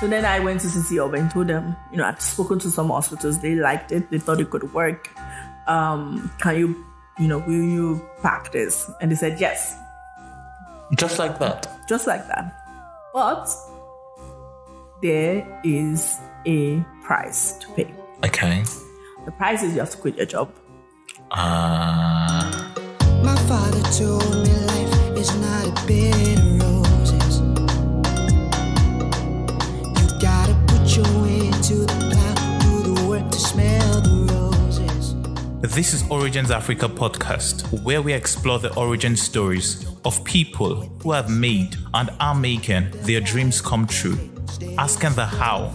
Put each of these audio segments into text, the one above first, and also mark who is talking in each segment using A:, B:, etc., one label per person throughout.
A: So then I went to CCHub and told them, you know, I've spoken to some hospitals. They liked it. They thought it could work. Um, can you, you know, will you practice? And they said yes.
B: Just like that.
A: Just like that. But there is a price to pay.
B: Okay.
A: The price is you have to quit your job.
B: Uh,
C: My father told me life is not a bed
B: this is Origins Africa podcast, where we explore the origin stories of people who have made and are making their dreams come true, asking the how,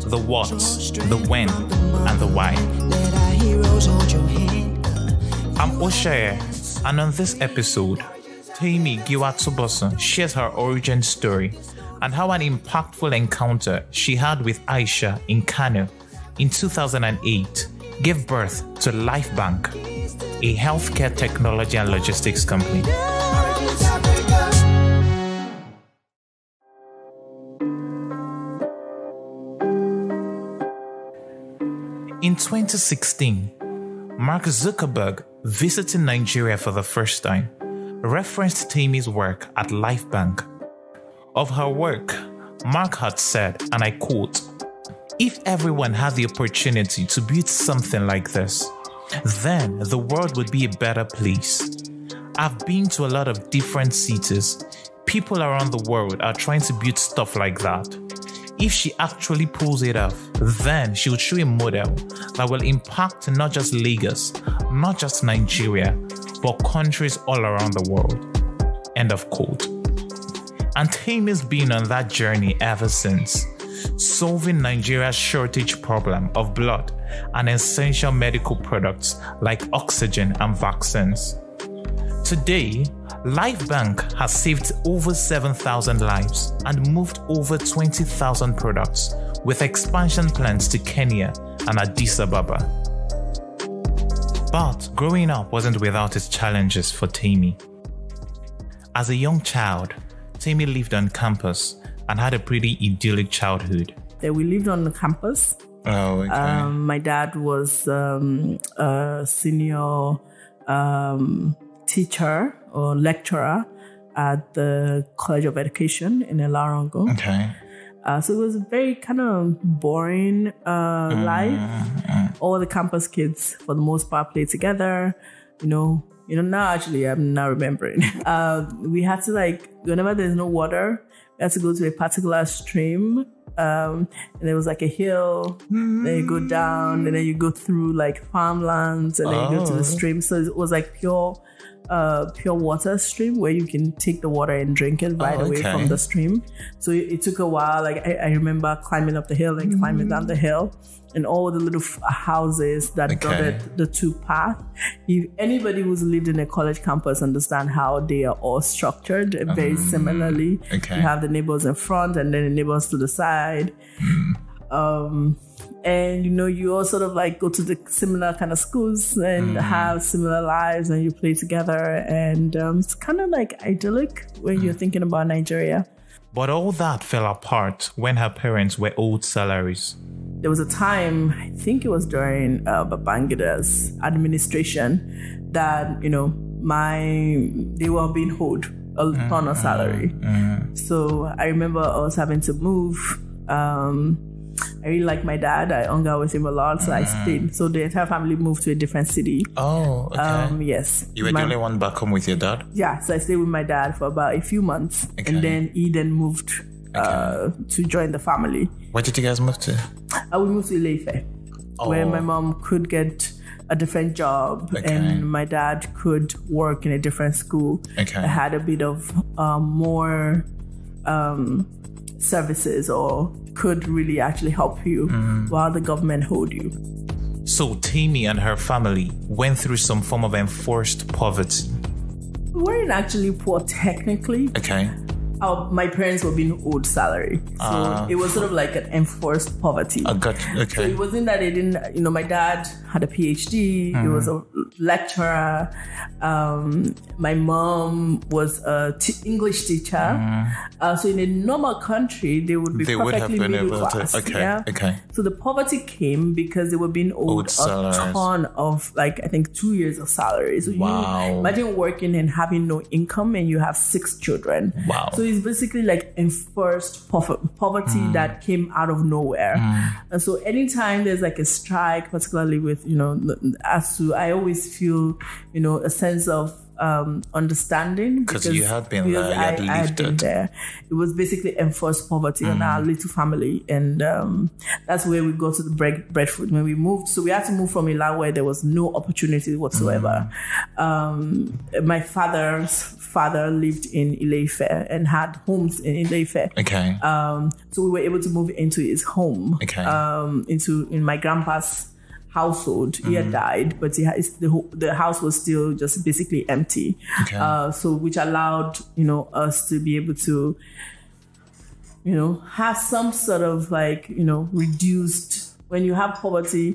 B: the what, the when, and the why.
C: Let our heroes hold your hand.
B: I'm Oshaye, and on this episode, Temie Giwa-Tubosun shares her origin story and how an impactful encounter she had with Aisha in Kano in 2008 gave birth to LifeBank, a healthcare technology and logistics company. In 2016, Mark Zuckerberg, visited Nigeria for the first time, referenced Temie's work at LifeBank. Of her work, Mark had said, and I quote, If everyone had the opportunity to build something like this, then the world would be a better place. I've been to a lot of different cities. People around the world are trying to build stuff like that. If she actually pulls it off, then she would show a model that will impact not just Lagos, not just Nigeria, but countries all around the world. End of quote. And Temie's been on that journey ever since, solving Nigeria's shortage problem of blood and essential medical products like oxygen and vaccines. Today, LifeBank has saved over 7,000 lives and moved over 20,000 products with expansion plans to Kenya and Addis Ababa. But growing up wasn't without its challenges for Temie. As a young child, Temie lived on campus and had a pretty idyllic childhood.
A: Then we lived on the campus.
B: Oh, okay.
A: Um, my dad was um, a senior um, teacher or lecturer at the College of Education in Ila-Orangun.
B: okay.
A: Uh, so it was a very kind of boring uh, life. All the campus kids, for the most part, played together. You know, you know. Now actually, I'm now remembering. uh, we had to like whenever there's no water, we had to go to a particular stream. Um, and there was like a hill. Then you go down, and then you go through like farmlands, and then you go to
B: Oh.
A: the stream. So it was like pure, uh, pure water stream where you can take the water and drink it right
B: Oh,
A: away
B: okay.
A: from the stream. So it, it took a while. Like I, I remember climbing up the hill and climbing down the hill, and all the little f- houses that
B: Okay.
A: dotted the two paths. If anybody who's lived in a college campus understand how they are all structured very similarly.
B: okay.
A: You have the neighbors in front and then the neighbors to the side. Um, and you know, you all sort of like go to the similar kind of schools and have similar lives and you play together. And um, it's kind of like idyllic when you're thinking about Nigeria.
B: But all that fell apart when her parents were owed salaries.
A: There was a time, I think it was during uh, Babangida's administration, that, you know, my, they were being owed a ton of salary. So I remember us having to move. Um, I really like my dad. I hung out with him a lot, so I stayed. So the entire family moved to a different city.
B: Oh, okay.
A: Um, yes.
B: you were
A: My-
B: the only one back home with your dad?
A: Yeah, so I stayed with my dad for about a few months,
B: Okay.
A: and then he then moved uh, to join the family.
B: Where did you guys move to?
A: I would move to where
B: Oh.
A: my mom could get a different job
B: Okay.
A: and my dad could work in a different school.
B: Okay.
A: I had a bit of um, more um, services or could really actually help you
B: Mm-hmm.
A: while the government hold you.
B: So Taimi and her family went through some form of enforced poverty.
A: We weren't actually poor technically,
B: Okay.
A: our, my parents were being owed salary. So it was sort of like an enforced poverty.
B: I got you.
A: So
B: Okay.
A: it wasn't that they didn't, you know, my dad had a PhD, he was a lecturer. Um, my mom was a t- English teacher. Uh, so in a normal country, they would be
B: They would have
A: perfectly
B: been
A: middle
B: able to- okay,
A: yeah?
B: okay.
A: So the poverty came because they were being owed, a ton of, like, I think two years of salary. So
B: Wow.
A: you imagine working and having no income and you have six children.
B: Wow.
A: So it's basically like enforced poverty
B: Mm.
A: that came out of nowhere. And so anytime there's like a strike, particularly with, you know, as to I always feel, you know, a sense of um, understanding
B: 'Cause you had been
A: because
B: there, you had
A: I,
B: lived
A: been there. It was basically enforced poverty on our
B: Mm.
A: little family, and um, that's where we got to the bread, breadfruit when we moved. So we had to move from Ila where there was no opportunity whatsoever.
B: Mm.
A: Um, my father's father lived in Ile-Ife and had homes in Ile-Ife.
B: Okay.
A: Um, so we were able to move into his home.
B: Okay.
A: Um, into in my grandpa's household. He
B: Mm-hmm.
A: had died, but he has, the the house was still just basically empty.
B: Okay.
A: Uh, so which allowed you know us to be able to you know have some sort of like you know reduced when you have poverty.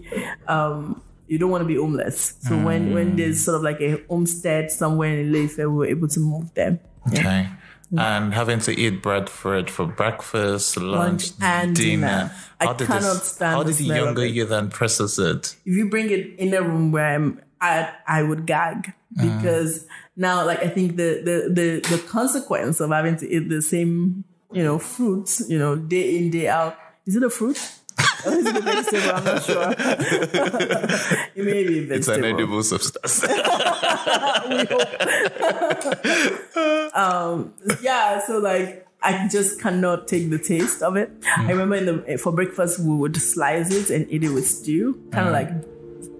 A: Um, you don't want to be homeless. So when
B: Mm.
A: when there's sort of like a homestead somewhere in Leife, we were able to move them.
B: Okay. Mm. And having to eat breadfruit for breakfast, lunch,
A: and dinner. I
B: How
A: cannot
B: this-
A: stand
B: How did the younger you then process it?
A: if you bring it in a room where I'm at, I would gag mm. because now, like, I think the, the, the, the consequence of having to eat the same, you know, fruits, you know, day in, day out. Is it a fruit? Or is it a? I'm not sure. it may be a
B: It's an edible substance.
A: um, yeah, so like I just cannot take the taste of it. I remember in the for breakfast we would slice it and eat it with stew, kind of like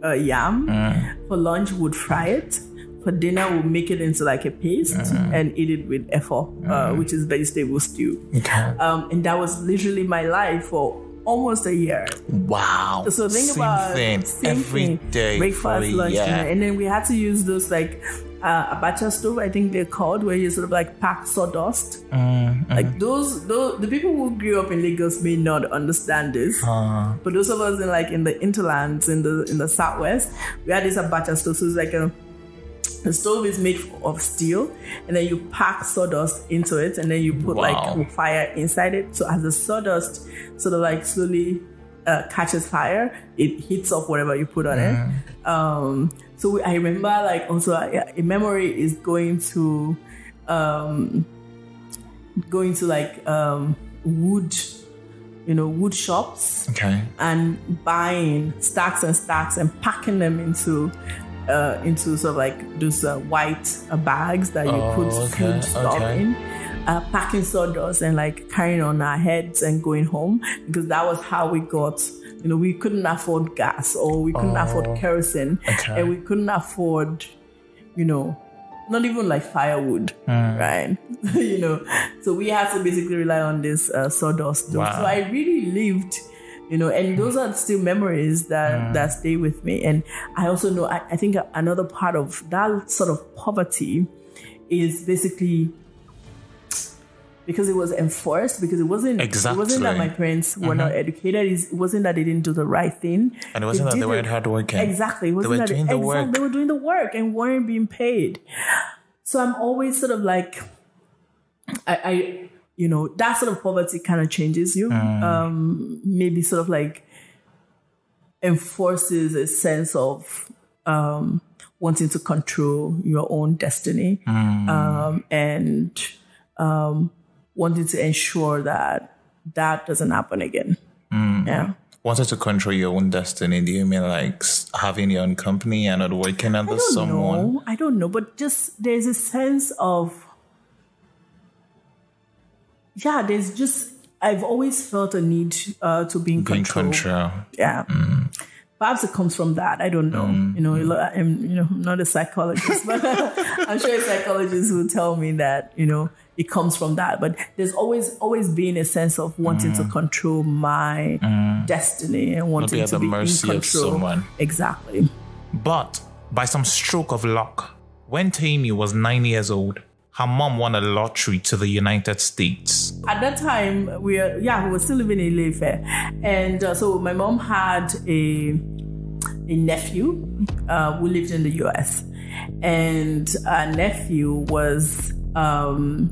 A: uh, yam. For lunch we would fry it. For dinner we'll make it into like a paste and eat it with efo, uh, which is vegetable stew.
B: okay.
A: Um, and that was literally my life for almost a year.
B: Wow.
A: So think
B: Same
A: about
B: thing
A: same
B: every
A: thing.
B: day
A: breakfast, lunch, dinner, and then we had to use those like uh, abacha stove. I think they're called, where you sort of like pack sawdust.
B: Mm-hmm.
A: Like those, those, the people who grew up in Lagos may not understand this,
B: Uh,
A: but those of us in like in the interlands in the in the southwest, we had this abacha stove. So it's like a the stove is made of steel, and then you pack sawdust into it, and then you put
B: Wow.
A: like fire inside it. So as the sawdust sort of like slowly uh, catches fire, it heats up whatever you put on it. Um, so we, I remember like also uh, a memory is going to um, going to like um, wood, you know, wood shops
B: okay.
A: and buying stacks and stacks and packing them into uh, into sort of like those uh, white uh, bags that you
B: Oh,
A: put
B: okay,
A: food stuff
B: okay.
A: in. Uh, packing sawdust and like carrying on our heads and going home because that was how we got you know we couldn't afford gas or we couldn't afford kerosene
B: Oh, okay.
A: and we couldn't afford you know not even like firewood
B: Hmm.
A: right you know so we had to basically rely on this uh, sawdust.
B: Wow.
A: so i really lived you know and those are still memories that
B: Hmm.
A: that stay with me and i also know I, I think another part of that sort of poverty is basically because it was enforced because it wasn't exactly. it wasn't that
B: Mm-hmm.
A: my parents were not educated it wasn't that they didn't do the right thing
B: And it wasn't that they weren't hardworking.
A: exactly it wasn't
B: were
A: that
B: doing the
A: exactly,
B: work.
A: they were doing the work and weren't being paid so i'm always sort of like i, I you know that sort of poverty kind of changes you
B: Mm.
A: um maybe sort of like enforces a sense of um wanting to control your own destiny
B: Mm.
A: um and um wanting to ensure that that doesn't happen again
B: Mm.
A: yeah
B: Wanted to control your own destiny. Do you mean like having your own company and not working under
A: I don't
B: someone?
A: know. I don't know, but just there's a sense of yeah. There's just I've always felt a need uh, to be in
B: Being
A: control.
B: control.
A: Yeah. Perhaps it comes from that. I don't know.
B: Mm.
A: You know, lot- I'm you know I'm not a psychologist, but I'm sure a psychologist will tell me that you know it comes from that. But there's always always been a sense of wanting to control my destiny and wanting
B: Mm. at
A: to
B: the
A: be
B: mercy
A: in
B: of
A: control.
B: someone.
A: Exactly.
B: But by some stroke of luck, when Temie was nine years old, her mom won a lottery to the United States.
A: At that time, we were, yeah, we were still living in Ile-Ife. And uh, so my mom had a, a nephew uh, who lived in the US. And our nephew was, um,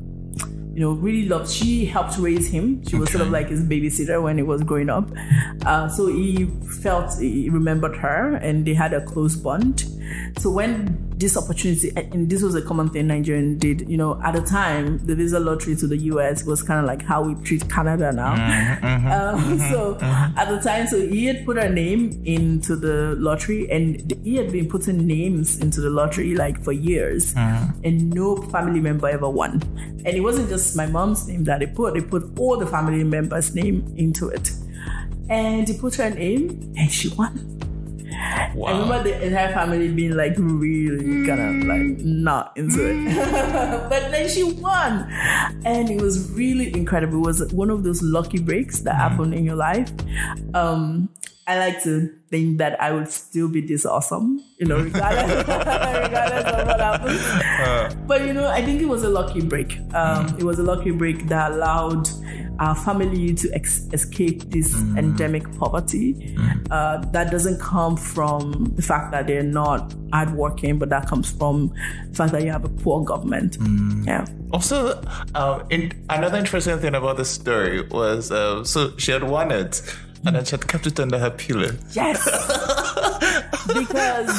A: you know, really loved, she helped raise him. She was sort of like his babysitter when he was growing up. Uh, so he felt, he remembered her and they had a close bond. So when this opportunity, and this was a common thing Nigerian did, you know, at the time, the visa lottery to the US was kind of like how we treat Canada now. Mm-hmm, mm-hmm, um, so mm-hmm, at the time, so he had put her name into the lottery and he had been putting names into the lottery like for years and no family member ever won. And it wasn't just my mom's name that they put, they put all the family members' name into it. And he put her name and she won. I remember the entire family being like really kind of like not into it. but then she won. And it was really incredible. It was one of those lucky breaks that happen in your life. Um, I like to think that I would still be this awesome, you know, regardless, regardless of what happens. But you know, I think it was a lucky break. Um, it was a lucky break that allowed our family to ex- escape this endemic poverty. Uh, that doesn't come from the fact that they're not hardworking, but that comes from the fact that you have a poor government. Yeah.
B: Also, um, in, another interesting thing about the story was uh, so she had won it and then she had kept it under her pillow.
A: Yes. because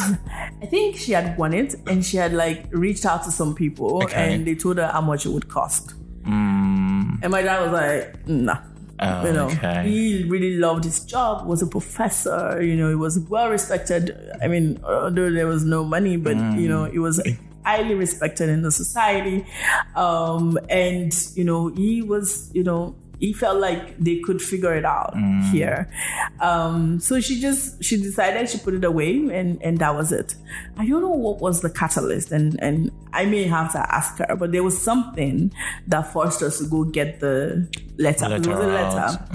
A: I think she had won it and she had like reached out to some people
B: Okay.
A: and they told her how much it would cost. And my dad was like, nah.
B: Oh,
A: you know,
B: okay.
A: he really loved his job, was a professor, you know, he was well respected. I mean, although there was no money, but you know, he was highly respected in the society. Um, and, you know, he was, you know, he felt like they could figure it out here. Um, so she just she decided she put it away and and that was it. I don't know what was the catalyst and and I may have to ask her, but there was something that forced us to go get the letter. it was a
B: Letter
A: letter.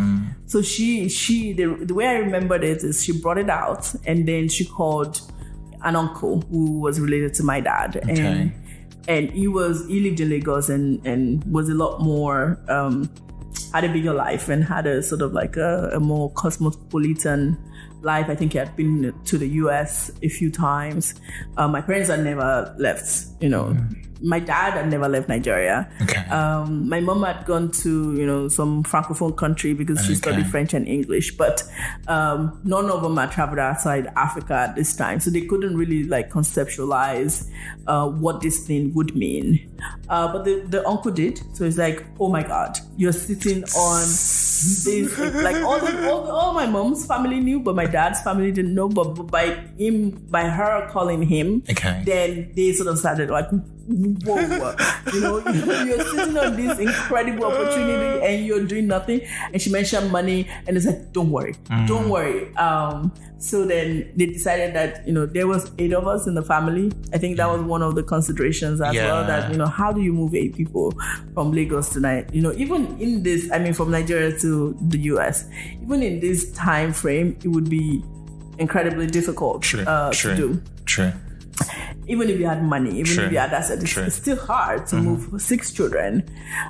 A: So she she the, the way I remembered it is she brought it out and then she called an uncle who was related to my dad and and he was he lived in Lagos and and was a lot more um had a bigger life and had a sort of like a, a more cosmopolitan life. I think he had been to the US a few times. Uh, my parents had never left, you know. My dad had never left Nigeria.
B: Okay.
A: Um, my mom had gone to, you know, some francophone country because she studied French and English, but um, none of them had traveled outside Africa at this time, so they couldn't really like conceptualize uh, what this thing would mean. Uh, but the, the uncle did, so it's like, oh my god, you're sitting on this, like all, the, all, all my mom's family knew, but my dad's family didn't know. But, but by him, by her calling him,
B: Okay.
A: then they sort of started like, whoa, you know, you're sitting on this incredible opportunity and you're doing nothing. And she mentioned money, and it's like, don't worry, don't worry. Um, so then they decided that you know there was eight of us in the family. I think that was one of the considerations as well. That you know, how do you move eight people from Lagos tonight? You know, even in this, I mean, from Nigeria to the US, even in this time frame, it would be incredibly difficult
B: True.
A: uh,
B: true.
A: to do
B: True.
A: Even if you had money, even
B: Sure.
A: if you had assets, it's, still hard to move six children.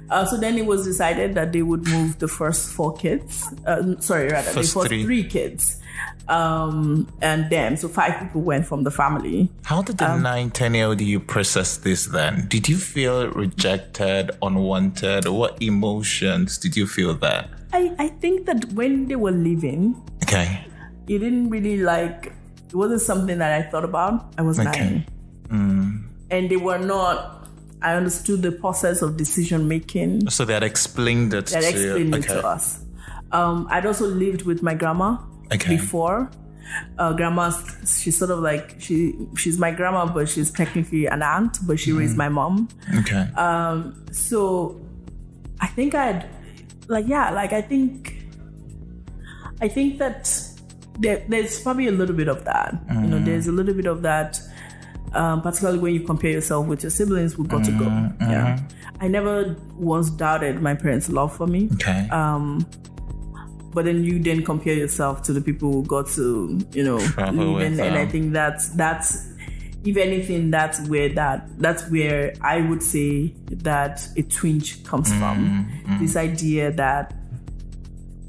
A: Uh, so then it was decided that they would move the first four kids. Uh, sorry, rather, the
B: First
A: first
B: three.
A: three. kids. Um, and them. So five people went from the family.
B: How did the nine, 10 year old you process this then? Did you feel rejected, unwanted? What emotions did you feel there?
A: I, I think that when they were leaving,
B: Okay.
A: you didn't really like, it wasn't something that I thought about. I was
B: Okay.
A: nine. And they were not, I understood the process of decision making.
B: So they had explained it
A: that
B: to
A: explained
B: you.
A: it to us. Um, I'd also lived with my grandma
B: Okay.
A: before. Uh, grandma, she's sort of like she she's my grandma, but she's technically an aunt, but she
B: Mm.
A: raised my mom.
B: Okay.
A: Um, So I think I'd like yeah, like I think I think that there, there's probably a little bit of that. You know,
B: Mm.
A: there's a little bit of that. Um, particularly when you compare yourself with your siblings who got to go.
B: Mm-hmm.
A: Yeah, I never once doubted my parents' love for me.
B: okay.
A: Um, but then you then compare yourself to the people who got to you know
B: Travel
A: leave and, and I think that's that's if anything, that's where that that's where I would say that a twinge comes from. This idea that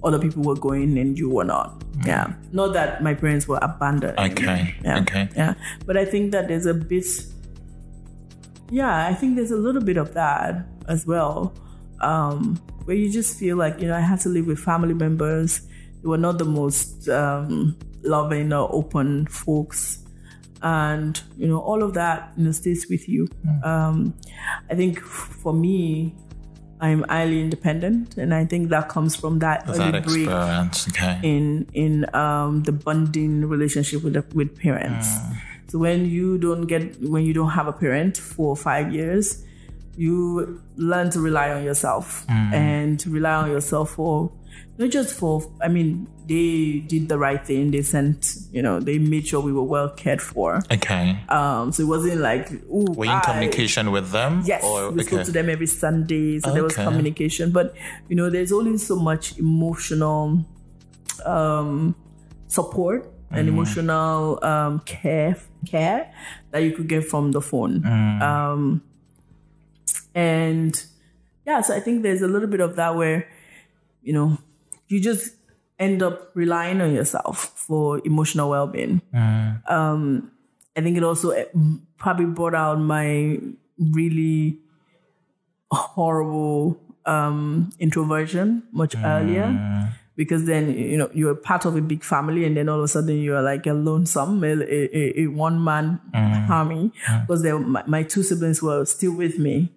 A: other people were going and you were not. Yeah. Not that my parents were abandoned.
B: Okay.
A: Yeah.
B: Okay.
A: Yeah. But I think that there's a bit yeah, I think there's a little bit of that as well. Um, where you just feel like, you know, I had to live with family members. They were not the most um, loving or open folks. And, you know, all of that, you know, stays with you. Um, I think for me, I'm highly independent. And I think that comes from that
B: That
A: early break
B: experience. Okay.
A: in in um, the bonding relationship with the, with parents. So when you don't get when you don't have a parent for five years, you learn to rely on yourself and rely on yourself for not just for I mean they did the right thing. They sent you know they made sure we were well cared for.
B: Okay.
A: Um, so it wasn't like ooh,
B: Were you in
A: bye.
B: communication with them?
A: Yes,
B: Or,
A: we spoke to them every Sunday, so there was communication. But you know, there's only so much emotional um, support and emotional um, care care that you could get from the phone. Um, and yeah, so I think there's a little bit of that where you know you just end up relying on yourself for emotional well-being. Um, I think it also eh, probably brought out my really horrible um, introversion much earlier. Because then you know you're part of a big family and then all of a sudden you're like a lonesome a, a, a one man army. Because they, my, my two siblings were still with me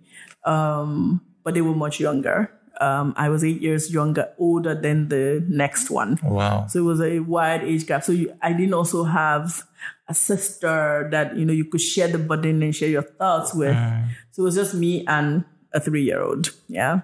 A: um, but they were much younger um, I was eight years younger older than the next one
B: Wow.
A: so it was a wide age gap. So you, I didn't also have a sister that, you know, you could share the burden and share your thoughts with. So it was just me and a three year old. Yeah.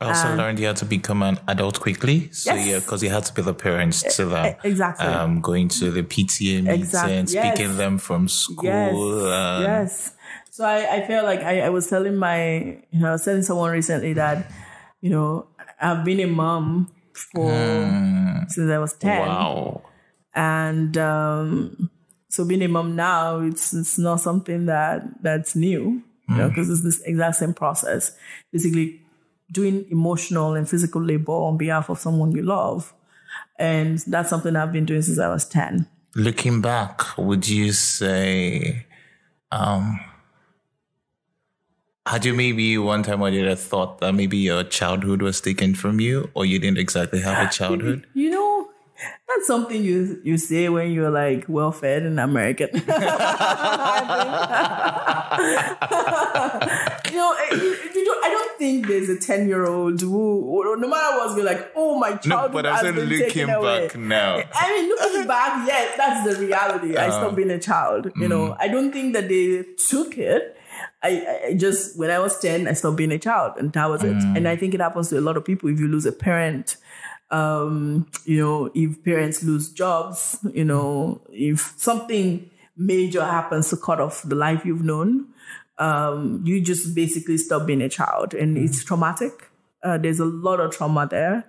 B: I also
A: And-
B: learned you had to become an adult quickly. So
A: Yes.
B: yeah, because you had to be the parents to them.
A: exactly.
B: Um, going to the PTA meetings,
A: Exactly. Yes.
B: speaking them from school.
A: Yes.
B: um,
A: yes. So I, I felt like I, I was telling my, you know, I was telling someone recently that, you know, I've been a mom for since I was 10.
B: Wow.
A: and um, so being a mom now it's it's not something that that's new you know because it's this exact same process. Basically doing emotional and physical labor on behalf of someone you love. And that's something i've been doing since i was 10
B: Looking back, would you say, um, had you maybe one time or the other thought that maybe your childhood was taken from you, or you didn't exactly have a childhood?
A: you know that's something you you say when you're like well fed and American. you know, eh, you, you don't, I don't think there's a ten year old who, who, no matter what, be like, oh my
B: No, but I'm
A: has
B: saying
A: been
B: looking
A: away.
B: back now.
A: I mean, looking back, yes, that's the reality. I
B: Uh-huh.
A: stopped being a child. You know,
B: Mm.
A: I don't think that they took it. I, I- just when I was ten, I stopped being a child, and that was it.
B: Mm.
A: And I think it happens to a lot of people. If you lose a parent, um, you know, if parents lose jobs, you know, if something major happens to cut off the life you've known, um, you just basically stop being a child, and it's traumatic. Uh, there's a lot of trauma there.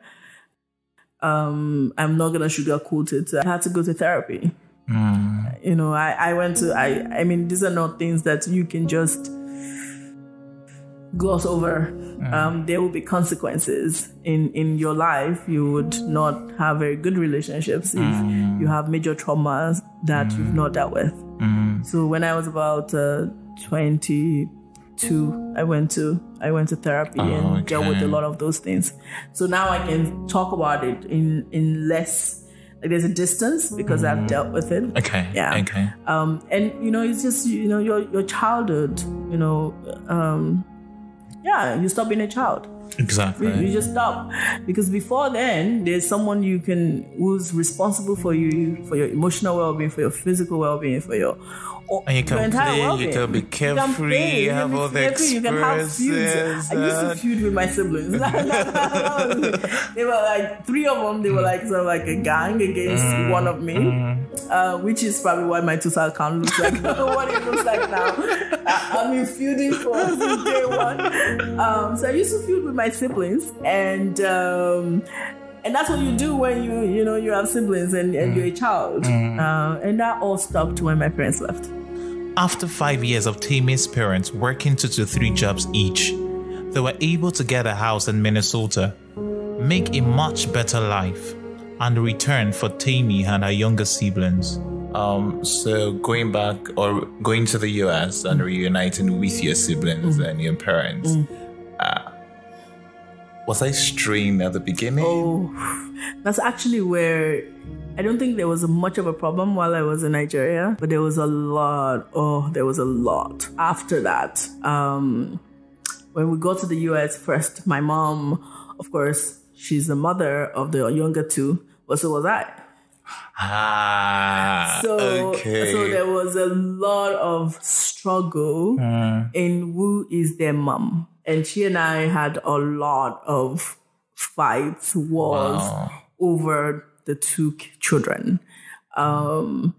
A: Um, I'm not gonna sugarcoat it. I had to go to therapy. You know, I, I went to I I mean these are not things that you can just gloss over. Um, there will be consequences in in your life. You would not have very good relationships if you have major traumas that you've not dealt with. So when I was about uh, 22, I went to I went to therapy and dealt with a lot of those things. So now I can talk about it in in less like there's a distance because I've dealt with it.
B: Okay.
A: Yeah.
B: Okay.
A: Um, and you know, it's just you know your your childhood. You know, um, yeah, you stop being a child.
B: Exactly.
A: You, you just stop because before then, there's someone you can who's responsible for you for your emotional well-being, for your physical well-being, for your
B: And you can play, you can be carefree, you
A: can
B: have all the
A: carefree, You can have feuds. I used to feud with my siblings. they were like three of them. They were like sort of like a gang against
B: Mm-hmm.
A: one of me, uh, which is probably why my total account looks like what it looks like now. I, I've been feuding for since day one. Um, so I used to feud with my siblings, and um, and that's what you do when you you know you have siblings and, and you're a child. Uh, and that all stopped when my parents left.
B: After five years of Temie's parents working two to three jobs each, they were able to get a house in Minnesota, make a much better life, and return for Tammy and her younger siblings. Um, so going back or going to the US and reuniting with your siblings and your parents, uh, was I strained at the beginning?
A: Oh, that's actually where I don't think there was much of a problem while I was in Nigeria, but there was a lot. Oh, there was a lot after that. Um, when we got to the US first, my mom, of course, she's the mother of the younger two, but so was I.
B: Ah,
A: So,
B: okay.
A: so there was a lot of struggle in who is their mom. And she and I had a lot of fights, wars
B: Wow.
A: over the two children. Um,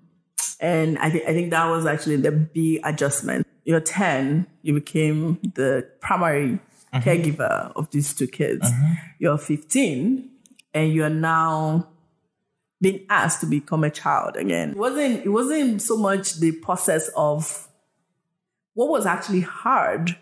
A: and I, thi- I think that was actually the big adjustment. You're 10, you became the primary caregiver of these two kids. You're 15, and you're now being asked to become a child again. It wasn't it wasn't so much the process of what was actually hard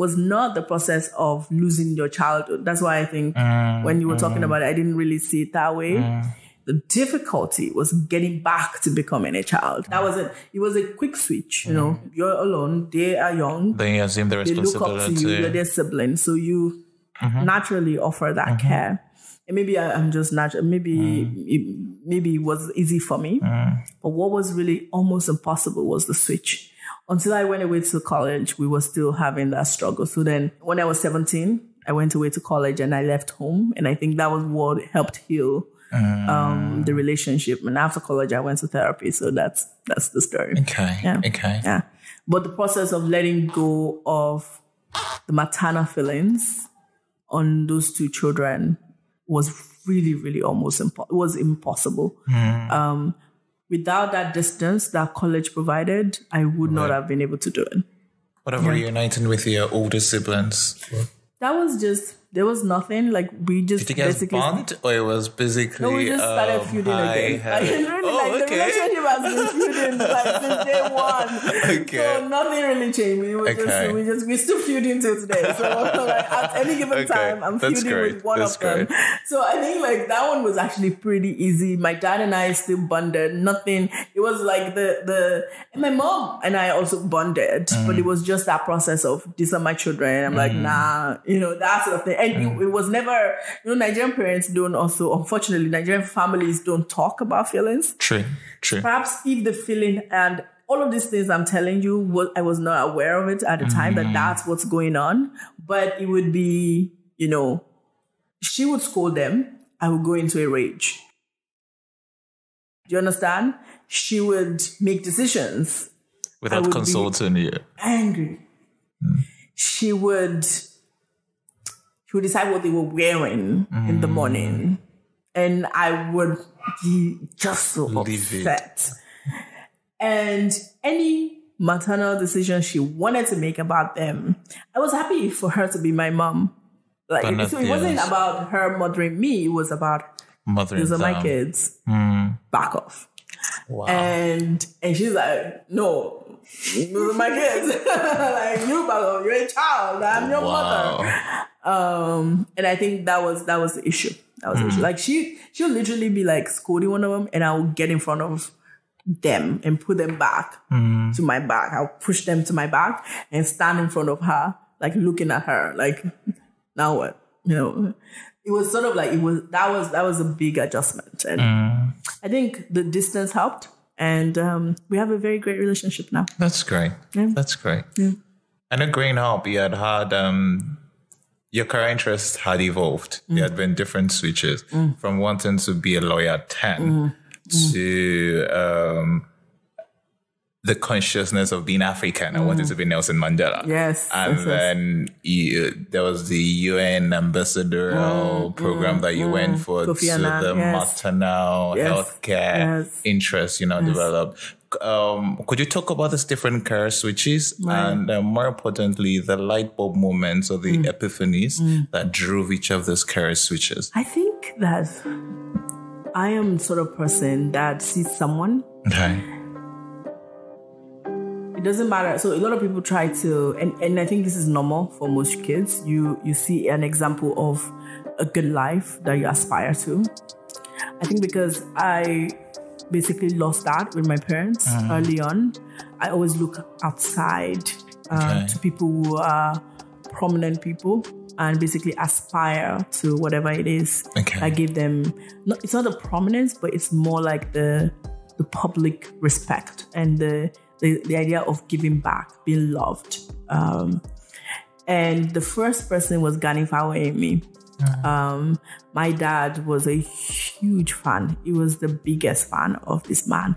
A: was not the process of losing your childhood. That's why I think mm, when you were talking mm. about it, I didn't really see it that way. Mm. The difficulty was getting back to becoming a child. That was it. It was a quick switch. You know, you're alone. They are young
B: They assume the
A: they look up to you, you're their sibling, so you mm-hmm. naturally offer that mm-hmm. care. And maybe I, I'm just natural. Maybe it, maybe it was easy for me, but what was really almost impossible was the switch. Until I went away to college, we were still having that struggle. So then, when I was 17, I went away to college and I left home, and I think that was what helped heal um, the relationship. And after college, I went to therapy. So that's that's the story.
B: Okay.
A: Yeah.
B: Okay.
A: Yeah. But the process of letting go of the maternal feelings on those two children was really, really almost impo- was impossible. Um, without that distance that college provided, I would not have been able to do it.
B: What about reuniting with your older siblings?
A: That was just there was nothing like we just
B: Did you guys
A: basically
B: bond, or it was basically?
A: No, we just started
B: um,
A: feuding
B: hi,
A: again.
B: hi.
A: I really
B: oh,
A: like
B: okay.
A: the relationship has been feuding like since day one.
B: Okay.
A: So nothing really changed. We were
B: Okay.
A: just we just we still feuding till today. So like at any given
B: Okay.
A: time, I'm
B: That's
A: feuding
B: great.
A: with one
B: That's
A: of them. So I think like that one was actually pretty easy. My dad and I still bonded. Nothing. It was like the the and my mom and I also bonded,
B: Mm.
A: but it was just that process of these are my children. I'm like nah, you know that sort of thing. And
B: Mm.
A: it, was never you know Nigerian parents don't also unfortunately Nigerian families don't talk about feelings.
B: True. True.
A: Perhaps if the feeling and all of these things I'm telling you, was, I was not aware of it at the time that that's what's going on. But it would be, you know, she would scold them. I would go into a rage. Do you understand? She would make decisions
B: Without consulting you.
A: angry. She would she would decide what they were wearing in the morning. And I would be just so
B: Livid.
A: upset. And any maternal decision she wanted to make about them, I was happy for her to be my mom. Like
B: But
A: so it wasn't about her mothering me, it was about
B: mothering
A: these are my kids. Back off.
B: Wow.
A: And and she's like, no, those are my kids. like you, you're a child. I'm your mother. Um, and I think that was that was the issue. That was the issue. Like she she'll literally be like scolding one of them, and I will get in front of them and put them back to my back. I'll push them to my back and stand in front of her, like looking at her, like now what? You know. It was sort of like it was that was that was a big adjustment. And I think the distance helped. And um, we have a very great relationship now.
B: That's great. That's great. I know growing up, you had had um, your career interests had evolved. There had been different switches from wanting to be a lawyer at 10 to um, the consciousness of being African. I wanted to be Nelson Mandela.
A: Yes,
B: And
A: yes, yes.
B: then you, uh, there was the UN ambassadorial mm, mm, program that you went mm. for
A: Kofi
B: to the
A: yes.
B: maternal
A: Yes,
B: healthcare
A: yes.
B: interest, you know, developed. Um, could you talk about these different career switches and uh, more importantly, the light bulb moments or
A: Mm.
B: the epiphanies that drove each of those career switches?
A: I think that I am sort of person that sees someone
B: Okay.
A: it doesn't matter. So a lot of people try to, and, and I think this is normal for most kids. You you see an example of a good life that you aspire to. I think because I basically lost that with my parents early on, I always look outside uh,
B: Okay.
A: to people who are prominent people and basically aspire to whatever it is.
B: Okay.
A: I give them. Not, it's not the prominence, but it's more like the the public respect and the the, the idea of giving back, being loved. Um, and the first person was Gani Fawehinmi. Um, my dad was a huge fan. He was the biggest fan of this man.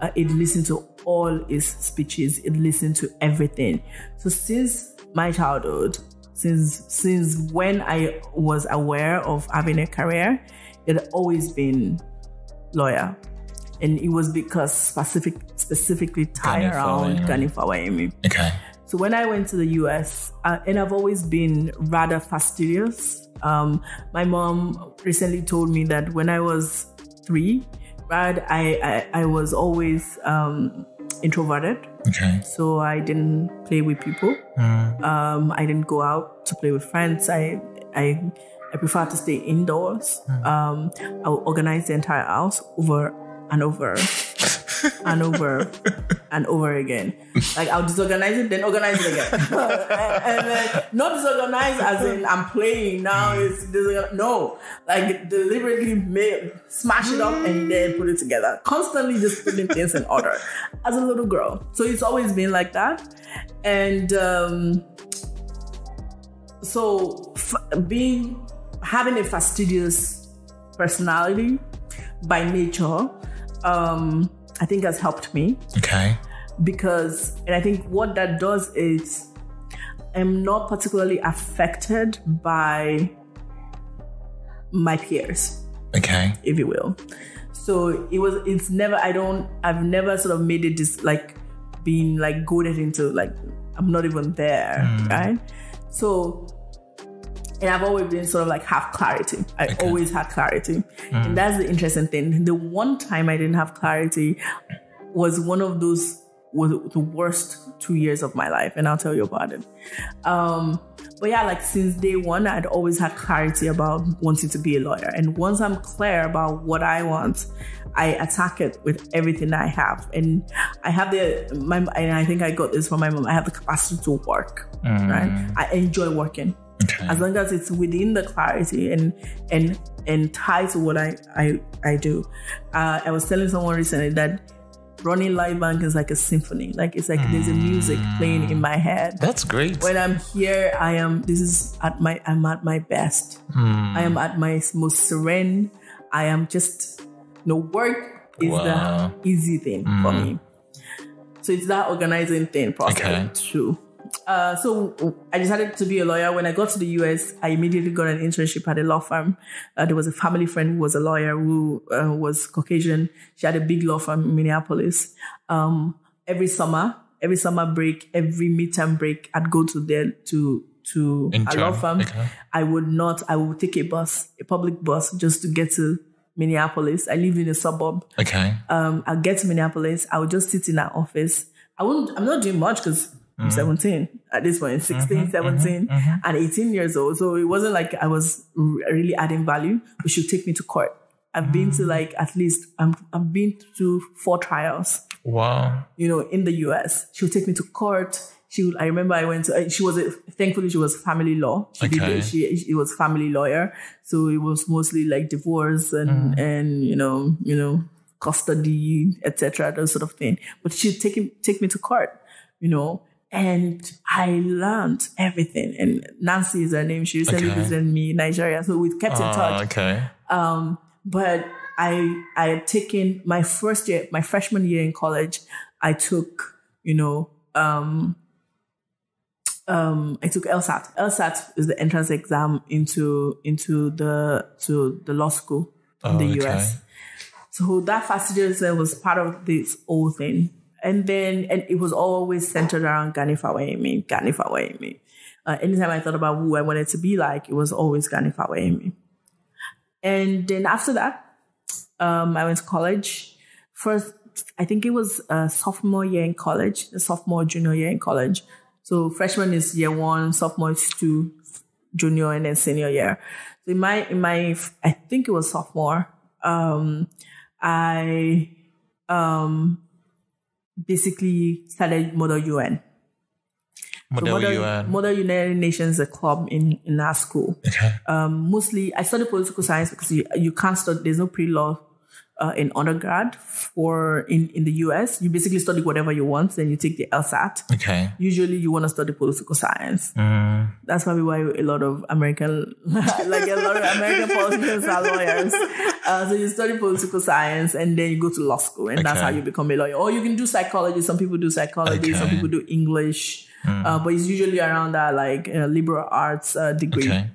A: Uh, he'd listened to all his speeches. He'd listened to everything. So since my childhood, since since when I was aware of having a career, it had always been lawyer, and it was because specific specifically tied around
B: Fawehinmi.
A: Gani Fawehinmi.
B: Okay.
A: So when I went to the US, uh, and I've always been rather fastidious. Um, my mom recently told me that when I was three, right, I I, I was always um, introverted,
B: Okay.
A: so I didn't play with people. Um, I didn't go out to play with friends. I I I prefer to stay indoors. Um, I would organize the entire house over and over and over and over again. Like I'll disorganize it, then organize it again, and then not disorganize as in I'm playing now. It's no, like deliberately smash it up and then put it together. Constantly just putting things in order as a little girl. So it's always been like that, and. um so f- being having a fastidious personality by nature um i think has helped me
B: Okay.
A: because and i think what that does is i'm not particularly affected by my peers
B: Okay.
A: if you will. So it was it's never I don't I've never sort of made it just like being like goaded into like I'm not even there, hmm. right? So and I've always been sort of like have clarity. I
B: Okay.
A: always had clarity. And that's the interesting thing. The one time I didn't have clarity was one of those was the worst two years of my life, and I'll tell you about it. Um, but yeah, like since day one, I'd always had clarity about wanting to be a lawyer. And once I'm clear about what I want, I attack it with everything I have. And I have the my and I think I got this from my mom. I have the capacity to work. Right? I enjoy working
B: Okay.
A: as long as it's within the clarity and and and tied to what I I I do. Uh, I was telling someone recently that running LifeBank is like a symphony. Like it's like there's a music mm. playing in my head.
B: That's great.
A: When I'm here, I am. This is at my. I'm at my best. Hmm. I am at my most serene. I am just. No work is
B: Wow.
A: the easy thing for hmm. me. So it's that organizing thing process
B: Okay.
A: too. Uh, so I decided to be a lawyer. When I got to the US, I immediately got an internship at a law firm. Uh, there was a family friend who was a lawyer who uh, was Caucasian. She had a big law firm in Minneapolis. Um, every summer, every summer break, every midterm break, I'd go to there to to a law firm.
B: okay.
A: I would not. I would take a bus, a public bus, just to get to Minneapolis. I live in a suburb
B: okay.
A: um, I'll get to Minneapolis. I would just sit in our office. I wouldn't, I'm not doing much because I'm mm-hmm. 17 at this point, mm-hmm, 16, mm-hmm, 17, and 18 years old. So it wasn't like I was really adding value, but she'll take me to court. I've been to mm. like at least, I'm, I've been to four trials
B: Wow.
A: you know, in the US. She would take me to court. She would, I remember I went to, uh, she was, a, thankfully she was family law. She
B: Okay.
A: it. She, she was family lawyer. So it was mostly like divorce and, mm. and, you know, you know, custody, etc., that sort of thing. But she'd take him, take me to court, you know, and I learned everything. And Nancy is her name. She recently
B: Okay.
A: visited me in Nigeria. So we kept in
B: Ah,
A: touch
B: okay.
A: um, but I I had taken my first year, my freshman year in college. I took, you know, um, um, I took LSAT. LSAT is the entrance exam into into the to the law school in
B: Oh,
A: the
B: okay.
A: US. So that fastidious was part of this whole thing. And then, and it was always centered around Gani Fawehinmi, Gani Fawehinmi. Uh, anytime I thought about who I wanted to be like, it was always Gani Fawehinmi. And then after that, um, I went to college. First, I think it was a sophomore year in college, a sophomore junior year in college. So freshman is year one, sophomore is two, junior and then senior year. So in my in my I think it was sophomore. Um, I um basically started Model UN. So
B: Model
A: Model,
B: UN.
A: Model United Nations a club in, in our school.
B: Okay.
A: Um, mostly, I studied political science because you, you can't study, there's no pre law uh, in undergrad for in, in the US. You basically study whatever you want, then you take the LSAT.
B: Okay.
A: Usually, you want to study political science.
B: Mm.
A: That's probably why a lot of American, like a lot of American politicians are lawyers. Uh, so you study political science and then you go to law school, and that's how you become a lawyer. Or you can do psychology. Some people do psychology. Some people do English. Uh, but it's usually around that like uh, liberal arts uh, degree.
B: Okay.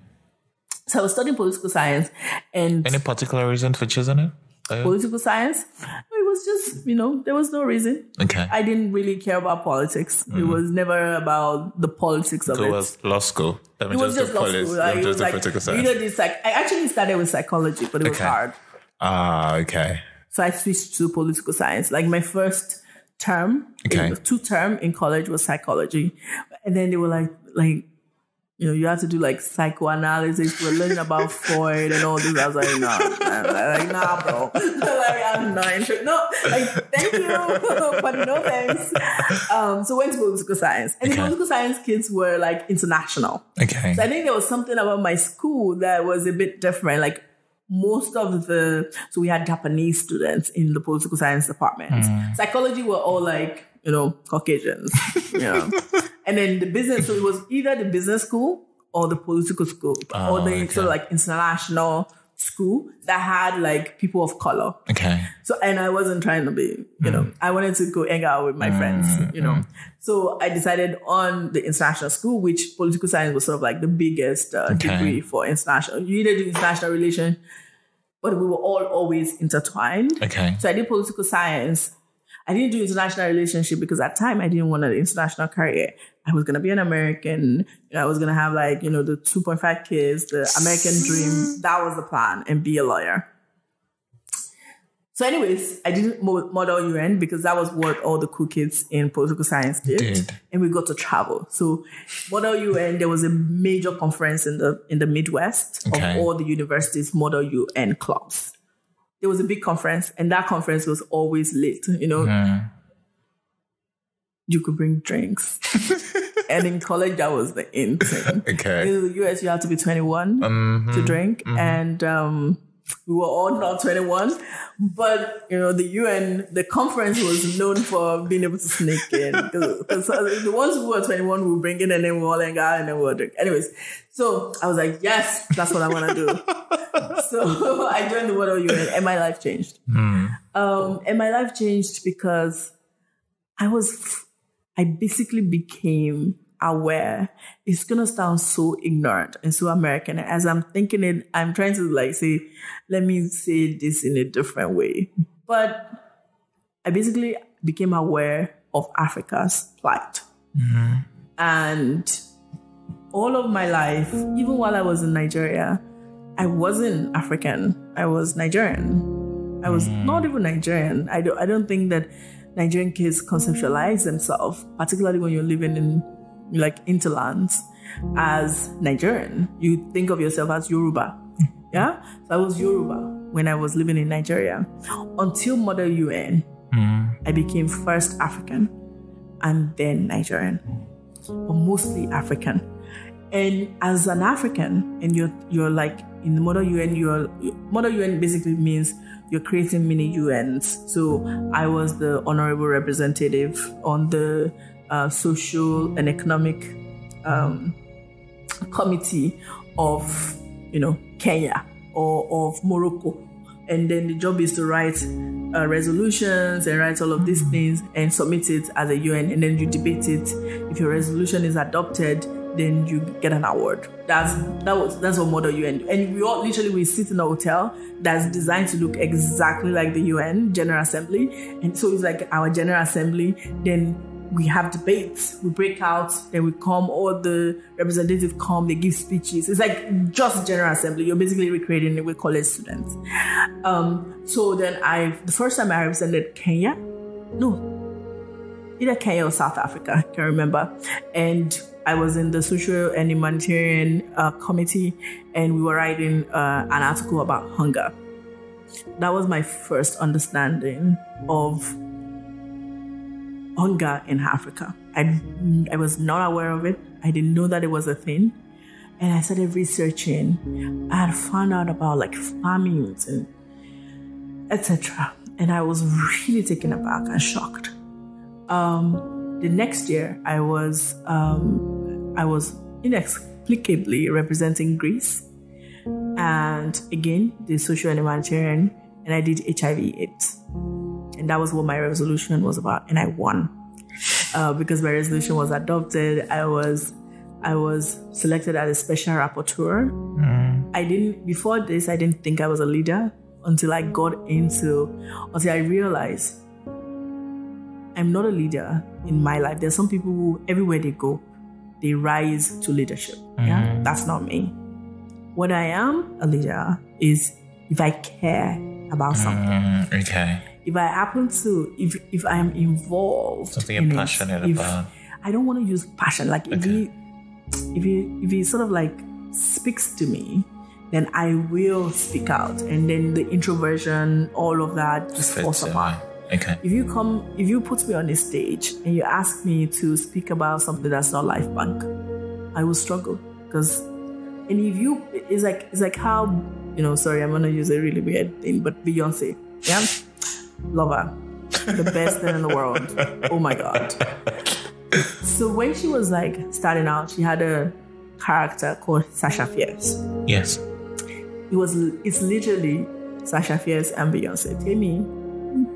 A: So I was studying political science and
B: Any particular reason for choosing it? Uh,
A: political science. It was just you know there was no reason.
B: okay.
A: I didn't really care about politics. It was never about the politics of
B: Go
A: it.
B: was law school. Let me
A: It was
B: do
A: just law school. Like, it was like,
B: political
A: you know, this like I actually started with psychology, but it was hard.
B: Ah, okay.
A: So I switched to political science. Like my first term,
B: Okay.
A: two term in college was psychology, and then they were like, like, you know, you have to do like psychoanalysis. We're learning about Freud and all this. I was like, nah, nah, like nah, bro. like I'm not interested. No, like thank you, but no thanks. Um, so went to political science, and the political science kids were like international.
B: Okay.
A: So I think there was something about my school that was a bit different. Like most of the, so we had Japanese students in the political science department. Psychology were all like, you know, Caucasians, Yeah. and then the business, so it was either the business school or the political school or oh, the
B: okay.
A: sort of like international school that had like people of color.
B: Okay.
A: So, and I wasn't trying to be, you know, mm. I wanted to go hang out with my friends, mm, you know. Mm. So I decided on the international school, which political science was sort of like the biggest uh,
B: Okay.
A: degree for international. You either do international relation, but we were all always intertwined.
B: Okay.
A: So I did political science. I didn't do international relationship because at time I didn't want an international career. I was gonna be an American. I was gonna have like you know the two point five kids, the American dream. Mm. That was the plan, and be a lawyer. So, anyways, I didn't model UN because that was what all the cool kids in political science did,
B: Did.
A: and we got to travel. So, model UN, there was a major conference in the in the Midwest
B: Okay.
A: of all the universities model UN clubs. There was a big conference, and that conference was always lit. You know,
B: Mm.
A: you could bring drinks, and in college that was the in thing.
B: Okay.
A: In the US, you have to be 21
B: Mhm.
A: to drink, and um, we were all not 21. But you know, the UN, the conference was known for being able to sneak in because the ones who were 21 will bring in, and then we all hang out, and then we'll drink. Anyways, so I was like, yes, that's what I want to do. so I joined the Model UN, and my life changed. Um, and my life changed because I was, I basically became aware. It's gonna sound so ignorant and so American. As I'm thinking it, I'm trying to like say, let me say this in a different way. But I basically became aware of Africa's plight. And all of my life, even while I was in Nigeria, I wasn't African. I was Nigerian. I was hmm. not even Nigerian. I don't, I don't think that Nigerian kids conceptualize themselves, particularly when you're living in like interlands, as Nigerian. You think of yourself as Yoruba. Yeah? So I was Yoruba when I was living in Nigeria. Until Model UN, hmm. I became first African and then Nigerian, but mostly African. And as an African, and you're you're like in the Model UN, you're Model UN basically means you're creating mini UNs. So I was the honorable representative on the uh, social and economic um, committee of you know Kenya or of Morocco, and then the job is to write uh, resolutions and write all of these things and submit it as a UN, and then you debate it. If your resolution is adopted, then you get an award. That's that was that's what model UN. And we all literally we sit in a hotel that's designed to look exactly like the UN General Assembly, and so it's like our General Assembly. Then we have debates, we break out, then we come, all the representatives come, they give speeches. It's like just General Assembly. You're basically recreating it with college students. Um, so then I, the first time I represented Kenya, no, either Kenya or South Africa, I can't remember. And I was in the social and humanitarian uh, committee, and we were writing uh, an article about hunger. That was my first understanding of hunger in Africa. I, I was not aware of it. I didn't know that it was a thing. And I started researching. I had found out about like famines and etc. And I was really taken aback and shocked. Um, the next year, I was um, I was inexplicably representing Greece, and again the social and humanitarian, and I did HIV/AIDS, and that was what my resolution was about, and I won uh, because my resolution was adopted. I was I was selected as a special rapporteur. I didn't before this. I didn't think I was a leader until I got into until I realized I'm not a leader in my life. There's some people who everywhere they go, they rise to leadership. Yeah, that's not me. What I am a leader is if I care about something.
B: Mm, okay.
A: If I happen to, if if I am involved,
B: Something
A: in
B: you're
A: it,
B: passionate
A: if-
B: about.
A: I don't want to use passion. Like if
B: Okay.
A: he, if he, if he sort of like speaks to me, then I will speak out, and then the introversion, all of that, just falls apart.
B: Okay.
A: If you come, if you put me on a stage and you ask me to speak about something that's not LifeBank, I will struggle because, and if you, it's like it's like how you know. Sorry, I'm gonna use a really weird thing, but Beyonce, yeah, love her, the best thing in the world. Oh my god. So when she was like starting out, she had a character called Sasha Fierce.
B: Yes.
A: It was it's literally Sasha Fierce and Beyonce. Temie,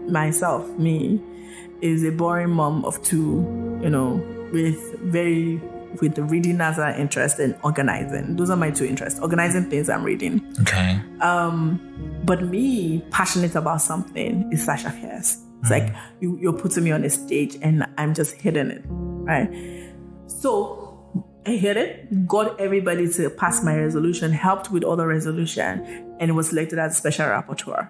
A: myself, me, is a boring mom of two, you know, with very with reading as an interest and organizing. Those are my two interests. Organizing things I'm reading.
B: Okay.
A: Um, but me, passionate about something is Sasha Fierce. It's like you, you're putting me on a stage and I'm just hitting it, right? So I hit it, got everybody to pass my resolution, helped with all the resolution, and was selected as special rapporteur.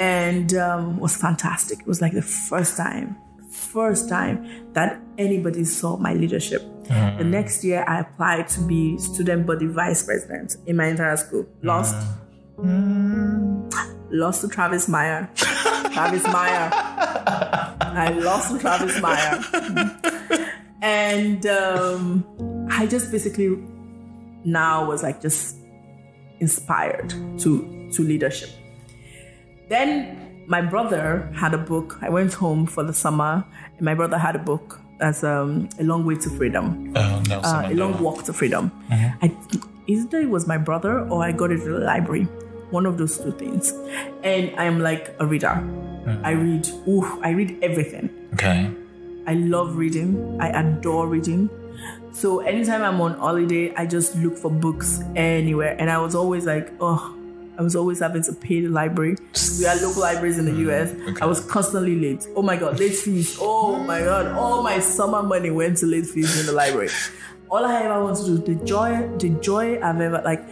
A: And um, was fantastic. It was like the first time, first time that anybody saw my leadership. The next year, I applied to be student body vice president in my entire school. Lost lost to Travis Meyer. Travis Meyer. I lost to Travis Meyer. and um, I just basically now was like just inspired to to leadership. Then my brother had a book. I went home for the summer, and my brother had a book that's um, a long way to freedom
B: Oh, Nelson
A: uh, a long walk to freedom. I either it was my brother or I got it at the library. One of those two things. And I'm like a reader. I read. Ooh, I read everything.
B: Okay.
A: I love reading. I adore reading. So anytime I'm on holiday, I just look for books anywhere. And I was always like, oh, I was always having to pay the library. We had local libraries in the mm, US. I was constantly late. Oh my God, late fees. Oh my God, all my summer money went to late fees in the library. All I ever want to do, the joy, the joy I've ever, like,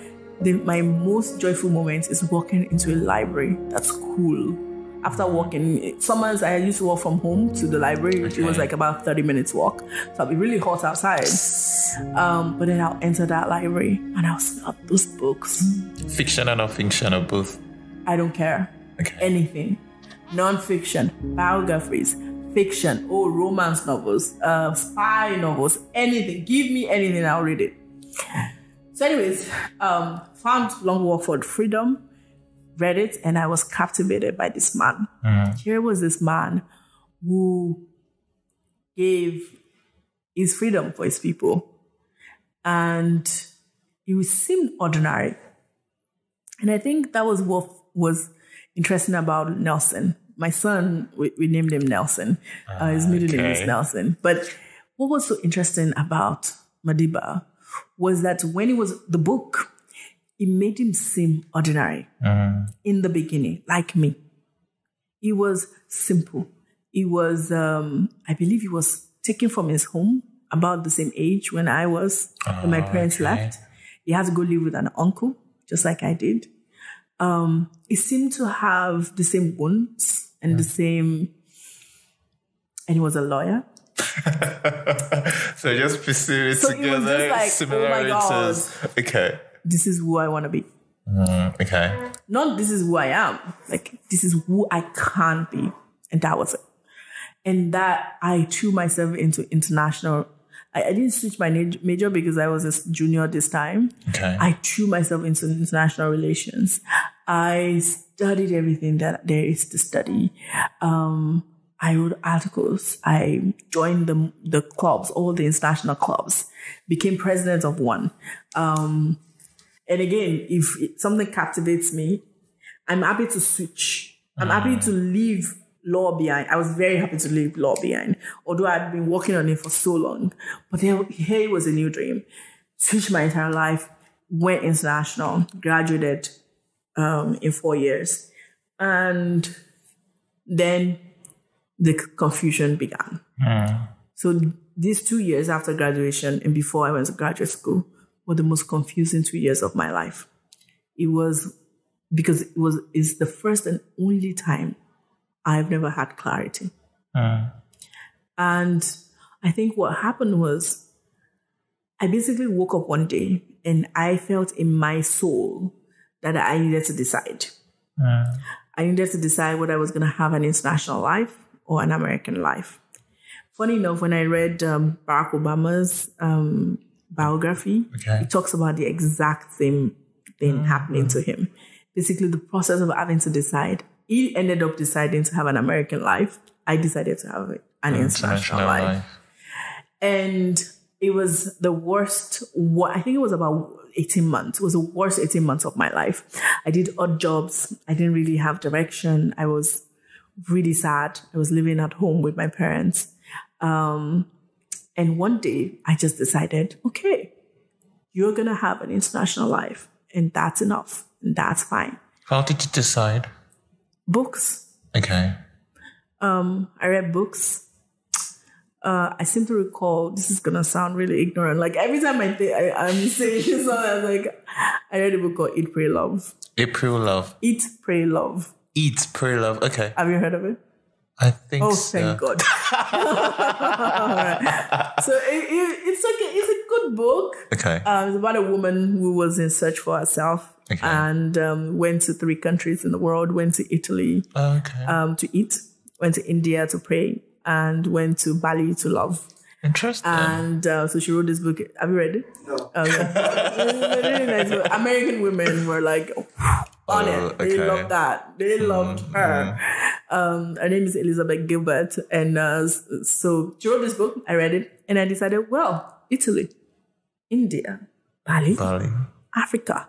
A: the, my most joyful moment is walking into a library. That's cool. After walking, summers I used to walk from home to the library. It was like about 30 minutes walk. So I'll be really hot outside. Um, but then I'll enter that library and I'll smell those books.
B: Fiction and non-fiction or both.
A: I don't care.
B: Okay.
A: Anything. Non-fiction, biographies, fiction, oh, romance novels, uh, spy novels, anything. Give me anything, I'll read it. So, anyways, um, found Long Walk for Freedom, read it, and I was captivated by this man. Here was this man who gave his freedom for his people, and he seemed ordinary. And I think that was what was interesting about Nelson. My son, we, we named him Nelson. Uh, his middle name is. Nelson. But what was so interesting about Madiba was that when it was the book, it made him seem ordinary in the beginning, like me. He was simple. He was, um, I believe, he was taken from his home about the same age when I was, when my parents
B: okay.
A: left. He had to go live with an uncle, just like I did. um, it seemed to have the same wounds and the same. And he was a lawyer.
B: So just piecing it
A: So it was just like, oh my God.
B: Okay.
A: This is who I want to be.
B: Mm, okay.
A: Not this is who I am. Like this is who I can be, and that was it. And that I threw myself into international. I, I didn't switch my major because I was a junior this time.
B: Okay.
A: I threw myself into international relations. I studied everything that there is to study. Um, I wrote articles. I joined the the clubs, all the international clubs. Became president of one. Um, and again, if something captivates me, I'm happy to switch. I'm happy to leave law behind. I was very happy to leave law behind, although I'd been working on it for so long. But then here was a new dream. Switched my entire life, went international, graduated um, in four years, and then the confusion began. So these two years after graduation and before I went to graduate school were the most confusing two years of my life. It was because it was is the first and only time I've never had clarity. And I think what happened was I basically woke up one day and I felt in my soul that I needed to decide. I needed to decide whether I was going to have an international life or an American life. Funny enough, when I read um, Barack Obama's um, biography,
B: Okay.
A: he talks about the exact same thing happening to him. Basically, the process of having to decide. He ended up deciding to have an American life. I decided to have an international, life and it was the worst i think it was about 18 months it was the worst 18 months of my life i did odd jobs i didn't really have direction i was really sad i was living at home with my parents um, and one day i just decided okay you're gonna have an international life and that's enough and that's fine
B: How did you decide?
A: books
B: Okay.
A: um, I read books. Uh, I seem to recall this is gonna sound really ignorant. Like every time I think I, I'm saying something, I'm like, I read a book called Eat, Pray, Love.
B: April love.
A: Eat, Pray, Love.
B: Eat, pray, love. Okay.
A: Have you heard of it?
B: I think
A: Oh,
B: so.
A: thank God. Alright. So it, it, it's like a, it's a good book.
B: Okay.
A: Um, it's about a woman who was in search for herself
B: Okay.
A: and um, went to three countries in the world. Went to Italy
B: okay.
A: um, to eat. Went to India to pray, and went to Bali to love.
B: Interesting.
A: And uh, so she wrote this book. Have you read it? No. Okay. really nice book. American women were like on
B: Oh,
A: it. They
B: okay.
A: loved that. They mm-hmm, loved her. Mm-hmm. Um, her name is Elizabeth Gilbert, and uh, so she wrote this book. I read it, and I decided, well, Italy, India, Bali,
B: Bali.
A: Africa.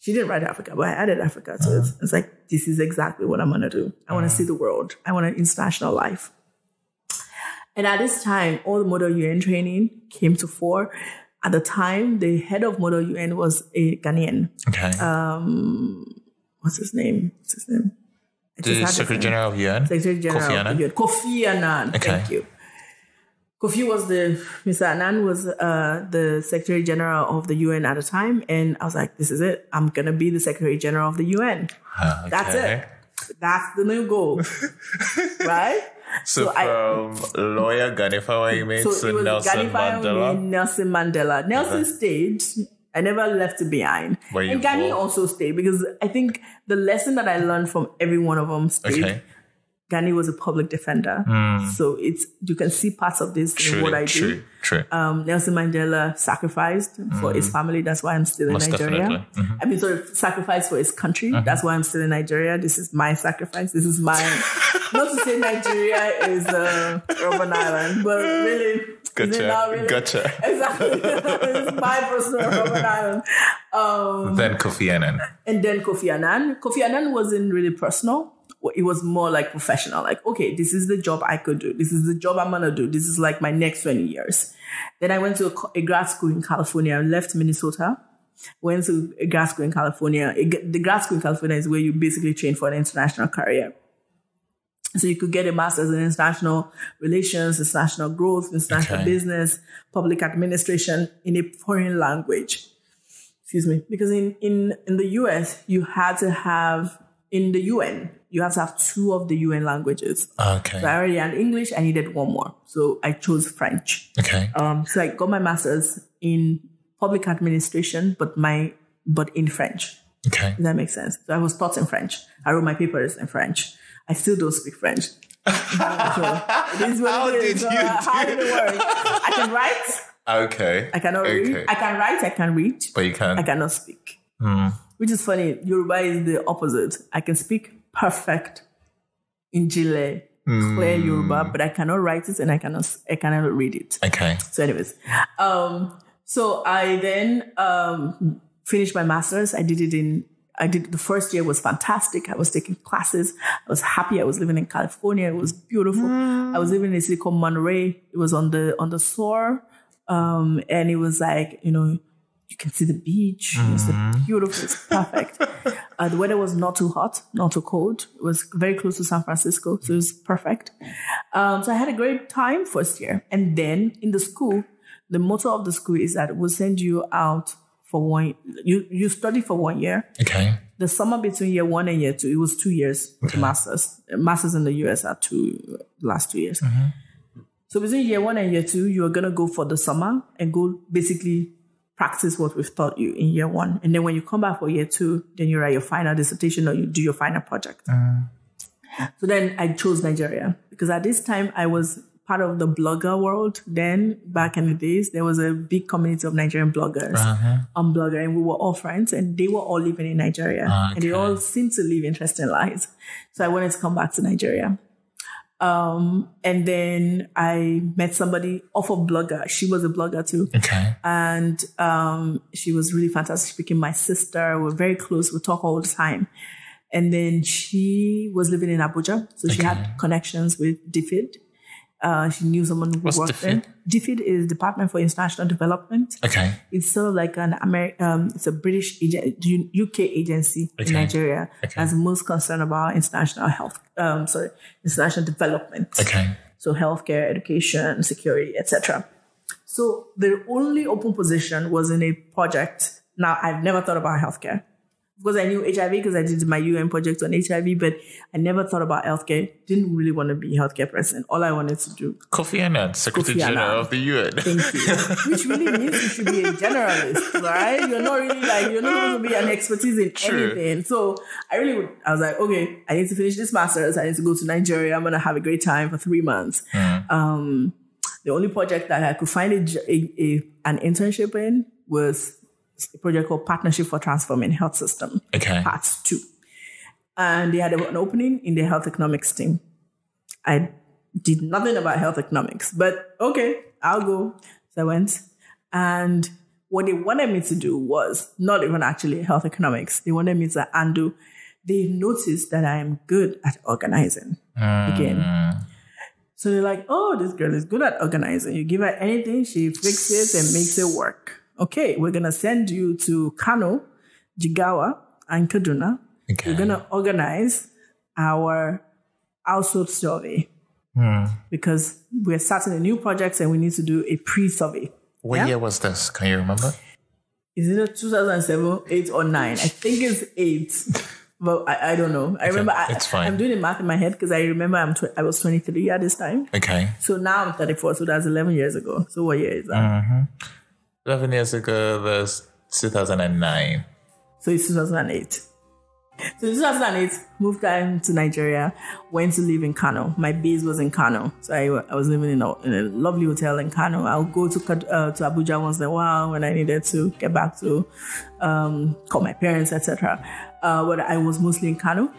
A: She didn't write Africa, but I added Africa. So it. Mm-hmm. it's like, this is exactly what I'm going to do. I want to see the world. I want an international life. And at this time, all the Model UN training came to fore. At the time, the head of Model UN was a Ghanaian.
B: Okay.
A: Um, What's his name? What's his name? I just
B: the Secretary. General of UN.
A: Secretary General
B: Kofi Annan?
A: UN. Kofi Annan.
B: Okay.
A: Thank you. Kofi was the Mr. Annan was uh, the Secretary General of the UN at the time, and I was like, "This is it. I'm gonna be the Secretary General of the UN.
B: Ah,
A: That's it. That's the new goal, right?"
B: So,
A: So I-
B: from lawyer Gani Fawehinmi
A: So
B: to Nelson
A: Gani Fayose,
B: Mandela.
A: Nelson Mandela. Nelson stayed. I never left it behind. And Gani also stayed because I think the lesson that I learned from every one of them stayed.
B: Okay.
A: Gani was a public defender. So it's you can see parts of this in what I
B: true,
A: do.
B: true.
A: Um, Nelson Mandela sacrificed for his family. That's why I'm still in
B: Most
A: Nigeria.
B: Mhm.
A: I mean, sort of sacrificed for his country. That's why I'm still in Nigeria. This is my sacrifice. This is my. not to say Nigeria is uh, Robben Island, but really,
B: Gotcha.
A: really?
B: Gotcha.
A: Exactly. it's my personal Robben Island. Um,
B: Then Kofi Annan.
A: and then Kofi Annan. Kofi Annan wasn't really personal. It was more like professional. Like, okay, this is the job I could do. This is the job I'm gonna do. This is like my next 20 years. Then I went to a, a grad school in California. I left Minnesota. Went to a grad school in California. The grad school in California is where you basically train for an international career. So you could get a master's in international relations, international growth, international
B: Okay.
A: business, public administration in a foreign language. excuse me, because in, in, in the US, you had to have, in the UN, you have to have two of the UN languages.
B: Okay.
A: So I already had English, I needed one more. So I chose French.
B: Okay.
A: Um, so I got my master's in public administration, but my, but in French.
B: Okay.
A: If that makes sense. So I was taught in French. I wrote my papers in French. I still don't speak French. so it is what
B: How did you
A: uh, how
B: do
A: did it work? I can write.
B: Okay.
A: I cannot
B: okay.
A: read. I can write. I can read.
B: but you can.
A: I cannot speak.
B: Hmm.
A: Which is funny. Yoruba is the opposite. I can speak perfect in Chile, clear
B: Hmm.
A: Yoruba, but I cannot write it and I cannot I cannot read it.
B: Okay.
A: So, anyways, um, so I then um, finished my master's. I did it in. I did the first year was fantastic. I was taking classes. I was happy. I was living in California. It was beautiful. I was living in a city called Monterey. It was on the on the shore, um, and it was like you know you can see the beach. It was beautiful. It's perfect. uh, the weather was not too hot, not too cold. It was very close to San Francisco, so it was perfect. Um, so I had a great time first year, and then in the school, the motto of the school is that we'll send you out for one. You you study for one year.
B: Okay.
A: The summer between year one and year two, it was two years. The masters, masters in the US are two last two years. So between year one and year two, you are gonna go for the summer and go basically practice what we've taught you in year one. And then when you come back for year two, then you write your final dissertation or you do your final project. Mm. So then I chose Nigeria because at this time I was part of the blogger world. Then back in the days, there was a big community of Nigerian bloggers on Blogger, and we were all friends, and they were all living in Nigeria, and they all seemed to live interesting lives. So I wanted to come back to Nigeria. Um, and then I met somebody off of Blogger. She was a blogger too
B: Okay.
A: and um, she was really fantastic. She became my sister. We're very close. We talk all the time. And then she was living in Abuja, so she had connections with DFID. Uh, she knew someone who
B: What's
A: worked there. DFID is Department for International Development.
B: Okay.
A: It's sort of like an Amer- um, it's a British agent, UK agency
B: Okay.
A: in Nigeria
B: Okay.
A: that's most concerned about international health, um, sorry, international development.
B: Okay.
A: So healthcare, education, security, etc. So the only open position was in a project. Now I've never thought about healthcare because I knew HIV because I did my UN project on HIV, but I never thought about healthcare. Didn't really want to be a healthcare person. All I wanted to do,
B: Kofi Annan, Secretary
A: Kofi Annan.
B: General of the UN.
A: thank you, which really means you should be a generalist, right? You're not really like you're not going to be an expertise in
B: True.
A: anything. So I really, would, I was like, okay, I need to finish this masters. I need to go to Nigeria. I'm gonna have a great time for three months. Um, the only project that I could find a, a- a- an internship in was a project called Partnership for Transforming Health System,
B: Okay.
A: Part Two, and they had an opening in the health economics team. I did nothing about health economics, but okay, I'll go. So I went, and what they wanted me to do was not even actually health economics. They wanted me to undo. They noticed that I am good at organizing hmm. again. So they're like, oh, this girl is good at organizing. You give her anything, she fixes and makes it work. Okay, we're going to send you to Kano, Jigawa, and Kaduna.
B: Okay.
A: We're going to organize our household survey hmm. because we're starting a new project and we need to do a pre-survey.
B: What
A: Yeah.
B: year was this? Can you remember?
A: Is it a 2007, 8 or 9? I think it's 8. But I, I don't know. I remember I,
B: it's fine.
A: I'm doing the math in my head because I remember I'm tw- I was 23 at this time.
B: Okay.
A: So now I'm 34, so that's 11 years ago. So what year is that? Mm-hmm.
B: 11 years ago, that's 2009.
A: So it's 2008. So in 2008, moved down to Nigeria, went to live in Kano. My base was in Kano. So I, I was living in a, in a lovely hotel in Kano. I'll go to uh, to Abuja once in a while when I needed to get back to um, call my parents, etc. Uh, but I was mostly in Kano.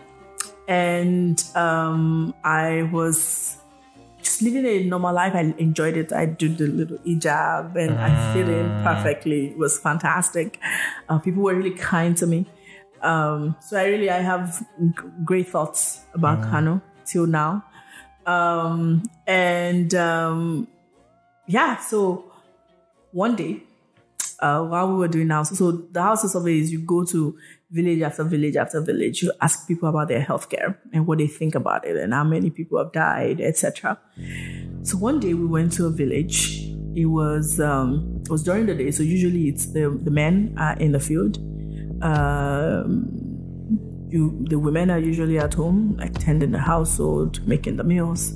A: And um, I was just living a normal life. I enjoyed it. I did the little hijab and I fit in perfectly. It was fantastic. Uh, people were really kind to me. Um, so I really, I have great thoughts about Kano till now. Um, and, um, yeah, so one day, uh, while we were doing house, so the house of survey is you go to village after village after village, you ask people about their healthcare and what they think about it and how many people have died, etc. So one day we went to a village it was um, it was during the day. So usually it's the the men are in the field. Um, you the women are usually at home, like tending the household, making the meals,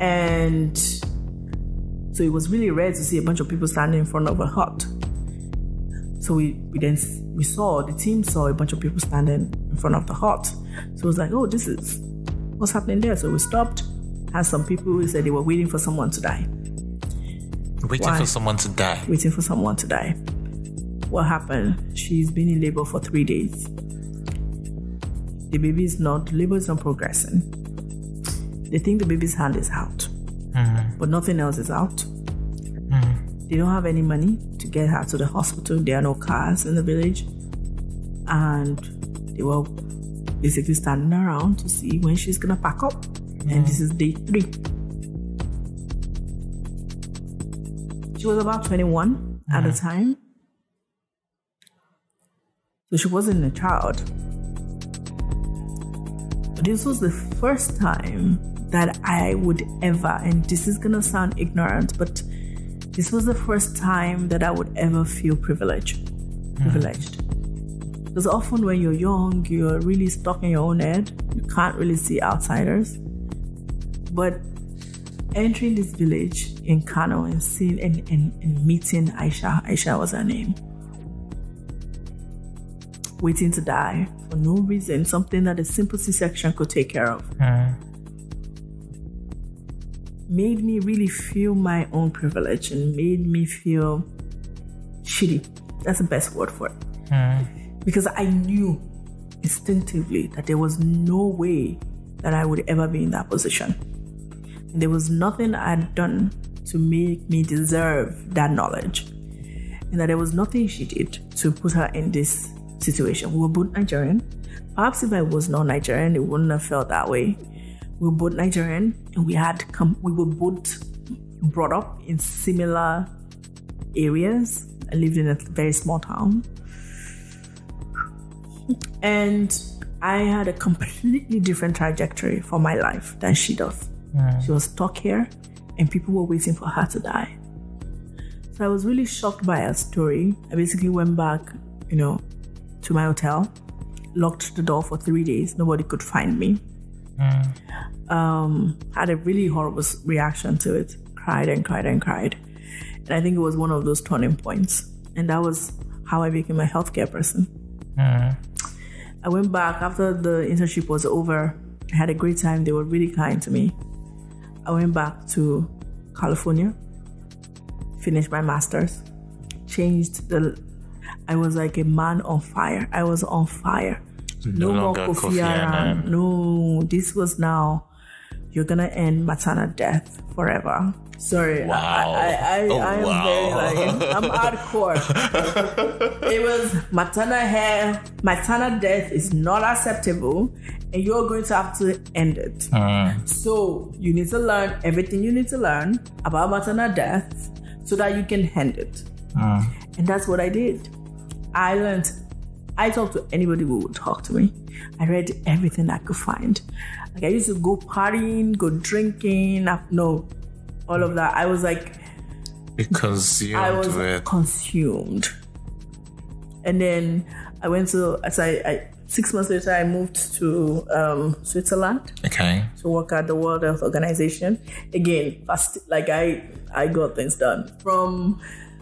A: and so it was really rare to see a bunch of people standing in front of a hut. So we, we then we saw the team saw a bunch of people standing in front of the hut. So it was like, oh, this is what's happening there. So we stopped. Had some people who said they were waiting for someone to die,
B: Waiting
A: Why?
B: for someone to die.
A: waiting for someone to die. What happened? She's been in labor for three days. The baby is not, labor is not progressing. They think the baby's hand is out, mm-hmm. but nothing else is out. Mm-hmm. They don't have any money to get her to the hospital. There are no cars in the village. And they were basically standing around to see when she's gonna pack up. And this is day three. She was about 21 at the time. So she wasn't a child. But this was the first time that I would ever, and this is gonna sound ignorant, but this was the first time that I would ever feel privileged. Hmm. Privileged. Because often when you're young, you're really stuck in your own head. You can't really see outsiders. But entering this village in Kano and seeing and, and, and meeting Aisha, Aisha was her name. Waiting to die for no reason, something that a simple C section could take care of. Hmm. Made me really feel my own privilege and made me feel shitty. That's the best word for it. Hmm. Because I knew instinctively that there was no way that I would ever be in that position. And there was nothing I'd done to make me deserve that knowledge. And that there was nothing she did to put her in this situation. We were both Nigerian. Perhaps if I was not Nigerian, it wouldn't have felt that way. We were both Nigerian and we had come we were both brought up in similar areas. I lived in a very small town. And I had a completely different trajectory for my life than she does. Mm. She was stuck here and people were waiting for her to die. So I was really shocked by her story. I basically went back, you know, to my hotel, locked the door for three days. Nobody could find me. Um, had a really horrible reaction to it. Cried and cried and cried. And I think it was one of those turning points. And that was how I became a healthcare person. I went back after the internship was over. I had a great time. They were really kind to me. I went back to California, finished my master's, changed the. I was like a man on fire. I was on fire.
B: No
A: more
B: longer
A: Kofi Annan. No, this was now. You're gonna end maternal death forever. Sorry, I-
B: Wow.
A: I, I, I,
B: Oh,
A: I am
B: wow.
A: very like I'm hardcore. it was maternal hair, maternal death is not acceptable, and you're going to have to end it. Uh. So you need to learn everything you need to learn about maternal death so that you can end it. Uh. And that's what I did. I learned. I talked to anybody who would talk to me. I read everything I could find. Like I used to go partying, go drinking. I- No, all of that. I was like,
B: Because you
A: I was
B: it.
A: consumed. And then I went to, as I, I six months later, I moved to um, Switzerland
B: Okay.
A: to work at the World Health Organization. Again, fast, like I, I got things done from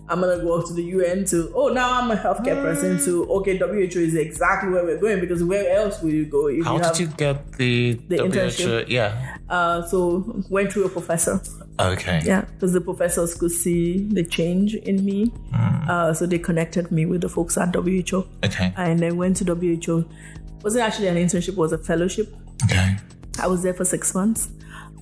A: I'm gonna go up to the UN to oh now I'm a healthcare person to okay WHO is exactly where we're going because where else will you go if
B: How
A: you
B: did you get the,
A: The
B: WHO?
A: internship?
B: Yeah.
A: uh so went through a professor
B: Okay.
A: yeah because the professors could see the change in me uh so they connected me with the folks at WHO
B: Okay.
A: and then went to WHO wasn't actually an internship it was a fellowship
B: Okay.
A: I was there for six months.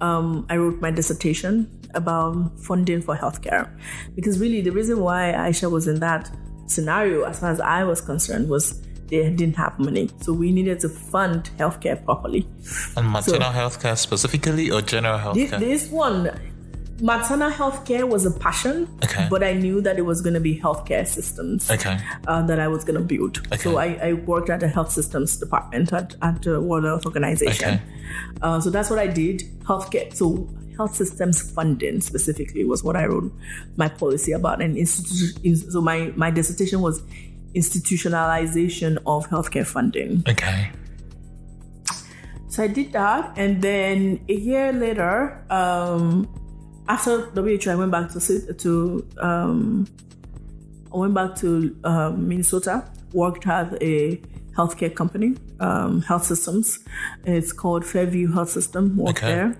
A: Um, I wrote my dissertation about funding for healthcare. Because really the reason why Aisha was in that scenario, as far as I was concerned, was they didn't have money, so we needed to fund healthcare properly.
B: And maternal health care specifically or general health
A: This, this one, maternal healthcare was a passion,
B: Okay.
A: but I knew that it was going to be healthcare systems
B: Okay.
A: uh, that I was going to build. So I, I worked at the health systems department at, at the World Health Organization.
B: Okay.
A: Uh, so that's what I did. Healthcare. So health systems funding specifically was what I wrote my policy about. And institu- so my, my dissertation was institutionalization of healthcare funding.
B: Okay.
A: So I did that, and then a year later, um, after WHO, I went back to to um, I went back to um, Minnesota, worked at a healthcare company, um, health systems. It's called Fairview Health System. Worked
B: Okay.
A: there,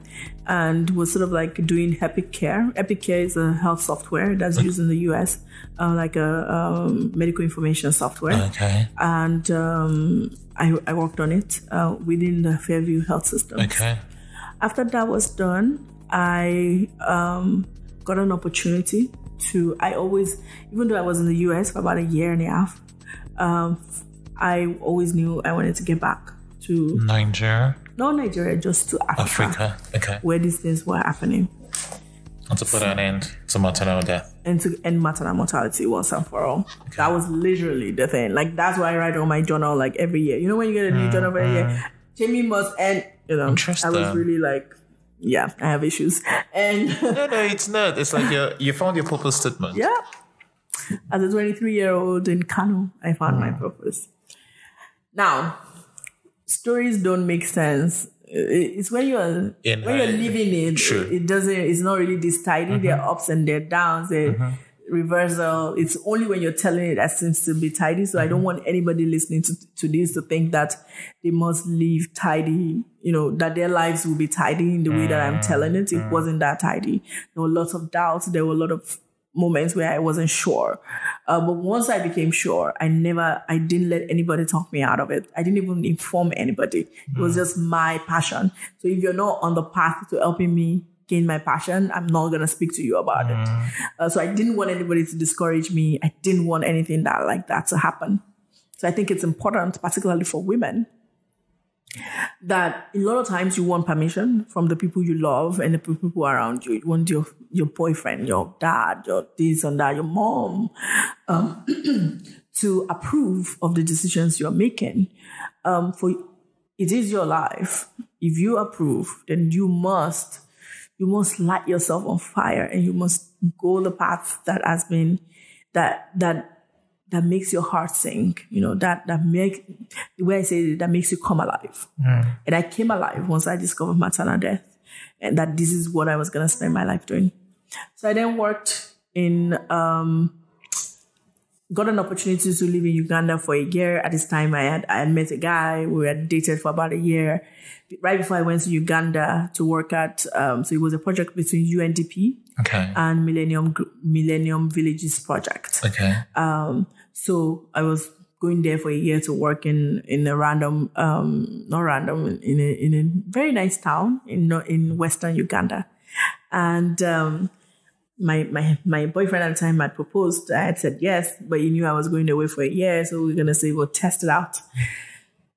A: and was sort of like doing Epic Care. Epic Care is a health software that's used in the U.S., uh, like a um, medical information software
B: Okay.
A: and um, I, I worked on it uh, within the Fairview Health System.
B: Okay.
A: After that was done, I um, got an opportunity to. I always, even though I was in the US for about a year and a half, um, I always knew I wanted to get back to
B: Nigeria,
A: not Nigeria, just to Africa,
B: Africa. Okay.
A: where these things were happening,
B: And to put an end to maternal death.
A: and to end maternal mortality once and for all. That was literally the thing. Like that's why I write on my journal like every year. You know when you get a new journal every year, Temie must end. You know, I was really like, yeah, I have issues, and
B: No, no, it's not. It's like you you found your purpose statement.
A: yeah. As a 23 year old in Kano, I found my mm. purpose. Now, stories don't make sense. It's when you're
B: In
A: when you're living it,
B: True.
A: it doesn't. It's not really this tidy. There are mm-hmm. ups and there are downs. There mm-hmm. Reversal. It's only when you're telling it that seems to be tidy. So I don't mm-hmm. want anybody listening to, to this to think that they must live tidy. You know that their lives will be tidy in the way that I'm telling it. It mm-hmm. wasn't that tidy. There were lots of doubts. There were a lot of moments where I wasn't sure. Uh, but once I became sure, I never, I didn't let anybody talk me out of it. I didn't even inform anybody. It was mm. just my passion. So if you're not on the path to helping me my passion, I'm not going to speak to you about it. Uh, so I didn't want anybody to discourage me. I didn't want anything that like that to happen. So I think it's important, particularly for women, that a lot of times you want permission from the people you love and the people around you. You want your your boyfriend, your dad, your this and that, your mom, um, to approve of the decisions you're making. Um, for it is your life. If you approve, then you must you must light yourself on fire and you must go the path that has been that that that makes your heart sink, you know, that that make the way I say it, that makes you come alive. And I came alive once I discovered maternal death and that this is what I was gonna spend my life doing. So I then worked in um got an opportunity to live in Uganda for a year. At this time I had I had met a guy, we had dated for about a year. Right before I went to Uganda to work at um so it was a project between UNDP
B: Okay.
A: and Millennium Millennium Villages Project.
B: Okay.
A: Um, so I was going there for a year to work in in a random, um, not random, in a in a very nice town in no- in western Uganda, and um, my my my boyfriend at the time had proposed. I had said yes, but he knew I was going away for a year, so we are gonna say we'll test it out.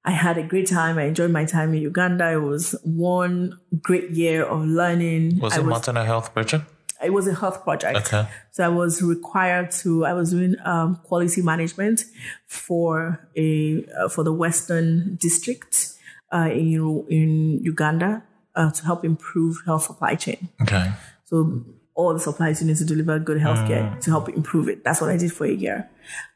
A: I had a great time. I enjoyed my time in Uganda. It was one great year of learning.
B: Was
A: I
B: it maternal health project?
A: it was a health project.
B: Okay.
A: So I was required to. I was doing um, quality management for a uh, for the Western District uh, in in Uganda uh, to help improve health supply chain.
B: Okay.
A: So all the supplies you need to deliver good healthcare to help improve it. That's what I did for a year.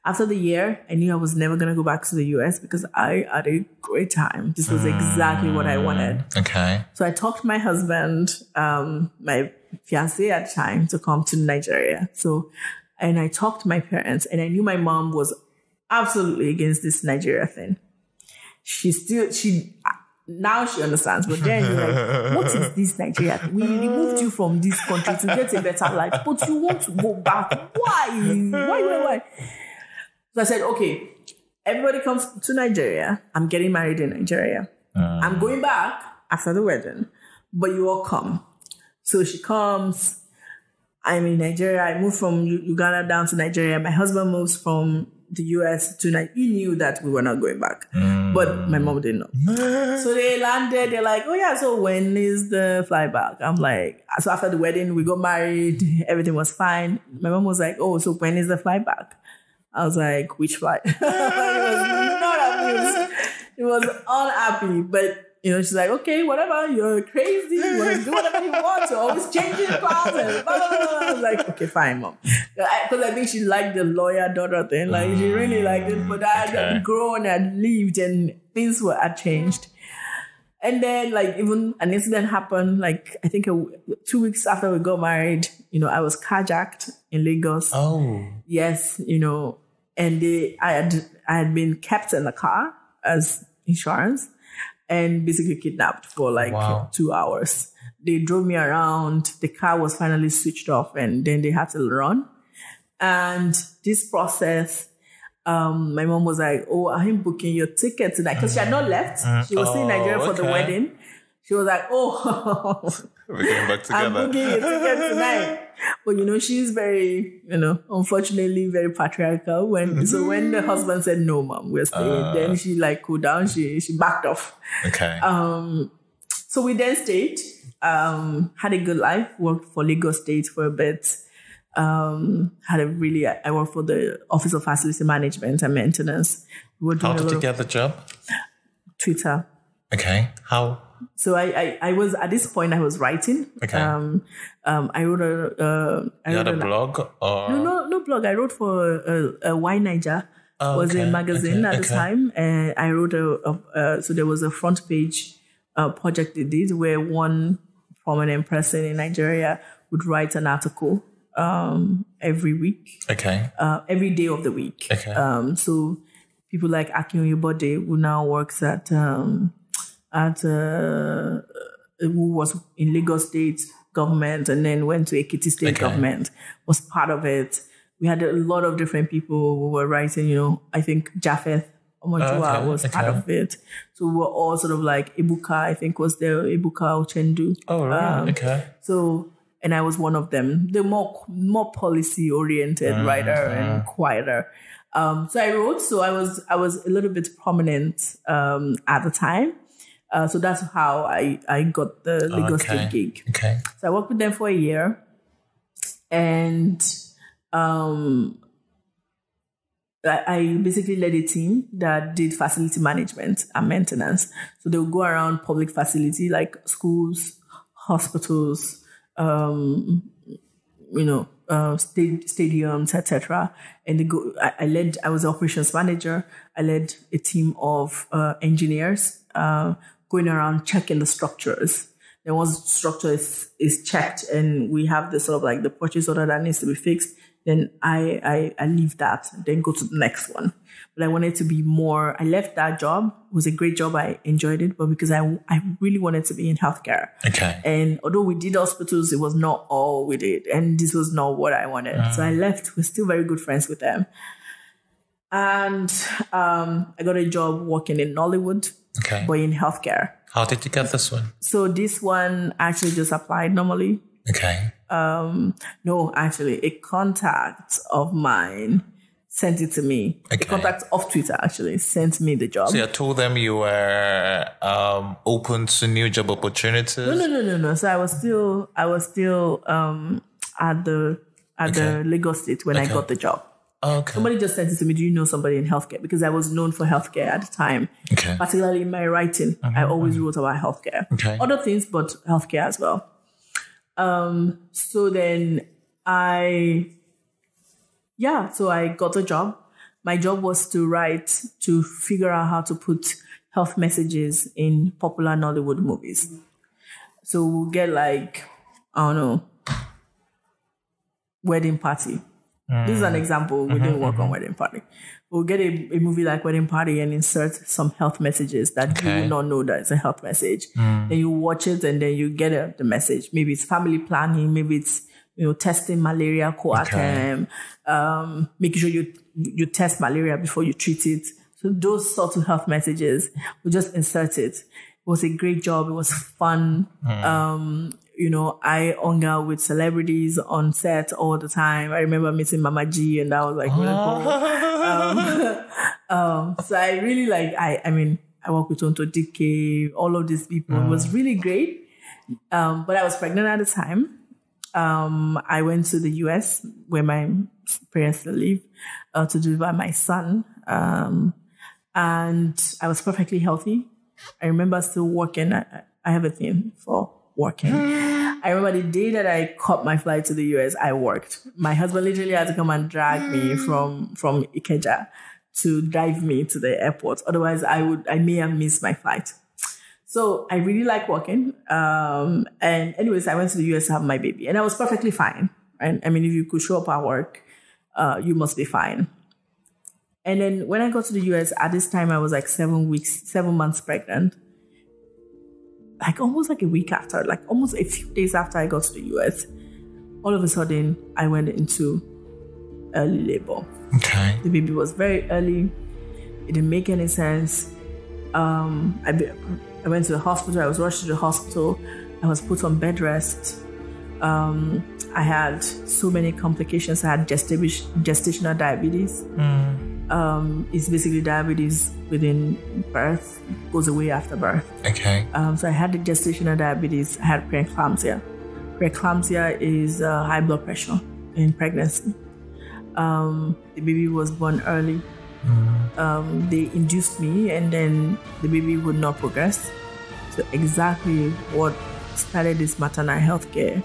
A: After the year, I knew I was never gonna go back to the US because I had a great time. This was exactly what I wanted.
B: Okay.
A: So I talked my husband, um, my fiance at the time, to come to Nigeria. So, and I talked to my parents, and I knew my mom was absolutely against this Nigeria thing. She still, she, now she understands, but then you're like, what is this Nigeria? We removed you from this country to get a better life, but you want to go back. Why? Why, why, why? So I said, okay, everybody comes to Nigeria. I'm getting married in Nigeria. Uh. I'm going back after the wedding, but you all come. So she comes. I'm in Nigeria. I moved from Uganda down to Nigeria. My husband moves from the US tonight. He knew that we were not going back, mm. but my mom didn't know. Mm. So they landed. They're like, "Oh yeah, so when is the fly back?" I'm like, "So after the wedding, we got married. Everything was fine." My mom was like, "Oh, so when is the flight back?" I was like, "Which flight?" he was not amused. He was unhappy, but you know, she's like, okay, whatever, you're crazy, you want to do whatever you want, you're always changing and blah, blah, blah. I like, okay, fine, mom. Because I, think she liked the lawyer daughter thing, like she mm, really liked it, but I
B: Okay.
A: had grown and lived, and things were had changed. And then, like, even an incident happened, like, I think a, two weeks after we got married, you know, I was carjacked in Lagos.
B: Oh.
A: Yes, you know, and they, I had, I had been kept in the car as insurance and basically kidnapped for like
B: Wow.
A: two hours. They drove me around. The car was finally switched off and then they had to run. And this process, um, my mom was like, "Oh, I'm booking your ticket tonight," because she had not left. She was still in Nigeria
B: Oh,
A: for the wedding. She was like, "Oh,
B: We're getting back
A: I'm
B: together.
A: booking your ticket tonight." But you know, she's very, you know, unfortunately very patriarchal. When so when the husband said no, mom, we're staying, then she like cooled down. She she backed off.
B: Okay.
A: Um, so we then stayed, um, had a good life, worked for Lagos State for a bit. Um, had a really, I worked for the Office of Facility Management and Maintenance. We were
B: How did you
A: of
B: get the job?
A: Twitter.
B: Okay. How?
A: So I, I, I was at this point I was writing.
B: Okay.
A: Um, um, I wrote a, uh, I
B: You
A: wrote
B: had a
A: an-
B: blog or?
A: No, no, no blog. I wrote for a, a YNaija.
B: Oh,
A: was
B: okay,
A: a magazine
B: okay,
A: at the time, and I wrote a, a uh, so there was a front page uh, project they did where one prominent person in Nigeria would write an article um, every week,
B: Okay.
A: uh, every day of the week.
B: Okay.
A: Um, so people like Akin Oyebode, who now works at um, at uh, who was in Lagos State government and then went to Ekiti State
B: Okay.
A: government, was part of it. We had a lot of different people who were writing. You know, I think Japheth Omojuwa
B: Okay,
A: was part of it. So we were all sort of like Ebuka. I think was there Ebuka Uchendu.
B: Oh, right.
A: Um,
B: okay.
A: So, and I was one of them. The more more policy oriented
B: Mm-hmm.
A: writer and quieter. Um, so I wrote. So I was I was a little bit prominent um, at the time. Uh, so that's how I I got the Lagos
B: Okay.
A: State gig.
B: Okay.
A: So I worked with them for a year, and um, I, I basically led a team that did facility management and maintenance. So they would go around public facility like schools, hospitals, um, you know, uh, sta- stadiums, etc. And they go. I, I led. I was the operations manager. I led a team of uh, engineers uh, going around checking the structures. Then once the structure is, is checked and we have the sort of like the purchase order that needs to be fixed, then I, I, I leave that, then go to the next one. But I wanted to be more, I left that job. It was a great job. I enjoyed it, but because I, I really wanted to be in healthcare.
B: Okay.
A: And although we did hospitals, it was not all we did. And this was not what I wanted. So I left. We're still very good friends with them. And um, I got a job working in Nollywood,
B: Okay.
A: but in healthcare.
B: How did you get this one?
A: So this one actually just applied normally.
B: Okay.
A: Um, no, actually, a contact of mine sent it to me.
B: Okay.
A: A contact of Twitter actually sent me the job.
B: So you told them you were um, open to new job opportunities.
A: No, no, no, no, no. So I was still, I was still um, at the at the
B: Okay.
A: Lagos State when I got the job.
B: Okay.
A: Somebody just sent it to me. Do you know somebody in healthcare? Because I was known for healthcare at the time.
B: Okay.
A: Particularly in my writing, I always wrote about healthcare.
B: Okay.
A: Other things, but healthcare as well. Um. So then I, yeah. So I got a job. My job was to write to figure out how to put health messages in popular Nollywood movies. So we'll get like I don't know, wedding party. This is an mm. example. We didn't mm-hmm, work on mm-hmm. wedding party. We'll get a, a movie like wedding party and insert some health messages that you
B: Okay.
A: will not know that it's a health message. Mm. Then you watch it and then you get a, the message. Maybe it's family planning. Maybe it's you know testing malaria Coartem. Um, making sure you you test malaria before you treat it. So those sorts of health messages, we just insert it. It was a great job. It was fun. Mm. Um, you know, I hung out with celebrities on set all the time. I remember meeting Mama G, and that was like really cool. Um, so I really like. I I mean, I work with Tonto Dikeh, all of these people. It was really great. Um, but I was pregnant at the time. Um, I went to the US where my parents live uh, to deliver my son. Um, and I was perfectly healthy. I remember still working. I, I have a thing for working. I remember the day that I caught my flight to the US, I worked. My husband literally had to come and drag me from from Ikeja to drive me to the airport. Otherwise, I would I may have missed my flight. So I really like working. Um, and anyways, I went to the US to have my baby, and I was perfectly fine. Right? I mean, if you could show up at work, uh, you must be fine. And then when I got to the US, at this time I was like seven weeks, seven months pregnant. Like almost like a week after, like almost a few days after I got to the US, all of a sudden I went into early labor.
B: Okay.
A: The baby was very early. It didn't make any sense. Um, I, be- I went to the hospital. I was rushed to the hospital. I was put on bed rest. Um, I had so many complications. I had gesta- gestational diabetes. Um, it's basically diabetes within birth, goes away after birth.
B: Okay.
A: Um, so I had the gestational diabetes. I had preeclampsia. Preeclampsia is uh, high blood pressure in pregnancy. Um, the baby was born early. Um, they induced me, and then the baby would not progress. So exactly what started this maternal health care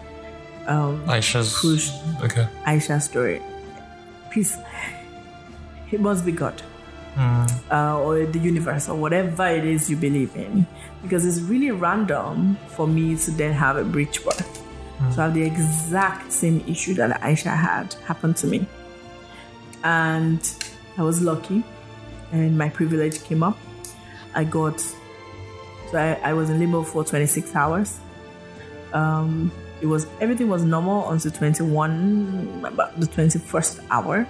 A: um,
B: Aisha's.
A: push
B: Okay.
A: Aisha's story. Peace. it must be God uh, or the universe or whatever it is you believe in, because it's really random for me to then have a breech birth. So I have the exact same issue that Aisha had happen to me, and I was lucky, and my privilege came up. I got so I, I was in limbo for 26 hours. Um, it was everything was normal until 21 about the 21st hour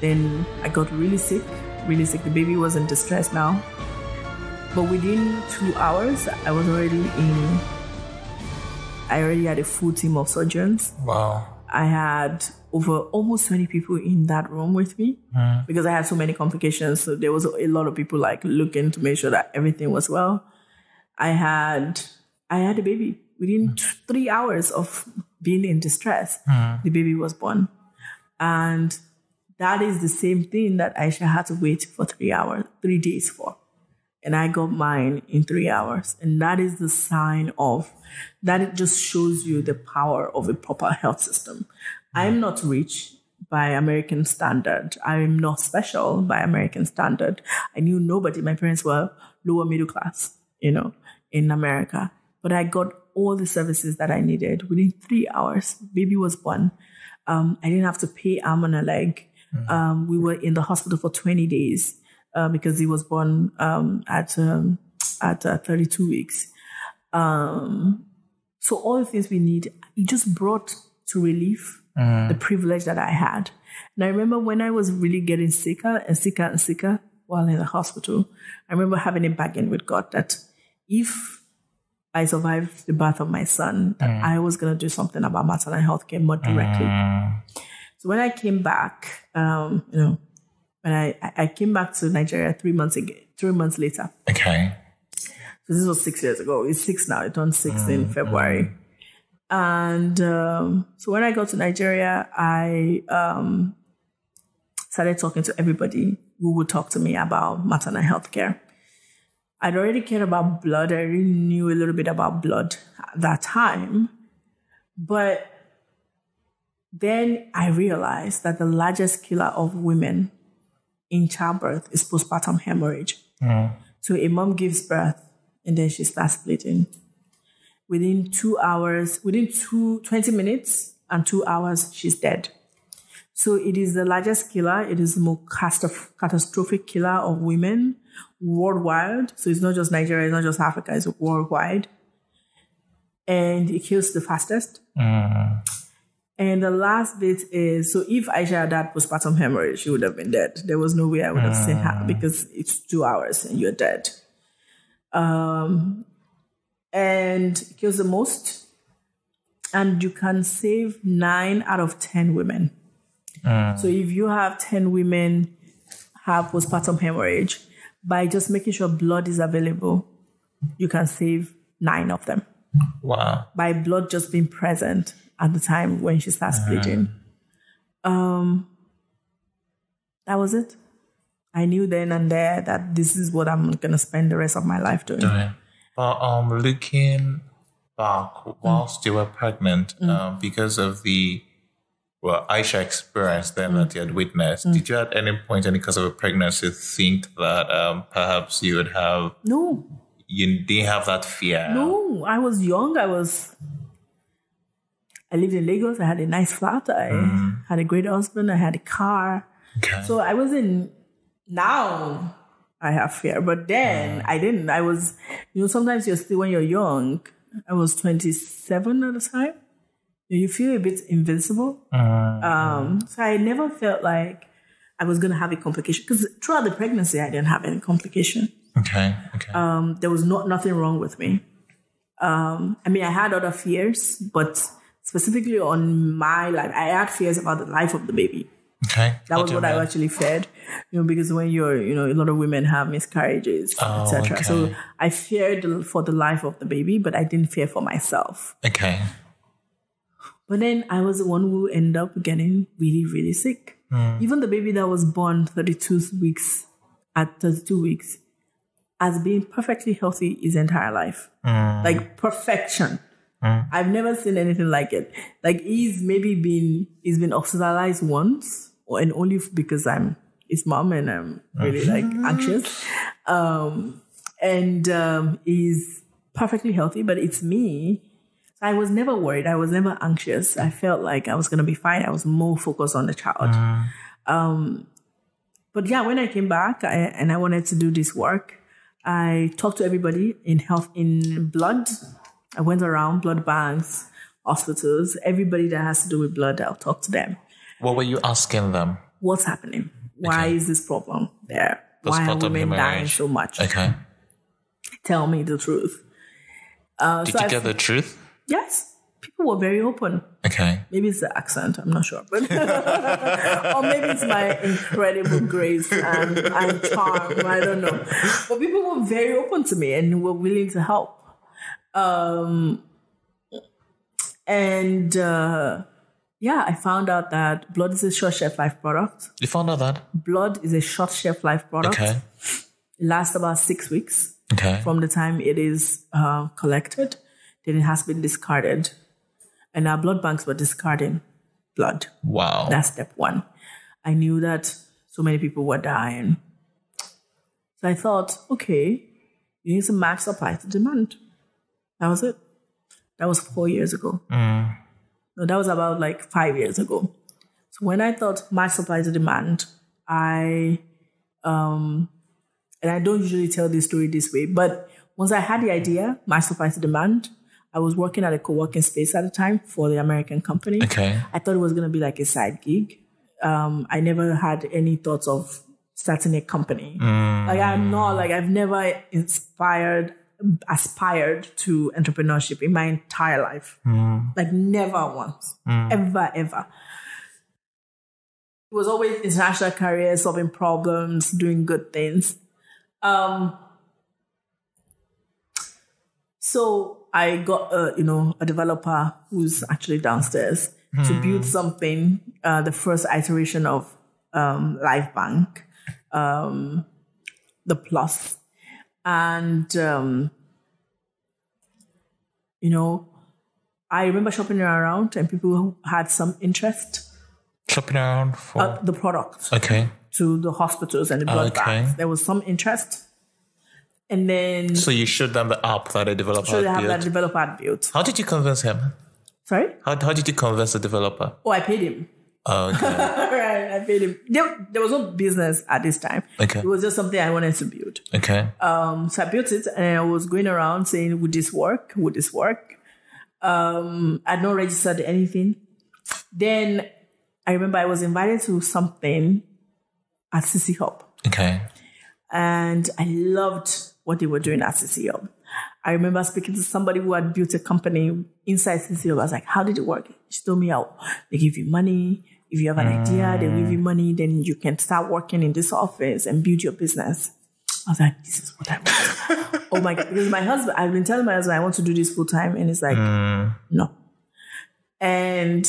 A: then i got really sick really sick the baby was in distress now but within two hours i was already in i already had a full team of surgeons
B: Wow.
A: I had over almost 20 people in that room with me hmm. because I had so many complications. So there was a lot of people like looking to make sure that everything was well. I had I had a baby within mm. t- three hours of being in distress. Mm. The baby was born, and that is the same thing that Aisha had to wait for three hours, three days for and I got mine in three hours. And that is the sign of that it just shows you the power of a proper health system. Mm. I'm not rich by American standard. I'm not special by American standard. I knew nobody. My parents were lower middle class, you know, in America. But I got all the services that I needed within three hours. Baby was born. Um, I didn't have to pay arm and a leg. Um, we were in the hospital for 20 days uh, because he was born um, at um, at uh, 32 weeks. Um, so all the things we need, it just brought to relief the privilege that I had. And I remember when I was really getting sicker and sicker and sicker while in the hospital, I remember having a bargain with God that if I survived the birth of my son, that I was going to do something about maternal health care more directly. So when I came back, um, you know, when I, I came back to Nigeria three months ago, three months later.
B: Okay.
A: So this was six years ago. It's six now. It turned six in February. And um, so when I got to Nigeria, I um, started talking to everybody who would talk to me about maternal health care. I'd already cared about blood. I really knew a little bit about blood at that time. But then I realized that the largest killer of women in childbirth is postpartum hemorrhage. Mm. So a mom gives birth and then she starts bleeding. Within two hours, within two, 20 minutes and two hours, she's dead. So it is the largest killer. It is the most catastrophic killer of women worldwide. So it's not just Nigeria, it's not just Africa, it's worldwide. And it kills the fastest. Mm. And the last bit is so if Aisha had had postpartum hemorrhage, she would have been dead. There was no way I would have seen her mm. because it's two hours and you're dead. Um, and it kills the most. And you can save nine out of 10 women. Mm. So if you have 10 women have postpartum hemorrhage, by just making sure blood is available, you can save nine of them
B: Wow.
A: by blood just being present at the time when she starts bleeding. Um, that was it. I knew then and there that this is what I'm gonna spend the rest of my life doing.
B: Right. But um, looking back whilst you were pregnant,
A: Mm.
B: um, because of the well, Aisha experience then that you had witnessed,
A: Mm.
B: did you at any point, any cause of a pregnancy, think that um, perhaps you would have
A: No,
B: you didn't have that fear?
A: no, I was young. I was. I lived in Lagos. I had a nice flat. I had a great husband. I had a car.
B: Okay.
A: So I wasn't. Now I have fear, but then I didn't. I was, you know, sometimes you're still when you're young. I was 27 at the time. You feel a bit invincible. Um, so I never felt like I was gonna have a complication because throughout the pregnancy I didn't have any complication.
B: okay. Okay.
A: Um, there was not nothing wrong with me. Um, I mean, I had other fears, but specifically on my life, I had fears about the life of the baby.
B: okay.
A: That was what
B: you
A: I actually feared, you know, because when you're, you know, a lot of women have miscarriages,
B: Oh,
A: etc. So. I feared for the life of the baby, but I didn't fear for myself.
B: Okay.
A: But then I was the one who ended up getting really, really sick. Even the baby that was born 32 weeks, at 32 weeks, has been perfectly healthy his entire life. Like perfection. I've never seen anything like it. Like he's maybe been, he's been hospitalized once, or, and only because I'm his mom and I'm really like anxious. Um, and um, he's perfectly healthy, but it's me I was never worried. I was never anxious. I felt like I was going to be fine. I was more focused on the child. Um, but yeah, when I came back I, and I wanted to do this work, I talked to everybody in health, in blood. I went around blood banks, hospitals, everybody that has to do with blood. I'll talk to them.
B: What were you asking them?
A: What's happening? Why
B: Okay.
A: is this problem there? Why are women dying so much?
B: Okay.
A: Tell me the truth. Uh,
B: Did
A: so
B: you
A: I-
B: get the truth?
A: Yes, people were very open.
B: Okay.
A: Maybe it's the accent, I'm not sure. But or maybe it's my incredible grace and, and charm. I don't know. But people were very open to me and were willing to help. Um and uh yeah, I found out that blood is a short shelf life product.
B: You found out that?
A: Blood is a short shelf life product.
B: Okay.
A: It lasts about six weeks
B: Okay.
A: from the time it is uh, collected, then it has been discarded. And our blood banks were discarding blood.
B: Wow.
A: That's step one. I knew that so many people were dying. So I thought, okay, you need to match supply to demand. That was it. That was four years ago. No, that was about like five years ago. So when I thought match supply to demand, I um and I don't usually tell this story this way, but once I had the idea, match supply to demand, I was working at a co-working space at the time for the American company.
B: Okay.
A: I thought it was going to be like a side gig. Um, I never had any thoughts of starting a company. Like I'm not like I've never inspired, aspired to entrepreneurship in my entire life. Like never once, ever, ever. It was always international career, solving problems, doing good things. Um, so I got a you know a developer who's actually downstairs to build something. Uh, the first iteration of um, LifeBank, um, the Plus, and um, you know, I remember shopping around and people who had some interest
B: Shopping around for.
A: uh, the product
B: okay.
A: to the hospitals and the blood
B: Okay.
A: banks. There was some interest, and then
B: So you showed them the app that a developer
A: they
B: had
A: that
B: built.
A: developer had built.
B: How did you convince him?
A: Sorry.
B: How, how did you convince the developer?
A: Oh, I paid him.
B: Oh, okay.
A: right, I paid him. There, there was no business at this time.
B: Okay.
A: It was just something I wanted to build.
B: okay.
A: Um, so I built it and I was going around saying, would this work? Would this work? Um, I'd not registered anything. Then I remember I was invited to something at CCHub
B: Okay.
A: and I loved what they were doing at CCHub. I remember speaking to somebody who had built a company inside CCHub. I was like, how did it work? She told me how they give you money. If you have an idea, they give you money, then you can start working in this office and build your business. I was like, this is what I want. oh my God. Because my husband, I've been telling my husband I want to do this full time. And it's like, no. And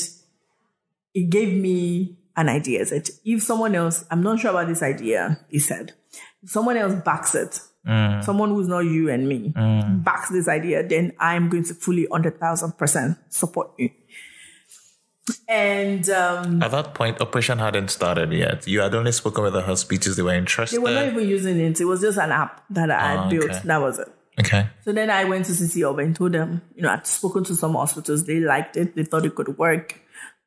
A: it gave me an idea. That if someone else, I'm not sure about this idea, he said, if someone else backs it, someone who's not you and me backs this idea, then I'm going to fully 100,000% support you. And um,
B: At that point, operation hadn't started yet. You had only spoken with the hospitals; they were interested.
A: they were not even using it. It was just an app that I had
B: Oh,
A: built.
B: okay.
A: That was it.
B: okay.
A: So then I went to CCHub and told them, you know, I'd spoken to some hospitals. They liked it. They thought it could work.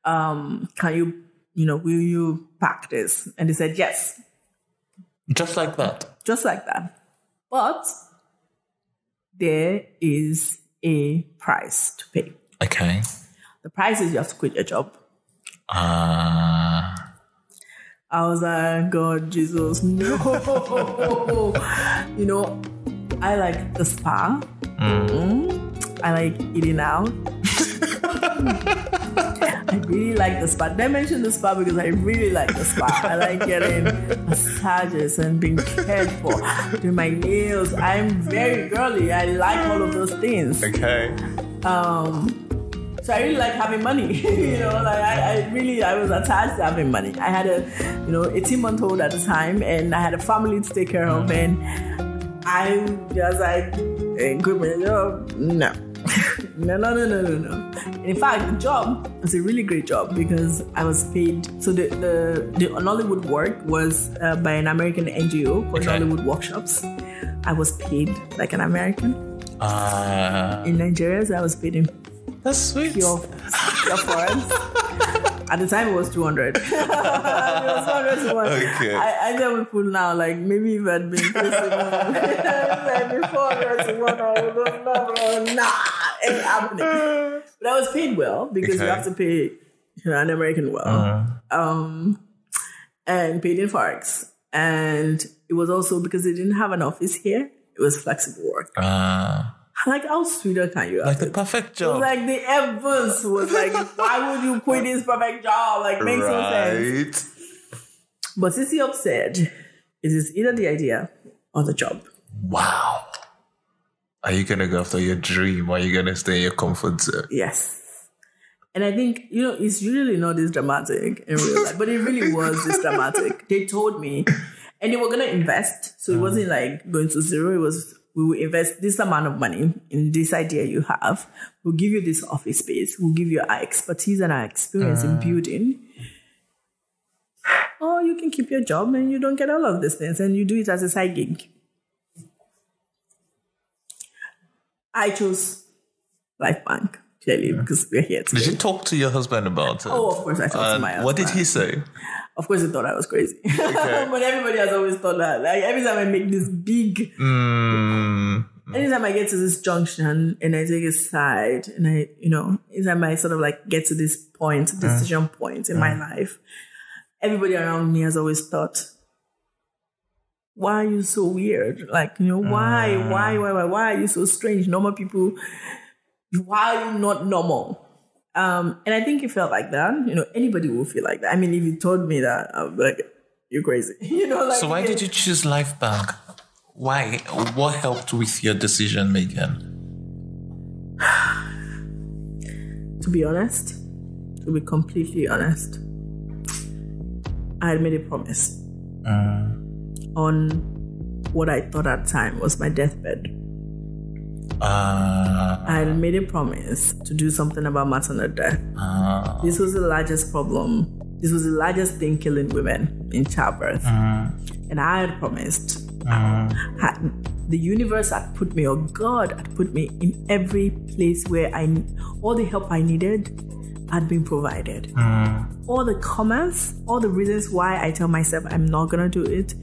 A: Um, can you, you know, will you pack this? And they said, yes,
B: Just like that.
A: just like that. But there is a price to pay.
B: Okay.
A: The price is you have to quit your job.
B: Uh,
A: I was like, God, Jesus, no. you know, I like the spa. Mm. I like eating out. I really like the spa. Did I mention the spa because I really like the spa. I like getting massages and being cared for, doing my nails. I'm very girly. I like all of those things.
B: okay. Um.
A: So I really like having money. you know, like I, I really I was attached to having money. I had a you know 18 month old at the time and I had a family to take care of and I was like eh, quit my job. No. No, no, no, no, no, no. In fact, the job was a really great job because I was paid. So the the, the Nollywood work was uh, by an American NGO called
B: Okay.
A: Nollywood Workshops. I was paid like an American
B: Uh,
A: in Nigeria. So I was paid in
B: that's sweet.
A: pure, pure foreign. At the time, it was 200. it was 200 to one.
B: Okay.
A: I, I tell people now, like, maybe if I'd been like before 400 to one, I would have nah, ain't happening. But I was paid well because you have to pay you know, an American well. Um, and paid in Forex. And it was also because they didn't have an office here, it was flexible work.
B: Uh,
A: Like, how sweeter can you have
B: like the perfect job.
A: like the Evans was like, why would you quit this perfect job? Like, makes no sense.
B: right.
A: But CCHub said, it is either the idea or the job.
B: Wow. Are you gonna go after your dream or are you gonna stay in your comfort zone?
A: Yes. And I think, you know, it's really not this dramatic in real life, but it really was this dramatic. They told me, and they were going to invest. So it wasn't mm. like going to zero. It was, we will invest this amount of money in this idea you have. We'll give you this office space. We'll give you our expertise and our experience in mm. building. Or you can keep your job and you don't get all of these things and you do it as a side gig. I chose LifeBank, clearly, mm. because we're here today.
B: Did you talk to your husband about it?
A: Oh, of course, I talked to
B: And
A: my
B: What did he say?
A: Of course, they thought I was crazy. but everybody has always thought that. Like, every time I make this big,
B: Mm,
A: anytime I get to this junction and I take a side and I, you know, anytime I my sort of like get to this point, mm. decision point in my mm. life, everybody around me has always thought, why are you so weird? Like, you know, why, why, mm. why, why, why are you so strange? Normal people, why are you not normal? Um, and I think it felt like that. You know, anybody will feel like that. I mean, if you told me that, I'd be like, you're crazy. you know, like.
B: so why did you choose LifeBank? Why? What helped with your decision making?
A: To be honest, to be completely honest, I had made a promise on what I thought at the time was my deathbed.
B: Uh,
A: I had made a promise to do something about maternal death.
B: uh,
A: This was the largest problem. This was the largest thing killing women in childbirth. Mm. And I had promised. Mm. Had, the universe had put me, or God had put me in every place where I, all the help I needed had been provided. Mm. All the comments, all the reasons why I tell myself I'm not gonna do it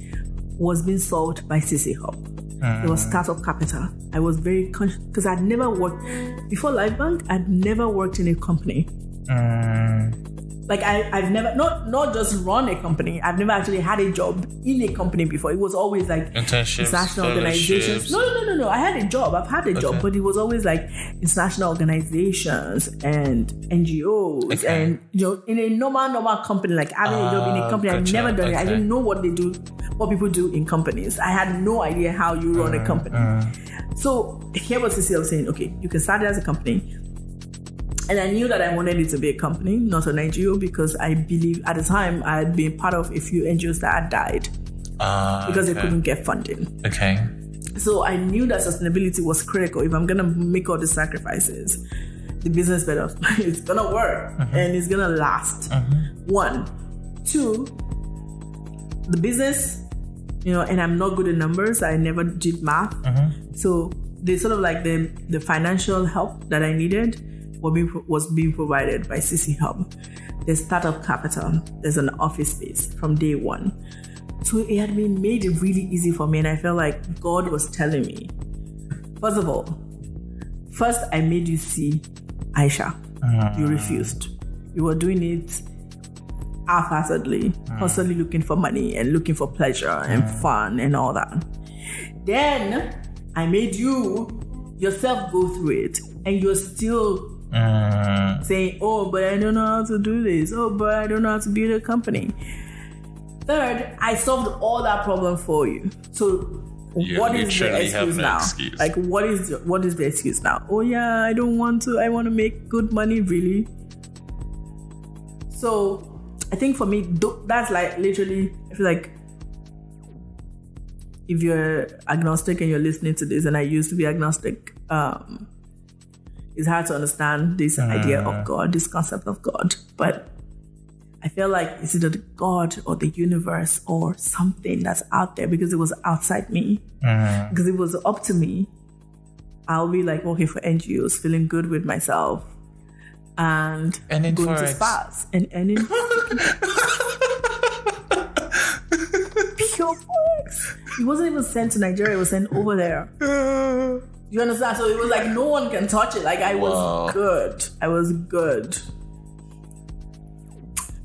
A: was being solved by CCHub. It was mm. startup capital. I was very conscious because I'd never worked before LifeBank. I'd never worked in a company. Mm. Like I, I've never not not just run a company. I've never actually had a job in a company before. It was always like
B: Internships,
A: international organizations. No, no, no, no, no. I had a job. I've had a job, but it was always like international organizations and NGOs
B: Okay.
A: and you know in a normal normal company like having a job in a
B: Ah,
A: company. I've never done it. I
B: Okay.
A: didn't know what they do, what people do in companies. I had no idea how you run
B: Mm,
A: a company. So here was CCHub saying, okay, you can start it as a company. And I knew that I wanted it to be a company, not an NGO, because I believe at the time I had been part of a few NGOs that had died
B: Ah,
A: because
B: okay.
A: they couldn't get funding.
B: Okay.
A: So I knew that sustainability was critical. If I'm gonna make all the sacrifices, the business better it's gonna work mm-hmm. and it's gonna last. Mm-hmm. One, two, the business, you know, and I'm not good at numbers. I never did math, mm-hmm. so the sort of like the the financial help that I needed was being, was being provided by CCHub. There's startup capital. There's an office space from day one. So it had been made really easy for me, and I felt like God was telling me, first of all, first I made you see Aisha. Ah. You refused. You were doing it half-heartedly, ah. constantly looking for money and looking for pleasure and ah. fun and all that. Then I made you yourself go through it, and you're still
B: Mm,
A: saying, "Oh, but I don't know how to do this. Oh, but I don't know how to build a company." Third, I solved all that problem for you. So,
B: You
A: what is the excuse now?
B: excuse.
A: Like, what is the, what is the excuse now? Oh yeah, I don't want to. I want to make good money, really. So, I think for me, that's like literally. I feel like if you're agnostic and you're listening to this, and I used to be agnostic, um, it's hard to understand this idea of uh. God, this concept of God. But I feel like it's either the God or the universe or something that's out there because it was outside me. Uh-huh. Because it was up to me, I'll be like working for NGOs, feeling good with myself, and
B: And in
A: going to
B: Forex.
A: spas and earning pure forex. It wasn't even sent to Nigeria; it was sent over there. Uh. You understand? So it was like no one can touch it. Like I was good. I was good.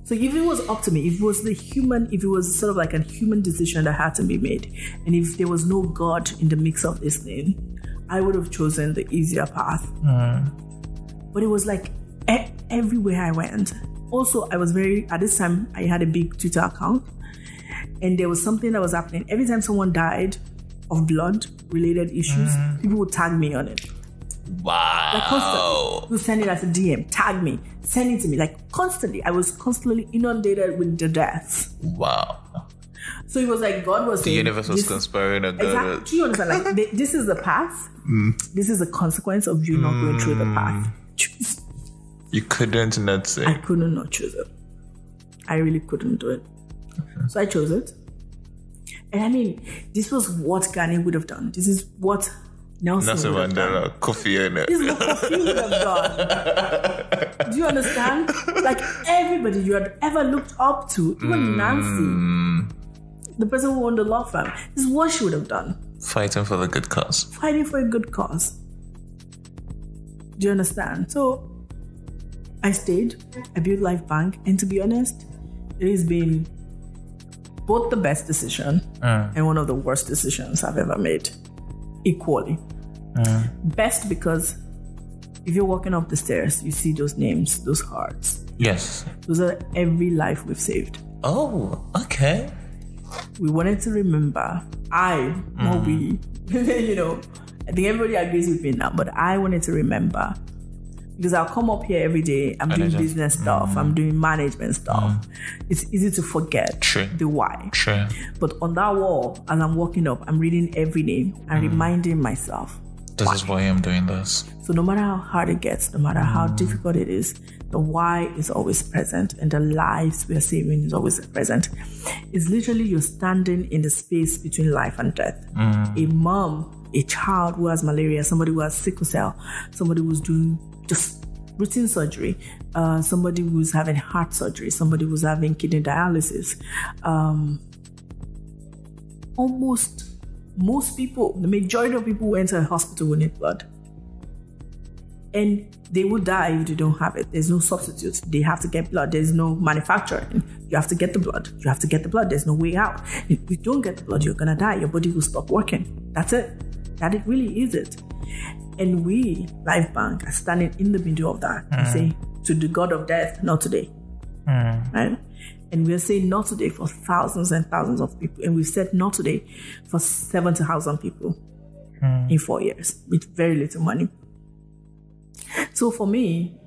A: So if it was up to me, if it was the human, if it was sort of like a human decision that had to be made, and if there was no God in the mix of this thing, I would have chosen the easier path. Mm. But it was like e- everywhere I went. Also, I was very at this time I had a big Twitter account, and there was something that was happening. Every time someone died of blood related issues, mm. people would tag me on it. Wow. Like constantly.
B: wow.
A: You send it as a DM, tag me, send it to me. Like constantly. I was constantly inundated with the deaths.
B: Wow.
A: So it was like God was
B: The universe was
A: this-
B: conspiring against
A: Exactly. Do you understand? Like thi- this is the path. Mm. This is the consequence of you not going through the mm. path. Choose.
B: You couldn't not say.
A: I couldn't not choose it. I really couldn't do it. So I chose it. And I mean, this was what Gandhi would have done. This is what Nelson,
B: Nelson
A: would have done.
B: Mandela, Kofi Annan.
A: This is what Kofi would have done. Do you understand? Like everybody you had ever looked up to, even hmm. Nancy, the person who owned the law firm, this is what she would have done.
B: Fighting for the good cause.
A: Fighting for a good cause. Do you understand? So I stayed, I built LifeBank, and to be honest, it has been both the best decision uh. and one of the worst decisions I've ever made, equally. Uh. Best because if you're walking up the stairs, you see those names, those hearts.
B: Yes.
A: Those are every life we've saved.
B: Oh, okay.
A: We wanted to remember, I, mm. not we, you know, I think everybody agrees with me now, but I wanted to remember because I'll come up here every day. I'm doing business stuff. I'm mm. doing management stuff. Mm. It's easy to forget
B: True.
A: the why.
B: True.
A: But on that wall, as I'm walking up, I'm reading every name and mm. reminding myself.
B: This is why I'm doing this.
A: So no matter how hard it gets, no matter how difficult it is, the why is always present and the lives we are saving is always present. It's literally you're standing in the space between life and death. A mom, a child who has malaria, somebody who has sickle cell, somebody who's doing just routine surgery, uh, somebody who's having heart surgery, somebody who's having kidney dialysis. Um, almost most people, the majority of people who enter a hospital will need blood. And they will die if they don't have it. There's no substitute. They have to get blood. There's no manufacturing. You have to get the blood. You have to get the blood. There's no way out. If you don't get the blood, you're gonna die. Your body will stop working. That's it. That it really is it. And we, LifeBank, are standing in the middle of that. Hmm. and say to the God of death, not today. Hmm. Right? And we're saying not today for thousands and thousands of people. And we've said not today for 70,000 people hmm. in four years with very little money. So for me,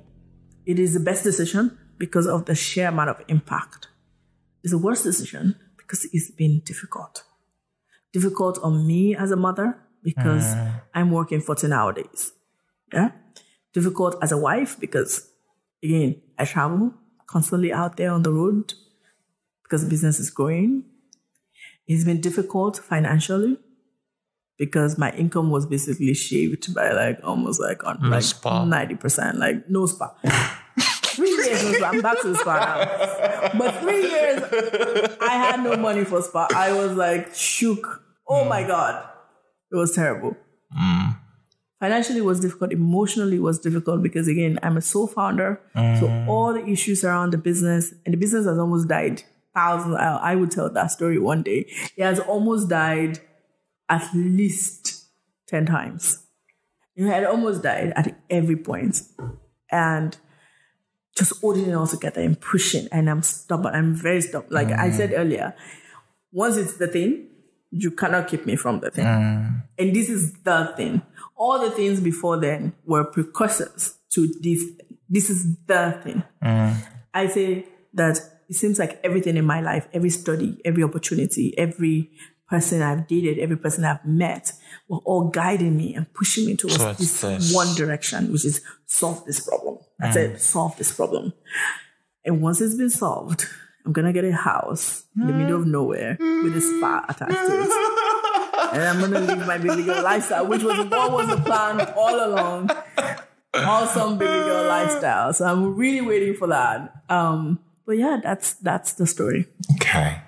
A: it is the best decision because of the sheer amount of impact. It's the worst decision because it's been difficult. Difficult on me as a mother because mm. I'm working 14 hour days. Yeah. Difficult as a wife because again, I travel constantly out there on the road because the business is growing. It's been difficult financially because my income was basically shaved by like almost like on like
B: spa.
A: ninety percent, like no spa. three years no spa. I'm back to the spa now, but three years I had no money for spa. I was like shook. Oh my mm. god, it was terrible. Mm. Financially it was difficult. Emotionally it was difficult because again I'm a sole founder, so mm. all the issues around the business and the business has almost died. Thousands. I, would tell that story one day. It has almost died at least 10 times. You had almost died at every point. And just holding it all together and pushing. And I'm stubborn. I'm very stubborn. Like I mm. said earlier, once it's the thing, you cannot keep me from the thing. Mm. And this is the thing. All the things before then were precursors to this. This is the thing. Mm. I say that it seems like everything in my life, every study, every opportunity, every person I've dated, every person I've met, were all guiding me and pushing me towards this,
B: this.
A: one direction, which is solve this problem. That's mm. it, solve this problem. And once it's been solved, I'm gonna get a house in the middle of nowhere with a spa attached to it. And I'm gonna live my baby girl lifestyle, which was what was the plan all along. Awesome baby girl lifestyle. So I'm really waiting for that. Um, but yeah, that's that's the story.
B: Okay.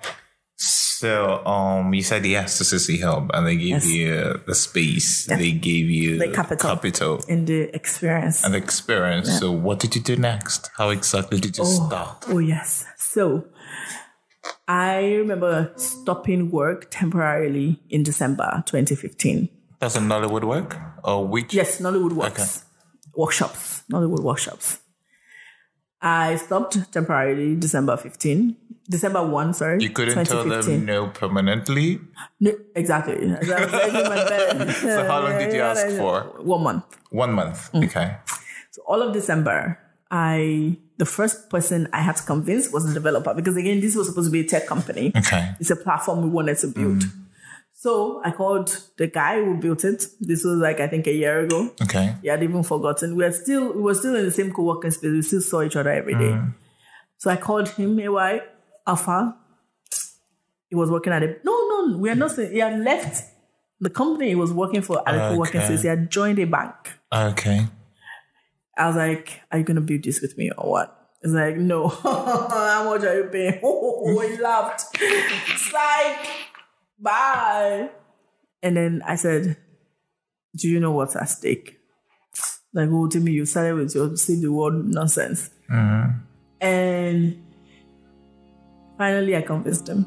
B: So, um, you said yes to CCHub, and they gave
A: Yes.
B: you the space. They gave you
A: The capital.
B: capital
A: In the experience.
B: and experience. So, what did you do next? How exactly did you start?
A: Oh, yes. So I remember stopping work temporarily in December 2015.
B: That's a Nollywood work, or which?
A: Yes, Nollywood Works. Okay. Workshops. Nollywood workshops. I stopped temporarily December 15. December 1, sorry.
B: You couldn't tell them no permanently.
A: No, exactly. I was begging my bed.
B: So, how long did you ask for?
A: One month.
B: One month.
A: Mm.
B: Okay.
A: So all of December, I the first person I had to convince was the developer because again, this was supposed to be a tech company.
B: Okay.
A: It's a platform we wanted to build. Mm. So I called the guy who built it. This was like I think a year ago.
B: Okay.
A: He had even forgotten. We were still we were still in the same co-working space. We still saw each other every day. Mm. So I called him, AY Alpha. He was working at it. no, no, we are not saying he had left the company he was working for at a co-working space. He had joined a bank.
B: Okay.
A: I was like, Are you gonna build this with me or what? It's like, no. How much are you paying? Oh, he laughed. Psych. Bye. And then I said, Do you know what's at stake? Like, oh, Temie, you started with your save the world nonsense. Mm-hmm. And finally, I convinced him.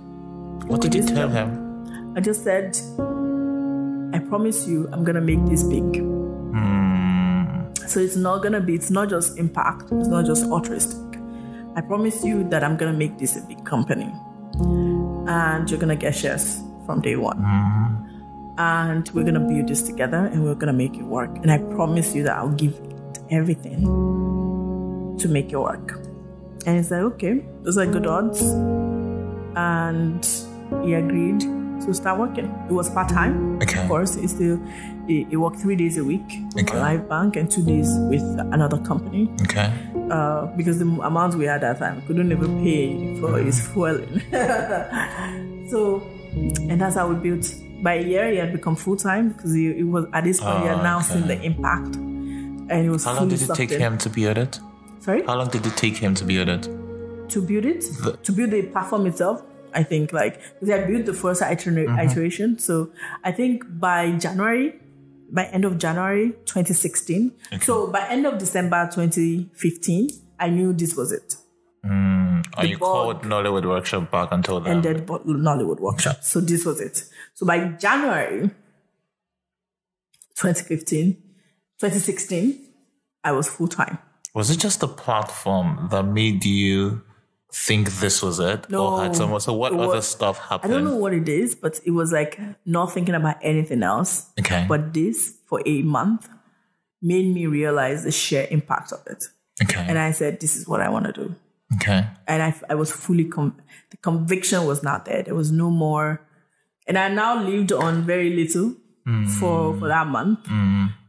B: What did you tell
A: him.
B: him?
A: I just said, I promise you, I'm gonna make this big. So it's not gonna be, it's not just impact, it's not just altruistic. I promise you that I'm gonna make this a big company. And you're gonna get shares from day one. Mm-hmm. And we're gonna build this together and we're gonna make it work. And I promise you that I'll give it everything to make it work. And he's like, okay, those are good odds. And he agreed to start working. It was part time,
B: Okay.
A: of course. He still it, he worked three days a week
B: Okay.
A: LifeBank and two days with another company
B: Okay.
A: uh, because the amount we had at that time couldn't even pay for his fueling. so, and that's how we built. By a year, he had become full time because he, he was at this point he had now
B: okay.
A: seen the impact, and he was
B: How long did it take
A: in.
B: him to build it?
A: Sorry,
B: How long did it take him to build it?
A: to build it,
B: The-
A: to build the platform itself. I think like they I built the first iter-
B: Mm-hmm.
A: iteration, so I think by January, by end of January 2016, so by end of December 2015, I knew this was it.
B: And you called Nollywood Workshop back and told them.
A: ended Bo- Nollywood workshop. So this was it. So by January 2015, 2016, I was full time.
B: Was it just the platform that made you think this was it?
A: No.
B: Or had someone, so what other stuff happened?
A: I don't know what it is, but it was like not thinking about anything else.
B: Okay.
A: But this for a month made me realize the sheer impact of it.
B: Okay.
A: And I said, this is what I want to do.
B: okay.
A: And I, I was fully, com- the conviction was not there. There was no more. And I now lived on very little for, for that month.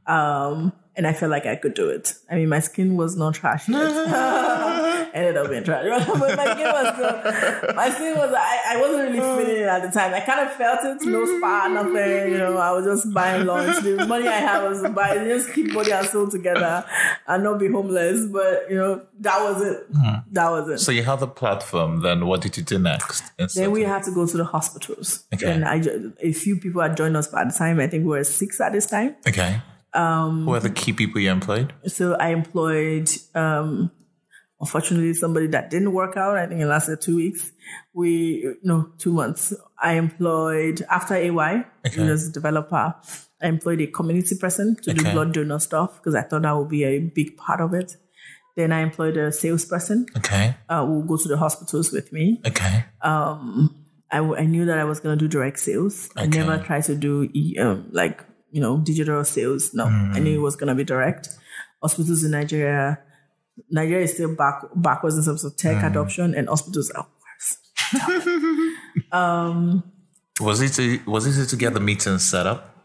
A: Um, and I felt like I could do it. I mean, my skin was not trash yet. Ended up being trash. but my skin was still, my skin was, I, I wasn't really feeling it at the time. I kind of felt it, no spa, nothing, you know, I was just buying lunch. The money I had was to buy, just keep body and soul together and not be homeless. But, you know, that was it. Hmm. That was it.
B: So you had the platform. Then what did you do next?
A: Then we had to go to the hospitals.
B: Okay.
A: And I, a few people had joined us by the time. I think we were six at this time.
B: okay. Um, Who are the key people you employed?
A: So I employed, um, unfortunately, somebody that didn't work out. I think it lasted two weeks. We, no, two months. I employed, after AY,
B: Okay.
A: who was a developer, I employed a community person to do blood donor stuff because I thought that would be a big part of it. Then I employed a salesperson
B: Okay.
A: uh, who will go to the hospitals with me.
B: Okay.
A: Um, I, w- I knew that I was going to do direct sales. I never tried to do um, like, you know, digital sales. No, I knew it mm. was going to be direct. Hospitals in Nigeria, Nigeria is still back, backwards in terms of tech mm. adoption and hospitals are worse.
B: Um, was it to, was it to get the meeting set up,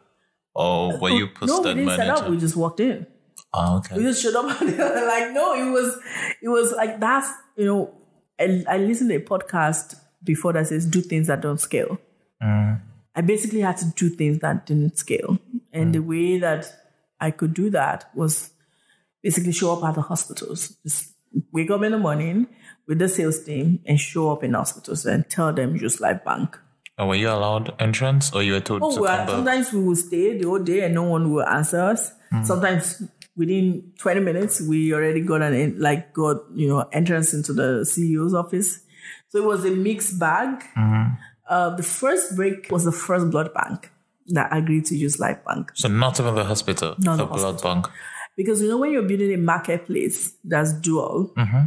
B: or uh, were you
A: Oh, no, we didn't set up. We just walked in.
B: Oh,
A: We just showed up. and like, no, it was, it was like that's, you know, I, I listened to a podcast before that says do things that don't scale. Mm. I basically had to do things that didn't scale. And the mm. way that I could do that was basically show up at the hospitals. Just wake up in the morning with the sales team and show up in hospitals and tell them use LifeBank.
B: And were you allowed entrance, or you were told
A: Oh,
B: to
A: well, sometimes we will stay the whole day and no one will answer us. Mm. Sometimes within 20 minutes, we already got an, like, got, you know, entrance into the CEO's office. So it was a mixed bag. Mm-hmm. Uh, the first break was the first blood bank that agreed to use LifeBank.
B: So not even the hospital,
A: Not
B: the
A: the
B: blood bank.
A: Because, you know, when you're building a marketplace that's dual, mm-hmm.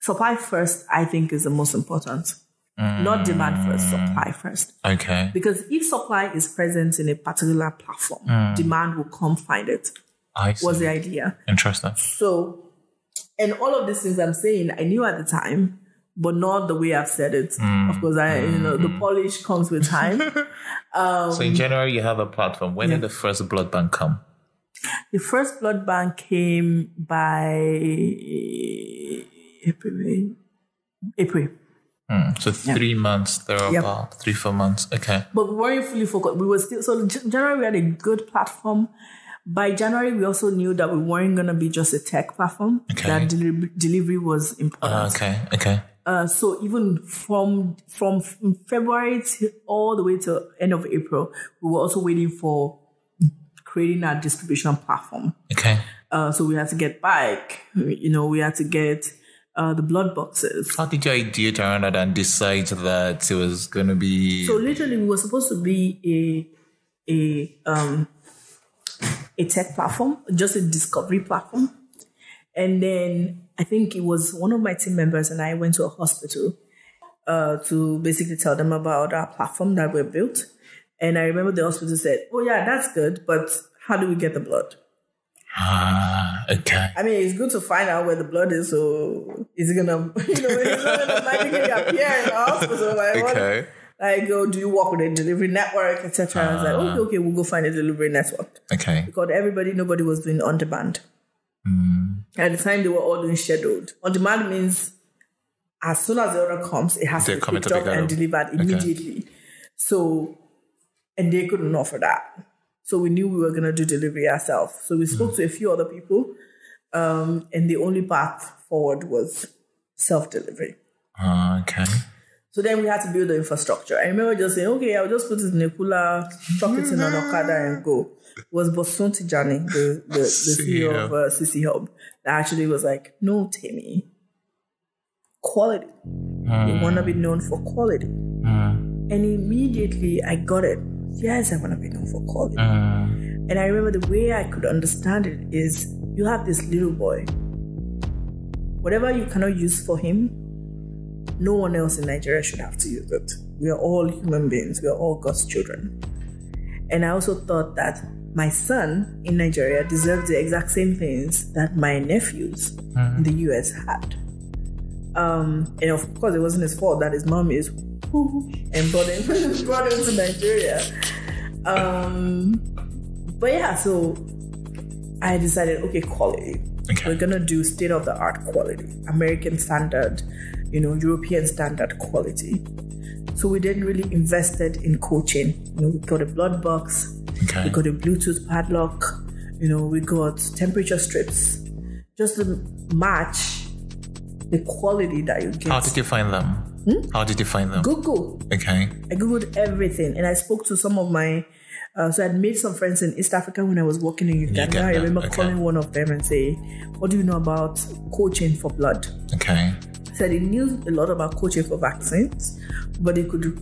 A: supply first, I think, is the most important. Not mm. demand first, supply first.
B: Okay.
A: Because if supply is present in a particular platform, mm. demand will come find it.
B: I see.
A: Was the idea.
B: Interesting.
A: So, and all of these things I'm saying, I knew at the time, but not the way I've said it. Mm. Of course, I you know the mm-hmm. polish comes with time.
B: Um, so in January you have a platform. When did the first blood bank come?
A: the first blood bank came by April. April.
B: Hmm. So three months, thereabout, three, four months. Okay.
A: but we weren't fully focused. We were still so January we had a good platform. By January, we also knew that we weren't gonna be just a tech platform.
B: Okay.
A: That delivery, delivery was ah, important.
B: Okay. Okay.
A: Uh, so even from from February to all the way to end of April, we were also waiting for creating our distribution platform.
B: Okay.
A: Uh, so we had to get bike, you know, we had to get uh, the blood boxes.
B: How did you ideate around that and decide that it was going to be?
A: So literally, we were supposed to be a a um a tech platform, just a discovery platform, and then I think it was one of my team members and I went to a hospital uh, to basically tell them about our platform that we built. And I remember the hospital said, "Oh yeah, that's good, but how do we get the blood?"
B: ah, okay.
A: I mean, it's good to find out where the blood is. So is it gonna, you know, it's not gonna magically appear in the hospital? Like, what-
B: Okay.
A: like, go, do you work with a delivery network, etc. I was like, okay, okay, we'll go find a delivery network.
B: Okay.
A: Because everybody, nobody was doing on demand. At the time, they were all doing scheduled. On demand means as soon as the order comes, it has
B: They're
A: to be picked up and delivered immediately. So, and they couldn't offer that. So we knew we were going to do delivery ourselves. So we spoke to a few other people, um, and the only path forward was self delivery.
B: Ah, okay.
A: So then we had to build the infrastructure. I remember just saying, okay, I'll just put it in a cooler, chuck it in an Okada and go. Was Bosun Tijani, the, the, the CEO of uh, CCHub, that actually was like, no, Temie, quality. You hmm. want to be known for quality. Hmm. And immediately I got it. Yes, I want to be known for quality. Hmm. And I remember the way I could understand it is you have this little boy. Whatever you cannot use for him, no one else in Nigeria should have to use it. We are all human beings, we are all God's children. And I also thought that my son in Nigeria deserves the exact same things that my nephews in the US had. Um, and of course, it wasn't his fault that his mom is and brought him brought him to Nigeria. Um, but yeah, so I decided, okay, quality.
B: Okay.
A: We're gonna do state of the art quality, American standard, you know, European standard quality. So we didn't really invested in cold chain. You know, we got a blood box,
B: Okay.
A: we got a Bluetooth padlock, you know, we got temperature strips, just to match the quality that you get.
B: How did you find them?
A: Hmm?
B: How did you find them?
A: Google.
B: Okay.
A: I googled everything, and I spoke to some of my. Uh, so I'd made some friends in East Africa when I was working in Uganda.
B: Uganda,
A: I remember
B: okay.
A: calling one of them and say, "What do you know about cold chain for blood?"
B: Okay.
A: Said he knew a lot about cold chain for vaccines, but he could,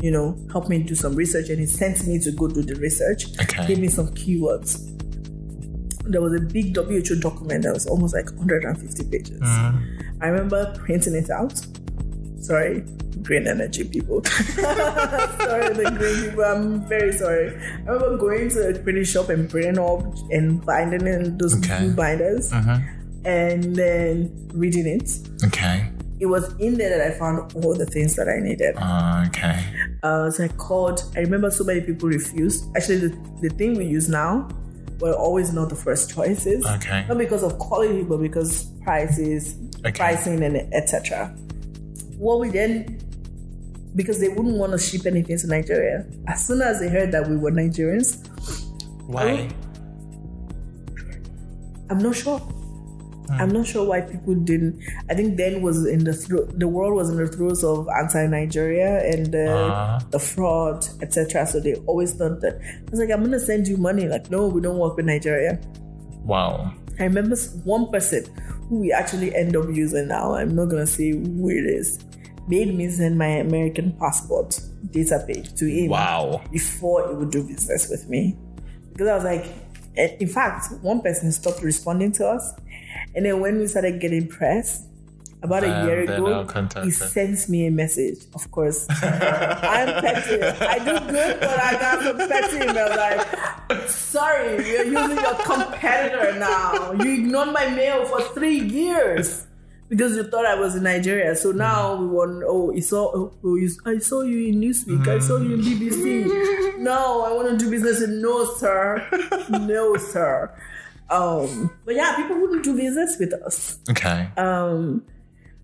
A: you know, help me do some research, and he sent me to go do the research.
B: Okay.
A: Gave me some keywords. There was a big WHO document that was almost like 150 pages.
B: Mm-hmm.
A: I remember printing it out. Sorry, green energy people. sorry, the green people. I'm very sorry. I remember going to a printing shop and printing up and binding in those
B: Okay.
A: blue binders and then reading it.
B: Okay.
A: It was in there that I found all the things that I needed.
B: Uh, okay.
A: Uh, so I called. I remember so many people refused. Actually, the, the thing we use now were always not the first choices.
B: Okay.
A: Not because of quality, but because prices,
B: Okay.
A: pricing, and etc. What we then, because they wouldn't want to ship anything to Nigeria. As soon as they heard that we were Nigerians,
B: Why?
A: I'm not sure. I'm not sure why people didn't. I think then was in the thro- the world was in the throes of anti-Nigeria and the,
B: Ah.
A: the fraud, etc. So they always thought that I was like, I'm gonna send you money. Like, no, we don't work with Nigeria.
B: Wow.
A: I remember one person who we actually end up using now. I'm not gonna say who it is. Made me send my American passport data page to him
B: Wow.
A: before he would do business with me. Because I was like, eh, in fact, one person stopped responding to us. And then when we started getting press, about a
B: Um,
A: year ago, he sends me a message. Of course, I'm petty. I do good, but I got some petty emails like, sorry, you're using your competitor now. You ignored my mail for three years because you thought I was in Nigeria. So now we want, oh, I saw, oh, oh, you, I saw you in Newsweek. I saw you in BBC. No, I want to do business. in No, sir. No, sir. Um, but yeah, people wouldn't do business with us.
B: Okay.
A: Um,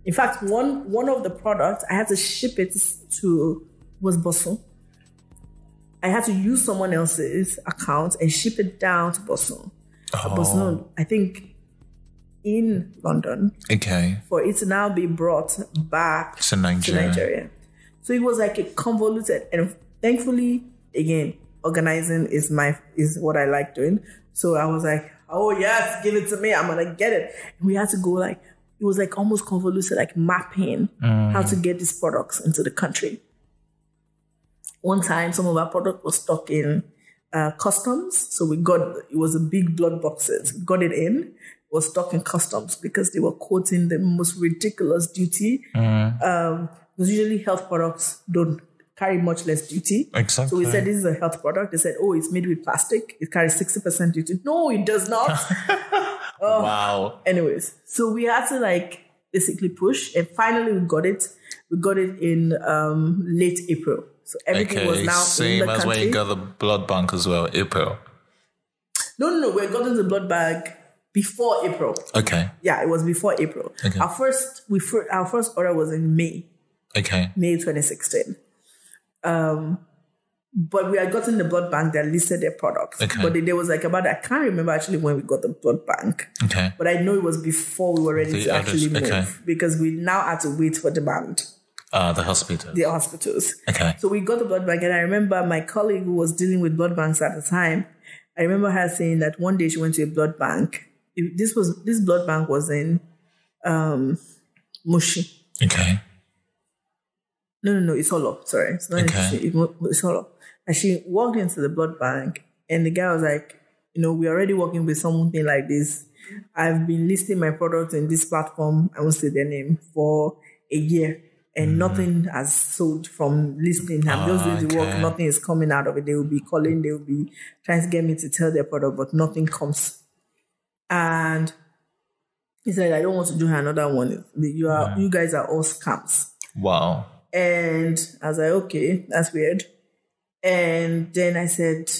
A: in fact, one one of the products I had to ship it to was Boson. I had to use someone else's account and ship it down to Boson.
B: Oh.
A: I think, in London
B: Okay.
A: for it to now be brought back
B: To Nigeria.
A: to Nigeria. So it was like a convoluted, and thankfully, again, organizing is my is what I like doing. So I was like, oh yes, give it to me. I'm gonna get it. And we had to go like it was like almost convoluted, like mapping how to get these products into the country. One time, some of our product was stuck in uh, customs, so we got it was a big blood boxes. Got it in, was stuck in customs because they were quoting the most ridiculous duty. Um, because usually health products don't carry much less duty. So we said this is a health product. They said, oh, it's made with plastic. It carries sixty percent duty. No, it does not. oh.
B: Wow.
A: Anyways, so we had to like basically push, and finally we got it. We got it in um, late April. So everything was
B: Okay.
A: now in
B: Same as when you got the blood bank as well. April.
A: no, no, no. We got the blood bag before April.
B: Okay.
A: Yeah, it was before April.
B: Okay.
A: Our first, we fir- our first order was in May,
B: Okay.
A: May 2016. Um, but we had gotten the blood bank that listed their products.
B: Okay.
A: But there was like about I can't remember actually when we got the blood bank.
B: Okay.
A: But I know it was before we were ready
B: The
A: to actually move
B: okay.
A: because we now had to wait for demand,
B: Uh, the hospital.
A: the hospitals.
B: Okay.
A: So we got the blood bank, and I remember my colleague who was dealing with blood banks at the time. I remember her saying that one day she went to a blood bank. This was this blood bank was in um, Mushin.
B: Okay.
A: No, no, no, Isolo. Sorry, it's not
B: Okay.
A: It's all up. And she walked into the blood bank, and the guy was like, "You know, we're already working with something like this. I've been listing my products in this platform. I won't say their name for a year, and mm. nothing has sold from listing. I'm just doing the work, nothing is coming out of it. They will be calling, they will be trying to get me to tell their product, but nothing comes. And he said, I don't want to do another one. You are you guys are all scams.
B: Wow.
A: And I was like, okay, that's weird. And then I said,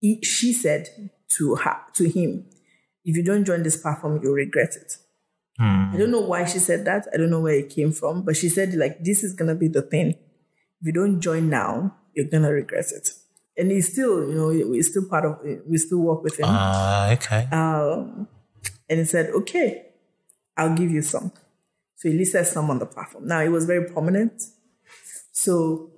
A: he, she said to her, to him, if you don't join this platform, you'll regret it. I don't know why she said that. I don't know where it came from, but she said like, this is going to be the thing. If you don't join now, you're going to regret it. And he's still, you know, we're still part of. We still work with him.
B: Ah, okay.
A: Um, and he said, okay, I'll give you some. So he listed some on the platform. Now it was very prominent. So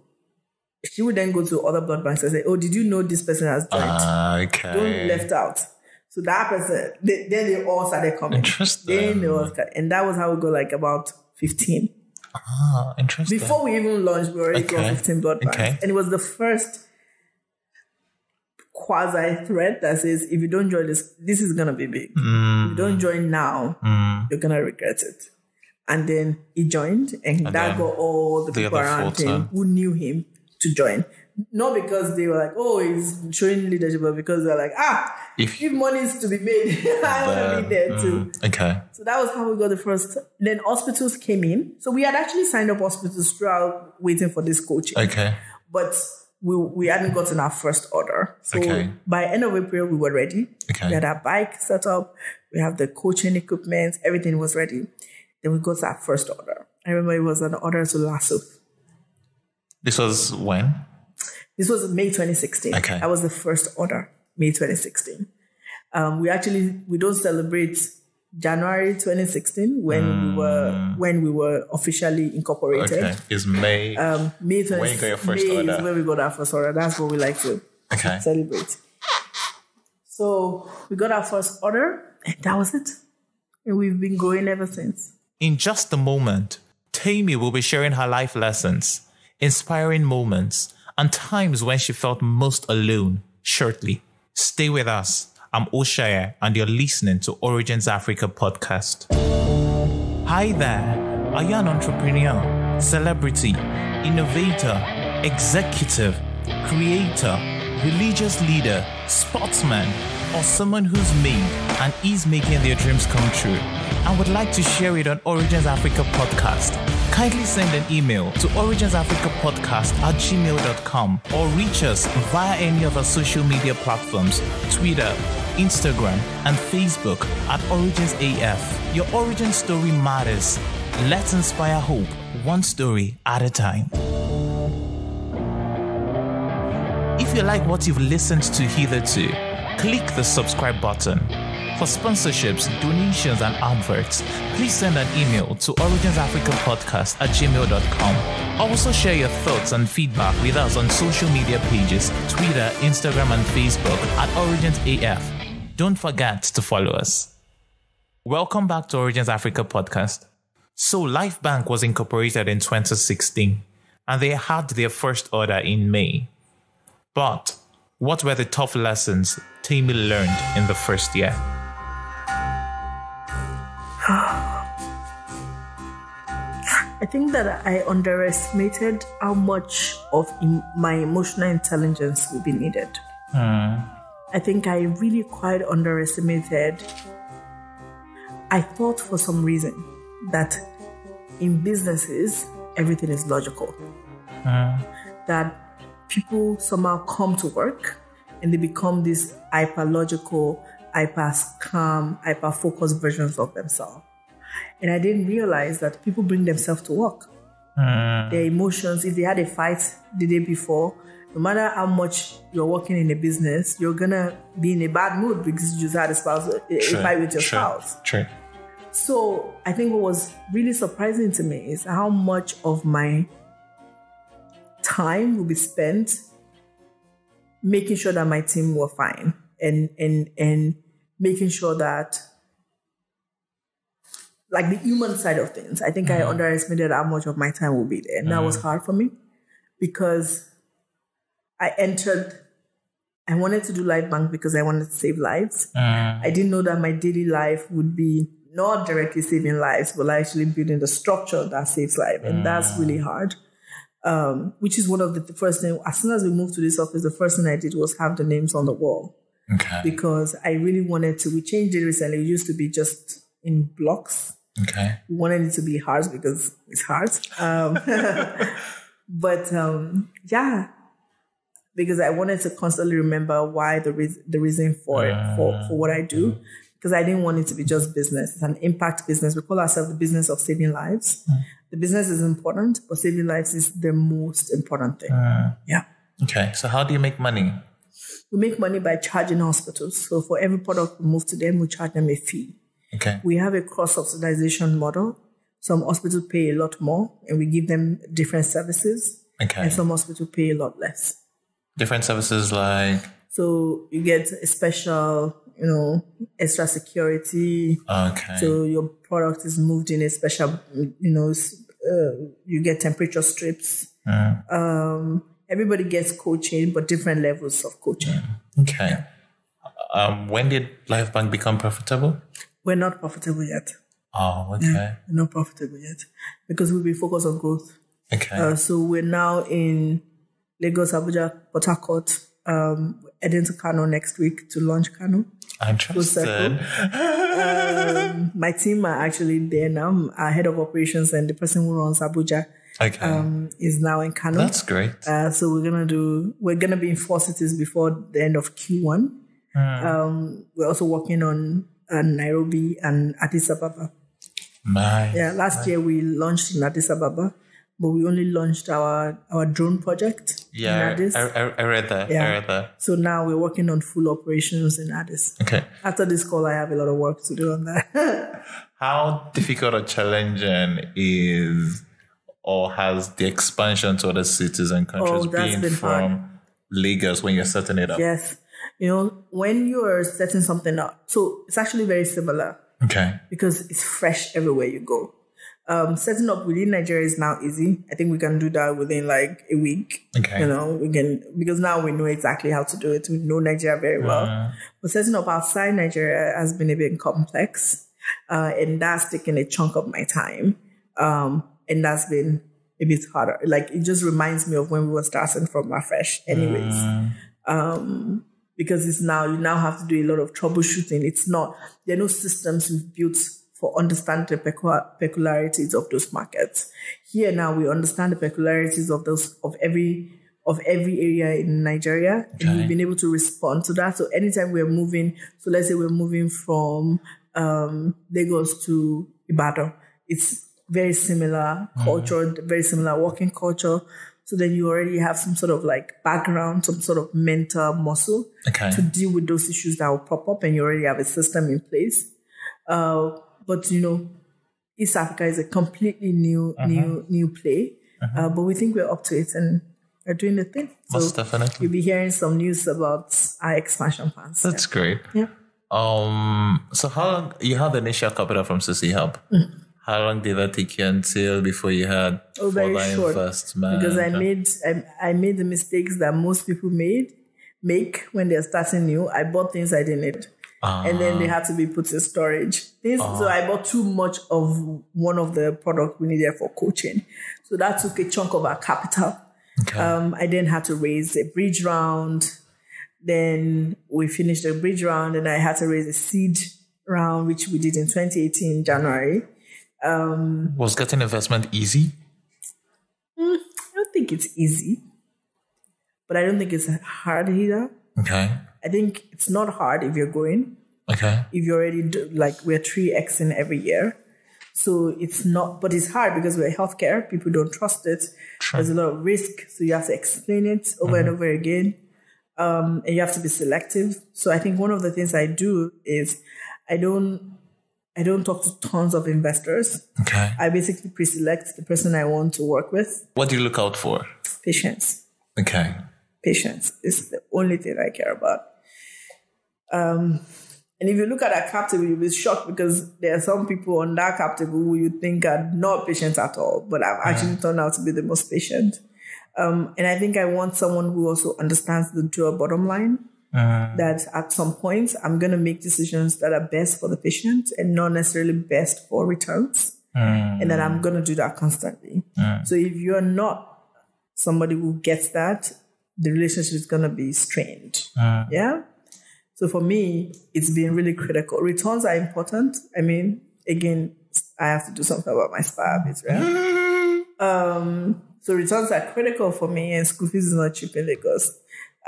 A: she would then go to other blood banks and say, oh, did you know this person has joined?
B: Ah,
A: Don't
B: okay.
A: left out. So that person, they, then they all started coming.
B: Interesting.
A: Then they all started, and that was how we got like about 15.
B: Ah, interesting.
A: Before we even launched, we already got 15 blood banks.
B: Okay.
A: And it was the first quasi threat that says, if you don't join this, this is going to be big. If you don't join now, you're going to regret it. And then he joined, and, that got all the
B: the
A: people around him who knew him to join. Not because they were like, oh, he's showing leadership, but because they're like, ah,
B: If-
A: if, money is to be made, I want to be there too.
B: Mm, okay.
A: So that was how we got the first. Then hospitals came in. So we had actually signed up hospitals throughout waiting for this cold chain,
B: Okay.
A: but we we hadn't gotten our first order. So
B: Okay.
A: by end of April, we were ready.
B: Okay.
A: We had our bike set up. We have the cold chain equipment. Everything was ready. Then we got our first order. I remember it was an order to Lasso.
B: This was when?
A: This was May 2016.
B: Okay.
A: That was the first order, May 2016. Um, we actually we don't celebrate January 2016 when we were when we were officially incorporated.
B: Okay. Is May.
A: Um, May 20,
B: When you got your first
A: May
B: order.
A: is when we got our first order. That's what we like to
B: okay.
A: celebrate. So we got our first order, and that was it. And we've been growing ever since.
B: In just a moment, Temie will be sharing her life lessons, inspiring moments, and times when she felt most alone shortly. Stay with us. I'm Oshaya, and you're listening to Origins Africa podcast. Hi there. Are you an entrepreneur, celebrity, innovator, executive, creator, religious leader, sportsman, or someone who's made and is making their dreams come true and would like to share it on Origins Africa podcast? Kindly send an email to originsafricapodcast at gmail.com or reach us via any of our social media platforms Twitter, Instagram, and Facebook at Origins AF. Your origin story matters. Let's inspire hope, one story at a time. If you like what you've listened to hitherto, click the subscribe button. For sponsorships, donations, and adverts, please send an email to originsafricapodcast at gmail.com. Also share your thoughts and feedback with us on social media pages, Twitter, Instagram, and Facebook at Origins AF. Don't forget to follow us. Welcome back to Origins Africa podcast. So, LifeBank was incorporated in 2016 and they had their first order in May. But what were the tough lessons Temie learned in the first year?
A: I think that I underestimated how much of my emotional intelligence will be needed. Hmm. I think I really quite underestimated. I thought for some reason that in businesses, everything is logical. Hmm. That people somehow come to work and they become these hyperlogical, hyper calm, hyper focused versions of themselves. And I didn't realize that people bring themselves to work. Hmm. Their emotions, if they had a fight the day before, no matter how much you're working in a business, you're gonna be in a bad mood because you just had a spouse a, a fight with your spouse.
B: True.
A: So I think what was really surprising to me is how much of my time will be spent making sure that my team were fine and and and making sure that like the human side of things. I think I mm-hmm. underestimated how much of my time will be there. And that was mm-hmm. hard for me because I entered I wanted to do LifeBank because I wanted to save lives. Mm. I didn't know that my daily life would be not directly saving lives, but actually building the structure that saves life. And mm. that's really hard. Um, which is one of the, the first thing, as soon as we moved to this office, the first thing I did was have the names on the wall
B: Okay.
A: because I really wanted to, we changed it recently. It used to be just in blocks.
B: Okay.
A: We wanted it to be hearts because it's hearts. Um, but um, yeah, because I wanted to constantly remember why the reason the reason for it for for what I do. Because I didn't want it to be just business. It's an impact business. We call ourselves the business of saving lives. The business is important, but saving lives is the most important thing. Uh, yeah.
B: Okay. So how do you make money?
A: We make money by charging hospitals. So for every product we move to them, we charge them a fee.
B: Okay.
A: We have a cross subsidization model. Some hospitals pay a lot more and we give them different services.
B: Okay.
A: And some hospitals pay a lot less.
B: Different services like
A: So you get a special, you know, extra security.
B: okay.
A: So your product is moved in a special, you know, uh, you get temperature strips. Um, everybody gets cold chain, but different levels of cold chain.
B: okay. Um, when did LifeBank become profitable?
A: We're not profitable yet.
B: Oh, okay.
A: We're not profitable yet because we'll be focused on growth.
B: Okay.
A: Uh, so we're now in Lagos, Abuja, Port Harcourt, um, heading to Kano next week to launch Kano.
B: I'm
A: circle.
B: interested.
A: My team are actually there now. Our head of operations and the person who runs Abuja
B: Okay.
A: um, is now in Kano.
B: That's great.
A: Uh, so we're gonna do. We're gonna be in four cities before the end of Q1. Um, we're also working on uh, Nairobi and Addis Ababa.
B: My.
A: Yeah, last year we launched in Addis Ababa, but we only launched our our drone project in
B: Yeah,
A: Addis.
B: I, I, I read that. I
A: Yeah.
B: read that.
A: So now we're working on full operations in Addis.
B: Okay.
A: After this call, I have a lot of work to do on that.
B: How difficult or challenging is or has the expansion to other cities and countries
A: Oh,
B: been,
A: been
B: from
A: hard.
B: Lagos when you're setting it up?
A: yes, you know when you are setting something up, so it's actually very similar
B: Okay.
A: because it's fresh everywhere you go. Um, setting up within Nigeria is now easy. I think we can do that within like a week.
B: Okay.
A: You know, we can because now we know exactly how to do it. We know Nigeria very well. But setting up outside Nigeria has been a bit complex, uh, and that's taken a chunk of my time. Um, and that's been a bit harder. Like it just reminds me of when we were starting from afresh, anyways. Um, because it's now you now have to do a lot of troubleshooting. It's not there are no systems we've built for understand the peculiarities of those markets. Here now we understand the peculiarities of those of every of every area in Nigeria, and we've been able to respond to that. So anytime we're moving, so let's say we're moving from um, Lagos to Ibadan, it's very similar culture, very similar working culture. So then you already have some sort of like background, some sort of mental muscle
B: Okay.
A: to deal with those issues that will pop up, and you already have a system in place. Uh, but you know, East Africa is a completely new, new, new play. Uh, but we think we're up to it and are doing the thing.
B: Most
A: so
B: definitely.
A: you'll be hearing some news about our expansion plans.
B: That's great.
A: yeah.
B: Um. So how long you had the initial capital from CCHub? How long did that take you until before you had
A: Mm. Oh, very short.
B: investment?
A: because I made I, I made the mistakes that most people made make when they're starting new. I bought things I didn't need. And then they ah. had to be put in storage. Things, So ah. I bought too much of one of the product we needed for cold chain. So that took a chunk of our capital.
B: Okay.
A: Um, I then had to raise a bridge round. Then we finished the bridge round, and I had to raise a seed round, which we did in 2018 January.
B: Um, Was getting investment easy?
A: Mm, I don't think it's easy, but I don't think it's hard either.
B: Okay.
A: I think it's not hard if you're going.
B: Okay.
A: If you're already do, like we're three xing every year, so it's not. But it's hard because we're healthcare. People don't trust it. There's a lot of risk, so you have to explain it over and over again, um, and you have to be selective. So I think one of the things I do is I don't I don't talk to tons of investors.
B: Okay.
A: I basically pre-select the person I want to work with.
B: What do you look out for?
A: Patience.
B: Okay.
A: patience is the only thing I care about. Um, and if you look at our cap table, you'll be shocked because there are some people on that table who you think are not patient at all, but I've actually turned out to be the most patient. Um, and I think I want someone who also understands the dual bottom line. that at some point I'm going to make decisions that are best for the patient and not necessarily best for returns. And then I'm going to do that constantly. So if you're not somebody who gets that, the relationship is going to be strained. Yeah. So for me, it's been really critical. Returns are important. I mean, again, I have to do something about my spa habits, right? um, so returns are critical for me, and school fees is not cheap in Lagos.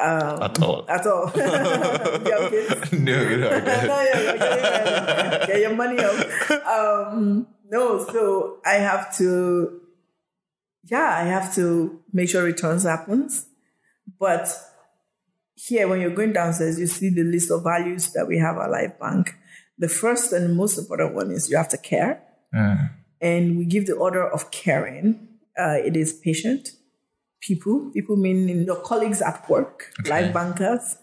A: Um,
B: At all.
A: At all. yeah, okay.
B: no, no,
A: no, yeah, yeah, yeah, get your money up. Um, no, so I have to, yeah, I have to make sure returns happens. But here, when you're going downstairs, you see the list of values that we have at LifeBank. The first and most important one is you have to care. And we give the order of caring. Uh, it is patient, people, people meaning your colleagues at work, life bankers,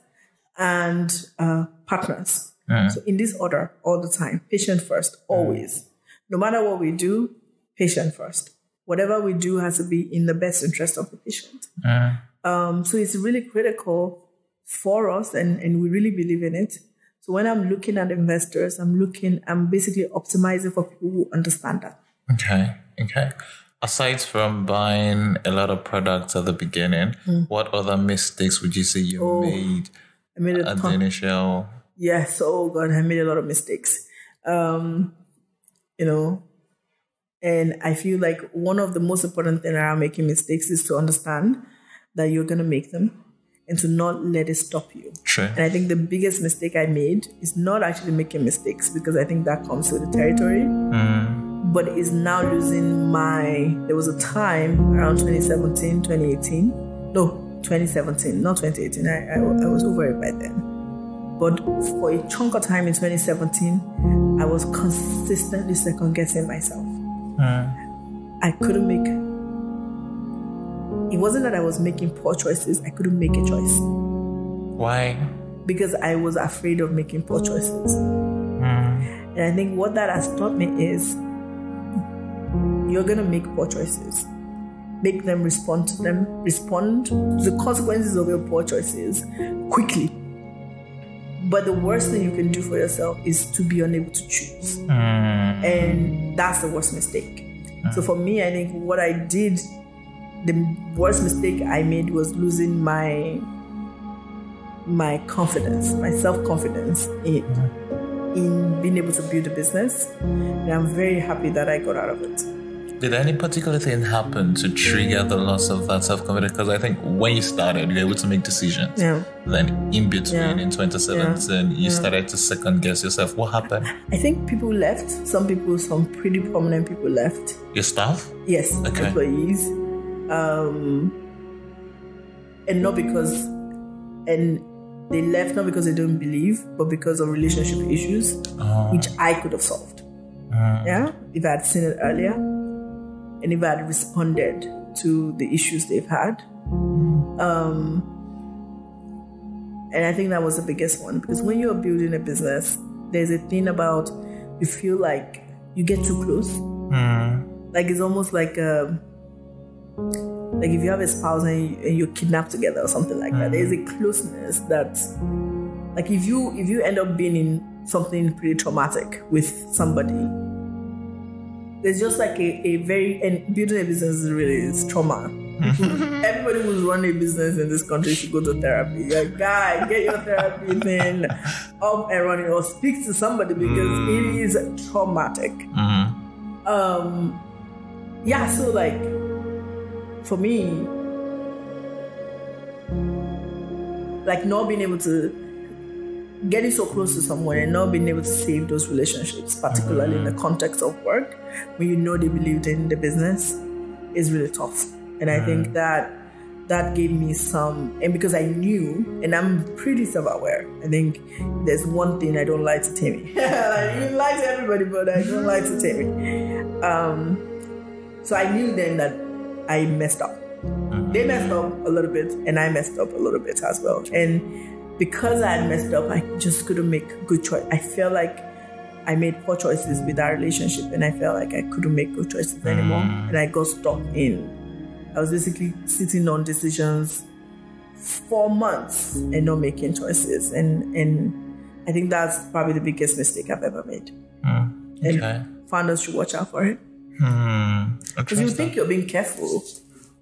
A: and uh, partners. So in this order, all the time, patient first, always. No matter what we do, patient first. Whatever we do has to be in the best interest of the patient. Um, so it's really critical for us, and, and we really believe in it. So when I'm looking at investors, I'm looking, I'm basically optimizing for people who understand that.
B: Okay, okay. Aside from buying a lot of products at the beginning, what other mistakes would you say you
A: Oh,
B: made
A: I made a
B: at the initial?
A: Yes, oh God, I made a lot of mistakes. Um, you know, and I feel like one of the most important things around making mistakes is to understand that you're gonna make them and to not let it stop you.
B: True.
A: And I think the biggest mistake I made is not actually making mistakes because I think that comes with the territory. Mm. But is now losing my. There was a time around 2017, 2018. No, 2017, not 2018. I, I, I was over it by then. But for a chunk of time in 2017, I was consistently second guessing myself. Mm. I couldn't make. It wasn't that I was making poor choices, I couldn't make a choice
B: Why?
A: because I was afraid of making poor choices. Hmm. And I think what that has taught me is you're going to make poor choices. Make them respond to them, respond to the consequences of your poor choices quickly. But the worst thing you can do for yourself is to be unable to choose. Hmm. And that's the worst mistake. So hmm. for me, I think what I did, the worst mistake I made was losing my my confidence, my self confidence in, in being able to build a business. And I'm very happy that I got out of it.
B: Did any particular thing happen to trigger the loss of that self confidence? Because I think when you started, you were able to make decisions.
A: Yeah.
B: Then in between,
A: Yeah.
B: in 2017, you started to second guess yourself. What happened?
A: I think people left. Some people, some pretty prominent people left.
B: Your staff?
A: Yes,
B: Okay.
A: employees. Um, and not because, and they left not because they don't believe, but because of relationship issues, which I could have solved. Yeah, if I had seen it earlier, and if I had responded to the issues they've had. Um, and I think that was the biggest one because when you're building a business, there's a thing about you feel like you get too close. Like it's almost like um like if you have a spouse and, you, and you're kidnapped together or something like that. Mm. There's a closeness that, like if you if you end up being in something pretty traumatic with somebody, there's just like a, a very and building a business is really is trauma. Mm-hmm. Everybody who's running a business in this country should go to therapy. Like, guy, get your therapy thing up and running, or speak to somebody because mm. it is traumatic. Mm-hmm. Um, yeah. So like, for me, like not being able to getting so close to someone and not being able to save those relationships, particularly in the context of work, when you know they believed in the business, is really tough. And I think that that gave me some, and because I knew, and I'm pretty self-aware. I think there's one thing I don't like to Temie. like, you lie to everybody, but I don't like to Temie. Um, so I knew then that I messed up. Uh-huh. They messed up a little bit, and I messed up a little bit as well. And because I had messed up, I just couldn't make good choice. I felt like I made poor choices with that relationship, and I felt like I couldn't make good choices anymore, mm. and I got stuck in. I was basically sitting on decisions for months and not making choices. And and I think that's probably the biggest mistake I've ever made. Mm.
B: Okay.
A: And founders should watch out for it.
B: Hmm.
A: Because you think you're being careful.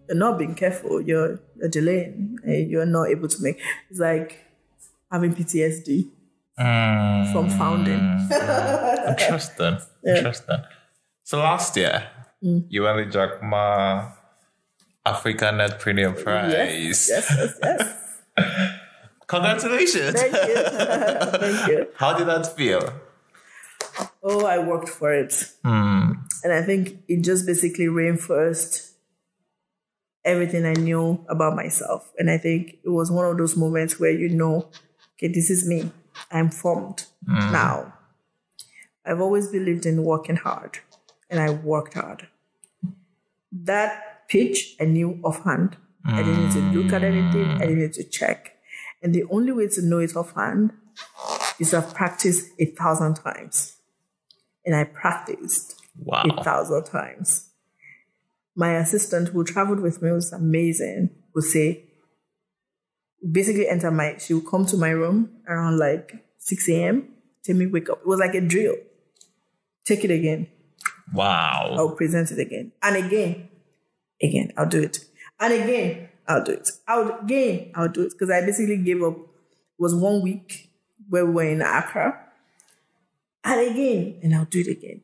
A: You're not being careful. You're, you're delaying. And you're not able to make. It's like having PTSD
B: Hmm.
A: from founding.
B: Interesting. Interesting. So last year,
A: Mm.
B: you won the Jack Ma African Netpreneur Prize.
A: Yes, yes, yes.
B: Congratulations.
A: Thank you. Thank you.
B: How did that feel?
A: Oh, I worked for it.
B: Hmm.
A: And I think it just basically reinforced everything I knew about myself. And I think it was one of those moments where you know, okay, this is me. I'm formed mm. now. I've always believed in working hard, and I worked hard. That pitch I knew offhand. I didn't need to look at anything, I didn't need to check. And the only way to know it offhand is have practiced a thousand times. And I practiced
B: Wow.
A: a thousand times. My assistant who traveled with me was amazing, would say, basically enter my, she would come to my room around like 6 a.m. Tell me wake up. It was like a drill. Take it again.
B: Wow.
A: I'll present it again. And again. Again, I'll do it. And again, I'll do it. I'll again, I'll do it. Because I basically gave up. It was one week where we were in Accra. And again, and I'll do it again.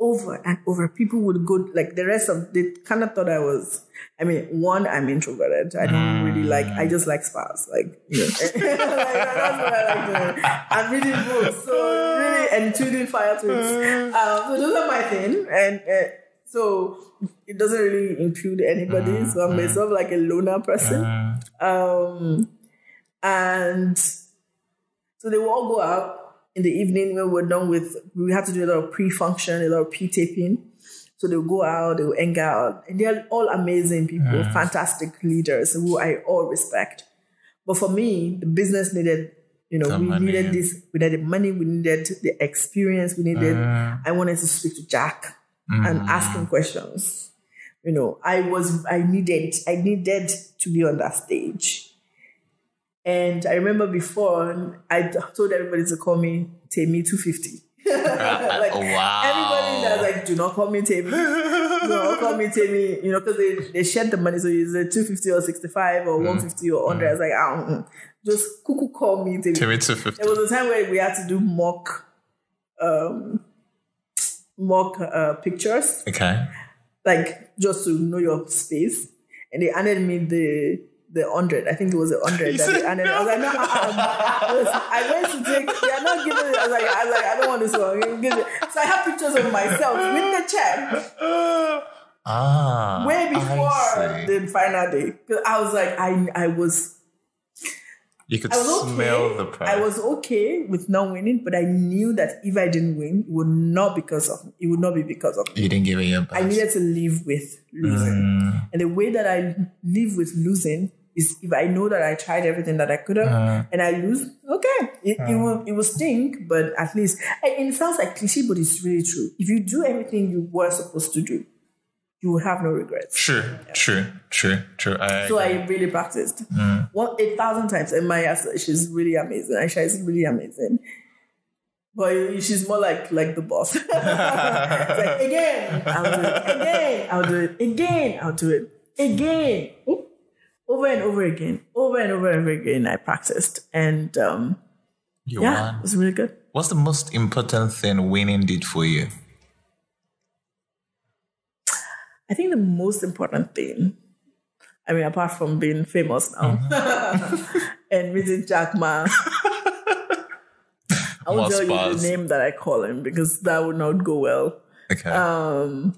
A: Over and over. People would go like the rest of they kind of thought I was I mean, one, I'm introverted. I don't really like I just like spas. Like, you know. like, that's what I like doing. I'm reading books. So really and tuning fire tweets. Um, so those are my thing. And uh, so it doesn't really include anybody. So I'm myself like a loner person. Um, and so they will all go out in the evening when we're done with, we had to do a lot of pre-function, a lot of pre-taping. So they'll go out, they'll hang out. And they're all amazing people, fantastic leaders who I all respect. But for me, the business needed, you know,
B: The
A: we
B: money.
A: needed this, we needed money, we needed the experience, we needed, I wanted to speak to Jack and mm. ask him questions. You know, I was, I needed, I needed to be on that stage. And I remember before, I told everybody to call me Temie 250. like,
B: Oh, wow.
A: Everybody that's like, do not call me Temie. do not call me Temie, you know, because they, they shared the money. So it's a 250 or 65 or 150 or 100. I was like, mm, just cuckoo call me Temie.
B: Temie 250.
A: There was a time where we had to do mock, um, mock uh, pictures
B: Okay.
A: like just to know your space. And they handed me the the hundred. I think it was a hundred that they
B: said
A: handed. I was like, no, uh-uh. I went to take. They are not giving it. I was like, I was like, I don't want this one. Give it. So I have pictures of myself with the check
B: Ah.
A: way before the final day. Because I was like, I I was
B: You could
A: I was okay.
B: smell the price.
A: I was okay with not winning, but I knew that if I didn't win, it would not because of it would not be because of me.
B: You didn't give it your best.
A: I needed to live with losing.
B: Mm.
A: And the way that I live with losing is if I know that I tried everything that I could have
B: Uh.
A: and I lose, okay, it, it will it will stink, but at least it sounds like cliche, but it's really true. If you do everything you were supposed to do, you will have no regrets.
B: True, true, true, true. I,
A: So I really practiced one a thousand times, and my ass- she's really amazing. Aisha is really amazing. But she's more like like the boss. It's like again, I'll do it. Again, I'll do it. Again, I'll do it. Again. Over and over again, over and over and over again. I practiced, and um,
B: you
A: yeah,
B: won.
A: it was really good.
B: What's the most important thing winning did for you?
A: I think the most important thing, I mean, apart from being famous now and meeting Jack Ma, I won't tell you the name that I call him because that would not go well.
B: Okay.
A: Um,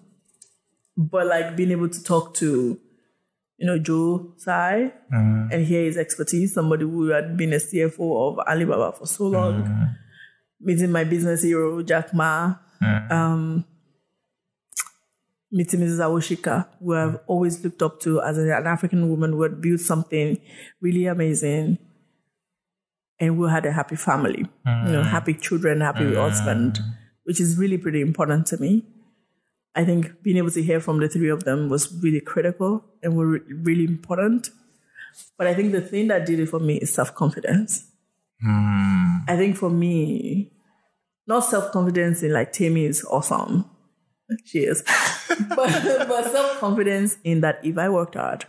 A: but like being able to talk to, you know, Joe Tsai mm. and hear his expertise, somebody who had been a CFO of Alibaba for so long, mm. meeting my business hero, Jack Ma, mm. um, meeting Mrs. Awosika, who I've always looked up to as an African woman who had built something really amazing. And we had a happy family, you know, happy children, happy husband, which is really pretty important to me. I think being able to hear from the three of them was really critical and were really important. But I think the thing that did it for me is self confidence. Hmm. I think for me, not self confidence in like Temie is awesome. She is. but but self confidence in that if I worked hard,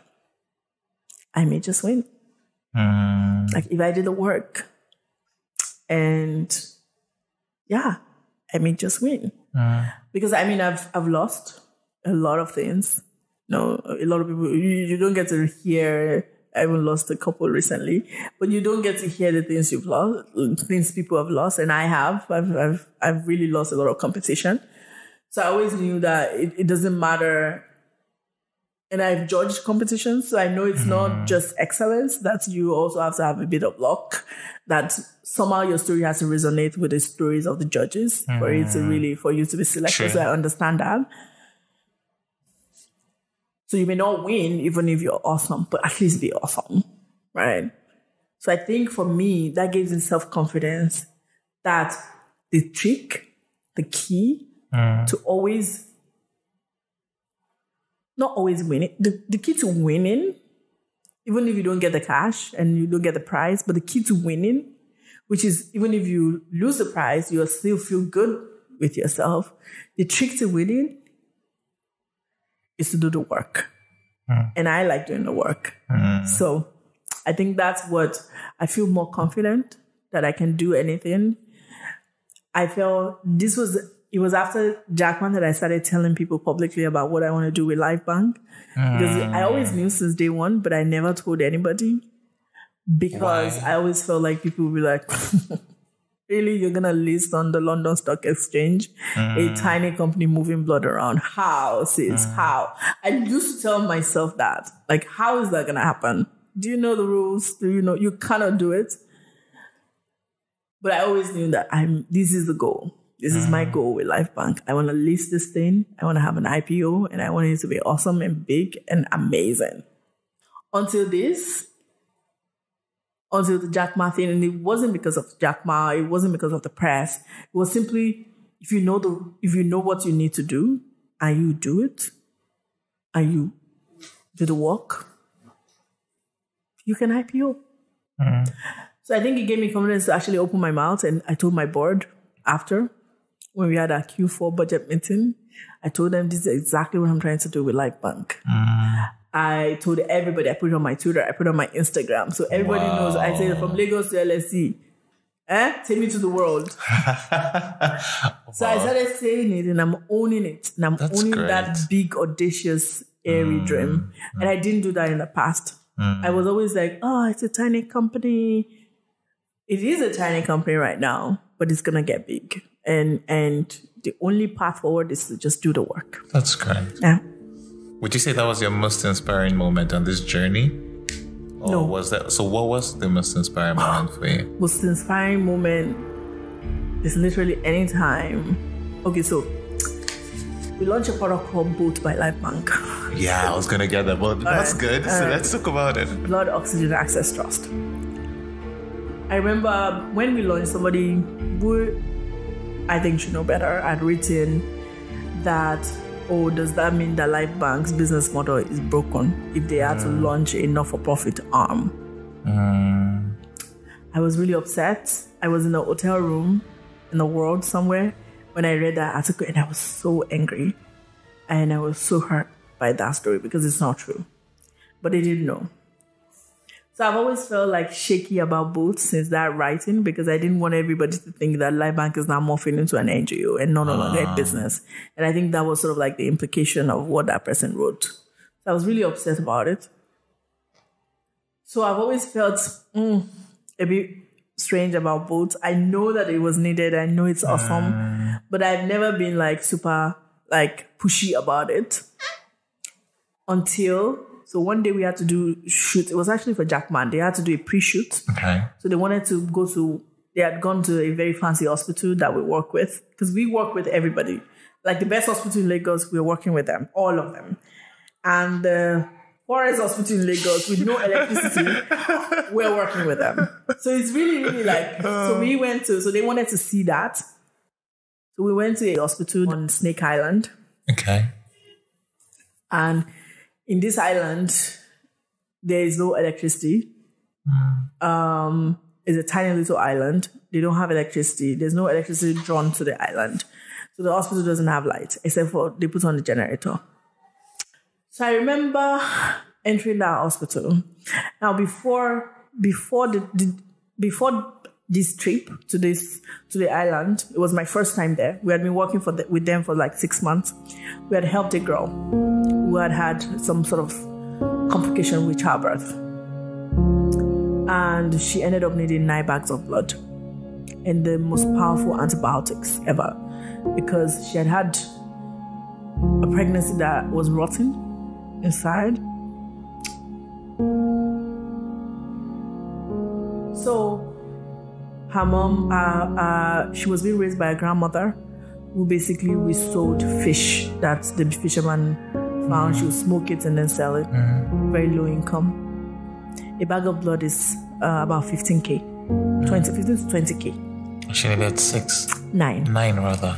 A: I may just win. Hmm. Like if I did the work and yeah, I may just win. Uh. Because I mean I've I've lost a lot of things. You No, a lot of people you, you don't get to hear I even lost a couple recently, but you don't get to hear the things you've lost, things people have lost, and I have. I've I've I've really lost a lot of competition. So I always knew that it, it doesn't matter. And I've judged competitions, so I know it's not mm-hmm. just excellence, that you also have to have a bit of luck, that somehow your story has to resonate with the stories of the judges for it to mm-hmm. really, for you to be selected.
B: True.
A: So I understand that. So you may not win even if you're awesome, but at least be awesome, right? So I think for me, that gives me self confidence that the trick, the key mm. to always, not always winning, the, the key to winning, even if you don't get the cash and you don't get the prize, but the key to winning, which is even if you lose the prize, you'll still feel good with yourself. The trick to winning is to do the work. Hmm. And I like doing the work. Hmm. So I think that's what I feel more confident that I can do anything. I felt this was it was after Jack Ma that I started telling people publicly about what I want to do with LifeBank. Because mm. I always knew since day one, but I never told anybody. Because
B: Why?
A: I always felt like people would be like, Really, you're gonna list on the London Stock Exchange a mm. tiny company moving blood around? How, sis? Mm. How? I used to tell myself that. Like, how is that gonna happen? Do you know the rules? Do you know you cannot do it? But I always knew that I'm this is the goal. This is my mm. goal with LifeBank. I want to list this thing. I want to have an IPO and I want it to be awesome and big and amazing. Until this, until the Jack Ma thing, and it wasn't because of Jack Ma, it wasn't because of the press. It was simply if you know the if you know what you need to do and you do it and you do the work, you can IPO. Mm. So I think it gave me confidence to actually open my mouth and I told my board after when we had our Q4 budget meeting, I told them this is exactly what I'm trying to do with LifeBank. I told everybody, I put it on my Twitter, I put it on my Instagram. So everybody knows I say from Lagos to LSE. Eh? Take me to the world. So I started saying it and I'm owning it. And I'm
B: That's
A: owning
B: great.
A: that big, audacious, airy dream. And I didn't do that in the past. I was always like, oh, it's a tiny company. It is a tiny company right now, but it's gonna get big. And and the only path forward is to just do the work.
B: That's great.
A: Yeah.
B: Would you say that was your most inspiring moment on this journey? Or
A: No.
B: was that so what was the most inspiring moment for you?
A: most inspiring moment is literally any time. Okay, so we launched a product called Boat by LifeBank,
B: Yeah, I was gonna get that, but that's
A: right,
B: good. So
A: right.
B: let's talk about it.
A: Blood Oxygen Access Trust. I remember when we launched, somebody who I think should know better had written that, oh, does that mean that LifeBank's business model is broken if they had to mm. launch a not for profit arm? Mm. I was really upset. I was in a hotel room in the world somewhere when I read that article and I was so angry. And I was so hurt by that story because it's not true. But they didn't know. So I've always felt like shaky about Boat since that writing because I didn't want everybody to think that LifeBank is now morphing into an NGO and no no longer a business. And I think that was sort of like the implication of what that person wrote. So I was really upset about it. So I've always felt mm, a bit strange about Boat. I know that it was needed. I know it's awesome, but I've never been like super like pushy about it until so one day we had to do shoot. It was actually for Jack Ma. They had to do a pre-shoot.
B: Okay.
A: So they wanted to go to, they had gone to a very fancy hospital that we work with because we work with everybody. Like the best hospital in Lagos, we're working with them, all of them. And the poorest hospital in Lagos with no electricity, we're working with them. So it's really, really like, so we oh. went to, so they wanted to see that. So we went to a hospital on Snake Island.
B: Okay.
A: And in this island, there is no electricity. Um, it's a tiny little island. They don't have electricity. There's no electricity drawn to the island. So the hospital doesn't have light except for they put on the generator. So I remember entering that hospital. Now before before the, the before this trip to this to the island, it was my first time there. We had been working for the, with them for like six months. We had helped a girl who had had some sort of complication with childbirth, and she ended up needing nine bags of blood and the most powerful antibiotics ever because she had had a pregnancy that was rotten inside. So her mom, uh, uh, she was being raised by a grandmother who basically resold fish that the fisherman found. She would smoke it and then sell it. Very low income. A bag of blood is uh, about 15k, 20, 15 to 20k.
B: She needed six,
A: Nine.
B: nine rather.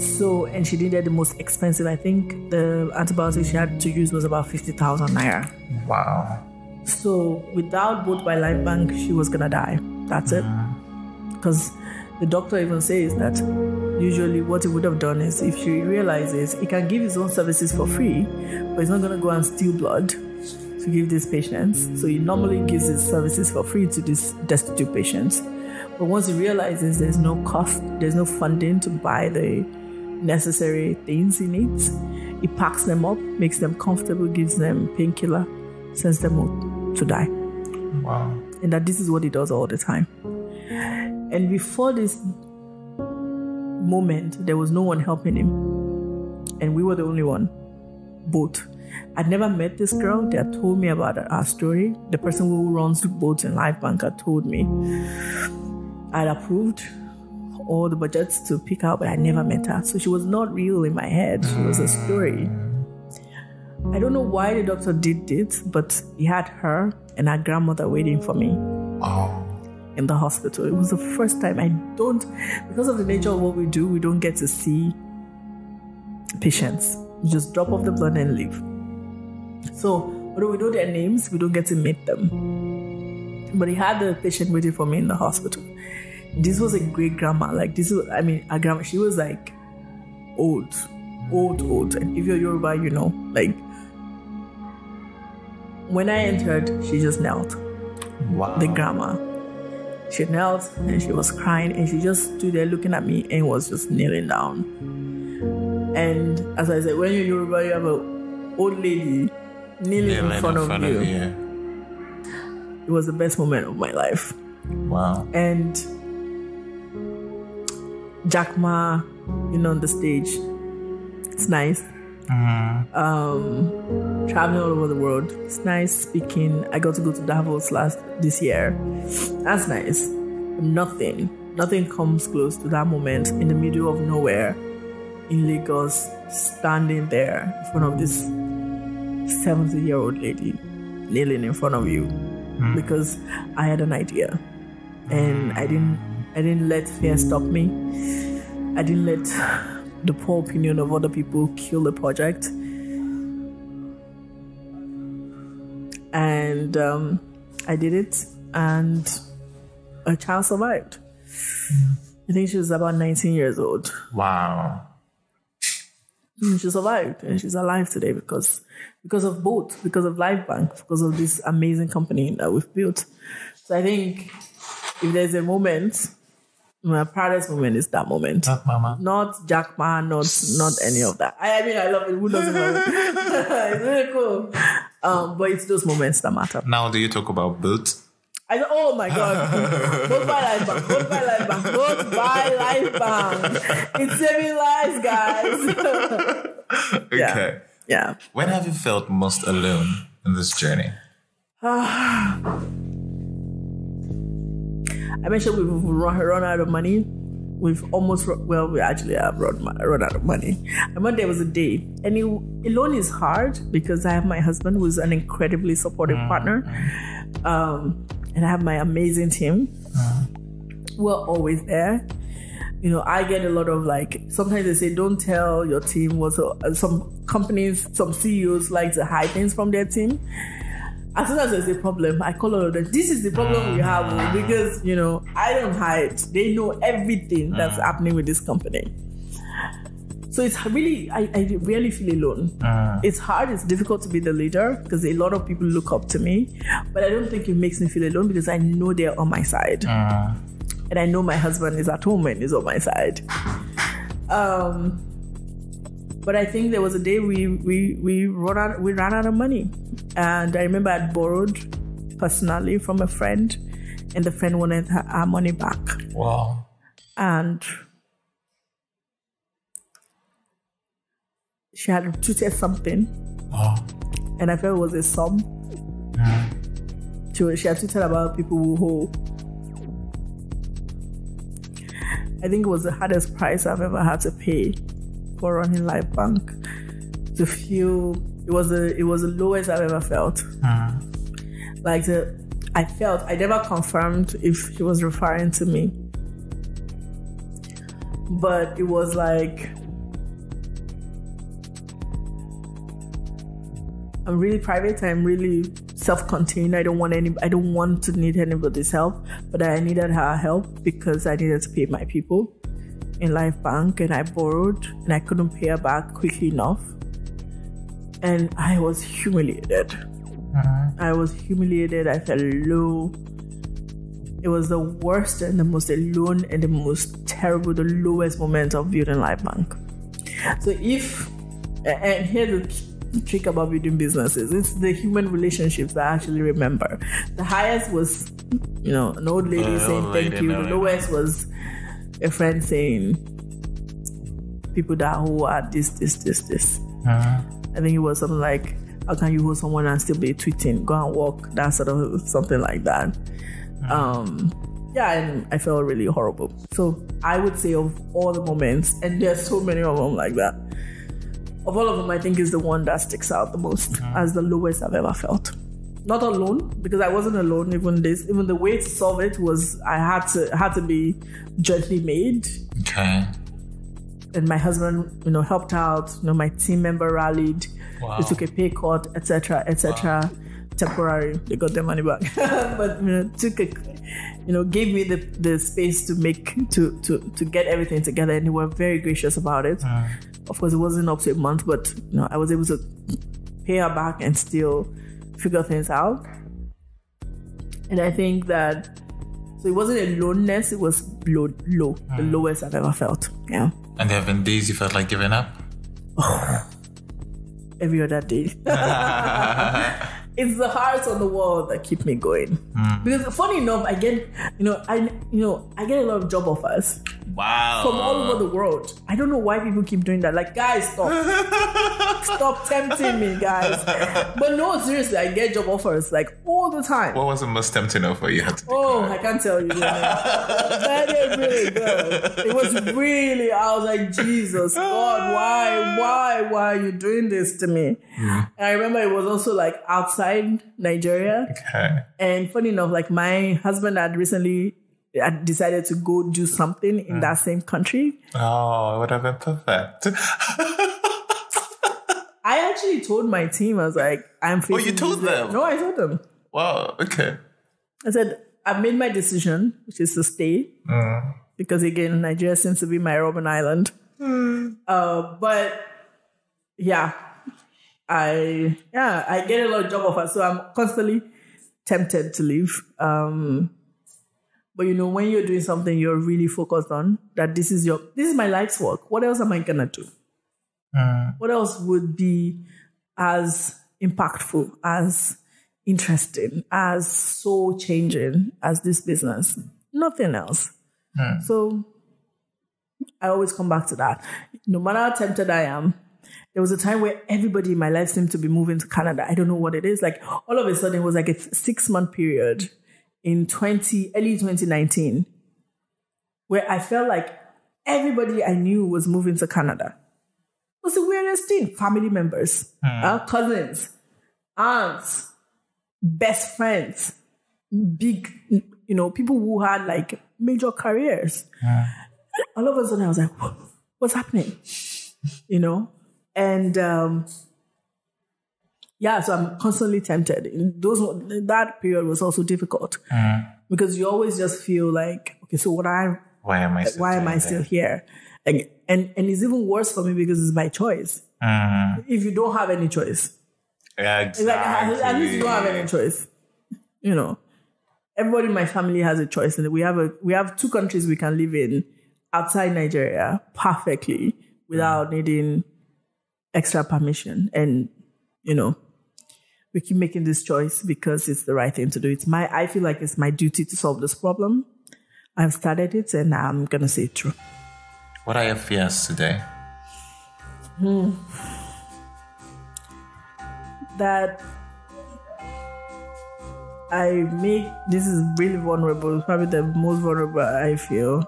A: So, and she needed the most expensive. I think the antibiotics she had to use was about 50,000 naira.
B: Wow.
A: So, without Boat by LifeBank, she was gonna die. That's it. Uh-huh. Because the doctor even says that usually what he would have done is if she realizes he can give his own services for free, but he's not gonna go and steal blood to give these patients. So he normally gives his services for free to these destitute patients. But once he realizes there's no cost, there's no funding to buy the necessary things he needs, he packs them up, makes them comfortable, gives them painkiller, sends them out to die.
B: Wow.
A: And that this is what he does all the time. And before this moment, there was no one helping him. And we were the only one. Boat. I'd never met this girl. They had told me about our story. The person who runs the boats in LifeBank had told me. I'd approved all the budgets to pick out, but I never met her. So she was not real in my head. She was a story. Mm. I don't know why the doctor did it, but he had her and her grandmother waiting for me
B: Oh.
A: in the hospital. It was the first time I don't, because of the nature of what we do, we don't get to see patients. You just drop off the blood and leave. So, although we know their names, we don't get to meet them. But he had the patient waiting for me in the hospital. This was a great grandma. Like, this was, I mean, a grandma, she was like old, old, old. And if you're Yoruba, you know, like, when I entered, she just knelt
B: Wow.
A: the grandma. She knelt and she was crying and she just stood there looking at me and was just kneeling down. And as I said, when you're Yoruba, you have an old lady kneeling
B: Kneeling
A: in front, of, you.
B: you.
A: It was the best moment of my life.
B: Wow.
A: And Jack Ma, you know, on the stage. It's nice. Uh-huh. Um, traveling all over the world. It's nice speaking. I got to go to Davos last this year. That's nice. Nothing, nothing comes close to that moment in the middle of nowhere in Lagos, standing there in front of this 70 year old lady kneeling in front of you hmm. because I had an idea and I hmm. didn't I didn't let fear stop me. I didn't let the poor opinion of other people kill the project. And um, I did it, and a child survived. I think she was about 19 years old.
B: Wow.
A: Mm, She survived, and she's alive today because because of Boat, because of LifeBank, because of this amazing company that we've built. So I think if there's a moment, my proudest moment is that moment.
B: That mama.
A: Not Jack Ma, not not any of that. I, I mean, I love it. Who doesn't love it? it's really cool. Um, but it's those moments that matter.
B: Now, do you talk about boots?
A: I said, oh my god, Boat by LifeBank, both buy life bank, both buy life bank. It's saving lives, guys. Yeah.
B: Okay.
A: yeah.
B: When have you felt most alone in this journey?
A: I mentioned we've run, run out of money. We've almost run, well, we actually have run, run out of money. And one day was a day, and it, alone is hard because I have my husband who's an incredibly supportive partner, um, and I have my amazing team. We're always there. You know, I get a lot of like. Sometimes they say, "Don't tell your team what." Uh, some companies, some CEOs like to hide things from their team. As soon as there's a problem, I call all of them. This is the problem we have oh, because you know I don't hide. They know everything that's happening with this company. So it's really, I, I really feel alone.
B: Uh.
A: It's hard, it's difficult to be the leader because a lot of people look up to me. But I don't think it makes me feel alone because I know they're on my side.
B: Uh.
A: And I know my husband is at home and is on my side. Um, but I think there was a day we we we ran out we ran out of money, and I remember I'd borrowed personally from a friend, and the friend wanted her, our money back.
B: Wow.
A: And she had to tweeted something,
B: Oh.
A: and I felt it was a sum. She, was- she had tweeted about people who hold. I think it was the hardest price I've ever had to pay for running LifeBank. To feel it was the it was the lowest I've ever felt. Hmm. Like the I felt I never confirmed if she was referring to me, but it was like I'm really private. I'm really self-contained. I don't want any. I don't want to need anybody's help. But I needed her help because I needed to pay my people in LifeBank, and I borrowed, and I couldn't pay her back quickly enough, and I was humiliated. I was humiliated. I felt low. It was the worst and the most alone and the most terrible, the lowest moment of building LifeBank. So if and here's the trick about building businesses, it's the human relationships that I actually remember. The highest was, you know, an old lady
B: Uh,
A: saying
B: old
A: thank
B: lady,
A: you.
B: no,
A: The
B: no.
A: lowest was a friend saying people that who are this, this, this, this.
B: Uh,
A: I think it was something like, how can you hold someone and still be tweeting? Go and walk. That sort of something like that. Um, yeah, and I felt really horrible. So I would say of all the moments, and there's so many of them like that. Of all of them, I think is the one that sticks out the most as the lowest I've ever felt. Not alone, because I wasn't alone. Even this, even the way to solve it was I had to had to be gently made
B: okay.
A: and my husband, you know, helped out. You know, my team member rallied.
B: Wow.
A: They took a pay cut, etc., etc. Temporary, they got their money back, but you know, took a, you know, gave me the, the space to make to to to get everything together, and they were very gracious about it. Of course, it wasn't up to a month, but you know, I was able to pay her back and still figure things out. And I think that so it wasn't a lowness; it was low, low, the hmm. lowest I've ever felt. Yeah.
B: And there have been days you felt like giving up?
A: every other day. it's the hearts on the wall that keep me going. Hmm. Because funny enough, I get you know I you know I get a lot of job offers
B: Wow.
A: from all over the world. I don't know why people keep doing that. Like guys, stop, stop tempting me, guys. But no, seriously, I get job offers like all the time.
B: What was the most tempting offer you had to
A: Oh. I can't tell you. That is really good. It was really, I was like, Jesus, God, why, why, why are you doing this to me? Hmm. And I remember it was also like outside Nigeria.
B: Okay.
A: And funny enough, like my husband had recently decided to go do something in that same country.
B: Oh, it would have been perfect.
A: I actually told my team, I was like, I'm facing
B: Oh, you told
A: this-
B: them?
A: No, I told them.
B: wow. Okay.
A: I said, I've made my decision, which is to stay. Because again, Nigeria seems to be my Robben Island. Uh, but yeah, I yeah, I get a lot of job offers, so I'm constantly tempted to leave. Um, but you know, when you're doing something you're really focused on, that this is your this is my life's work. What else am I gonna do? Mm. What else would be as impactful, as interesting, as soul changing as this business? Nothing else. Mm. So I always come back to that. No matter how tempted I am, there was a time where everybody in my life seemed to be moving to Canada. I don't know what it is. Like all of a sudden, it was like a six month period in 20, early 2019, where I felt like everybody I knew was moving to Canada. It was the weirdest thing. Family members, uh, cousins, aunts, best friends, big, you know, people who had like major careers. All of a sudden, I was like, what's happening? You know? And um, yeah, so I'm constantly tempted. Those that period was also difficult because you always just feel like, okay, so what I
B: Why am I? Still
A: why am I still here? And, and and it's even worse for me because it's my choice.
B: Mm,
A: If you don't have any choice,
B: exactly.
A: Like at least you don't have any choice. You know, everybody in my family has a choice, and we have a we have two countries we can live in outside Nigeria perfectly without needing extra permission. And you know, we keep making this choice because it's the right thing to do. It's my I feel like it's my duty to solve this problem. I've started it, and I'm gonna see it through.
B: What are your fears today? Hmm.
A: that I make this is really vulnerable. It's probably the most vulnerable I feel.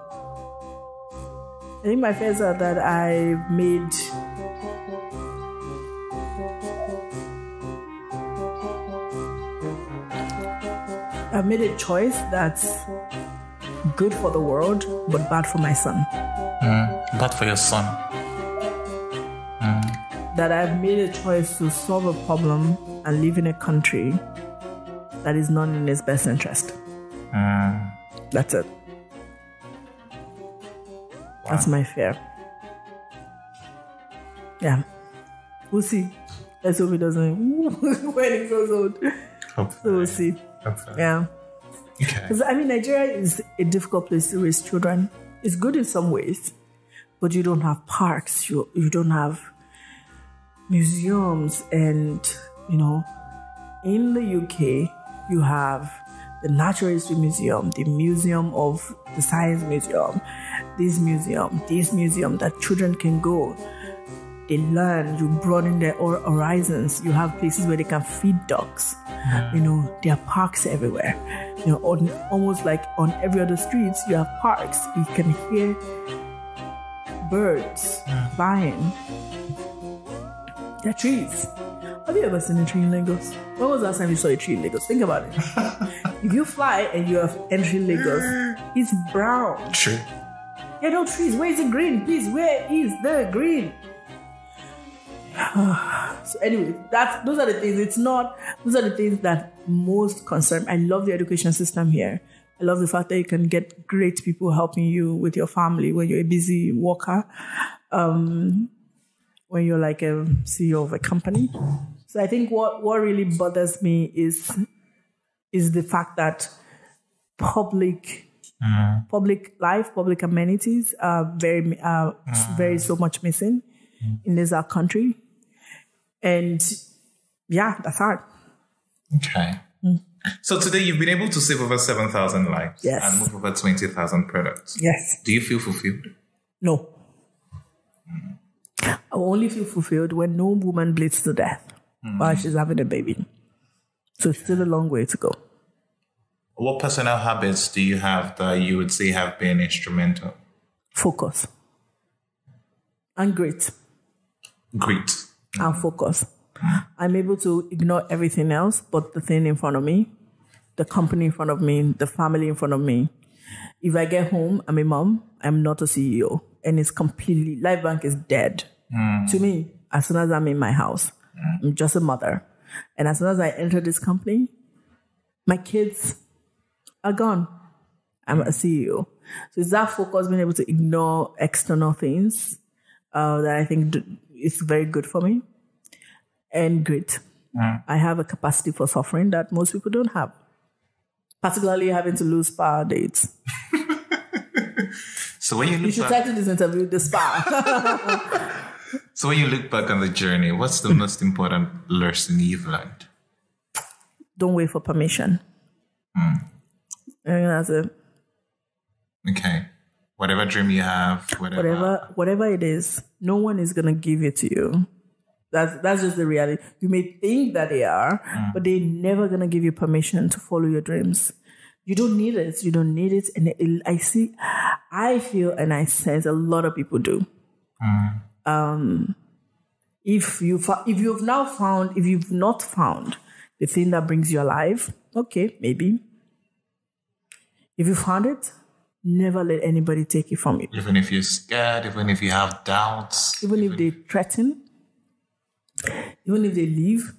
A: I think my fears are that I made I've made a choice that's good for the world but bad for my son.
B: Mm, bad for your son. Mm.
A: that I've made a choice to solve a problem and live in a country that is not in his best interest. Mm. That's it. That's my fear. Yeah. We'll see. Let's hope he doesn't when he grows old. So we'll see. Yeah.
B: Okay.
A: Because I mean, Nigeria is a difficult place to raise children. It's good in some ways, but you don't have parks. You you don't have museums, and you know, in the UK, you have the Natural History Museum, the Museum of the Science Museum, this museum, this museum that children can go. They learn, you broaden their horizons. You have places where they can feed dogs. Mm-hmm. You know, there are parks everywhere. You know, on, almost like on every other streets, you have parks. You can hear birds mm. flying. There are trees. Have you ever seen a tree in Lagos? When was the last time you saw a tree in Lagos? Think about it. if you fly and you are entering Lagos, it's brown.
B: True.
A: There are no trees. Where is the green? Please, where is the green? so anyway, that's those are the things. It's not those are the things that most concern. I love the education system here. I love the fact that you can get great people helping you with your family when you're a busy worker. Um, when you're like a CEO of a company. So I think what, what really bothers me is is the fact that public public life, public amenities are very are very so much missing Mm. in this our country. And yeah, that's hard.
B: Okay. Mm. So today you've been able to save over 7,000 lives
A: Yes.
B: and move over 20,000 products.
A: Yes.
B: Do you feel fulfilled?
A: No. I will only feel fulfilled when no woman bleeds to death mm. while she's having a baby. So it's still a long way to go.
B: What personal habits do you have that you would say have been instrumental?
A: Focus. And great.
B: Great.
A: and focus. I'm able to ignore everything else but the thing in front of me, the company in front of me, the family in front of me. If I get home, I'm a mom, I'm not a CEO. And it's completely, LifeBank is dead. To me, as soon as I'm in my house, I'm just a mother. And as soon as I enter this company, my kids are gone. I'm a CEO. So it's that focus, being able to ignore external things uh, that I think d- is very good for me and great. Mm. I have a capacity for suffering that most people don't have, particularly having to lose spa dates.
B: So when you
A: You
B: look
A: should
B: back,
A: title this interview "The Spa."
B: so when you look back on the journey, what's the most important lesson you've learned?
A: don't wait for permission. Mm. And that's it.
B: Okay. Whatever dream you have, whatever.
A: Whatever, whatever it is, no one is gonna give it to you. That's that's just the reality. You may think that they are, but they're never gonna give you permission to follow your dreams. You don't need it. You don't need it. And it, I see, I feel, and I sense a lot of people do. Um, if you if you've now found, if you've not found the thing that brings you alive, okay, maybe. If you found it, never let anybody take it from you.
B: Even if you're scared, even if you have doubts.
A: Even if they threaten, even if they leave,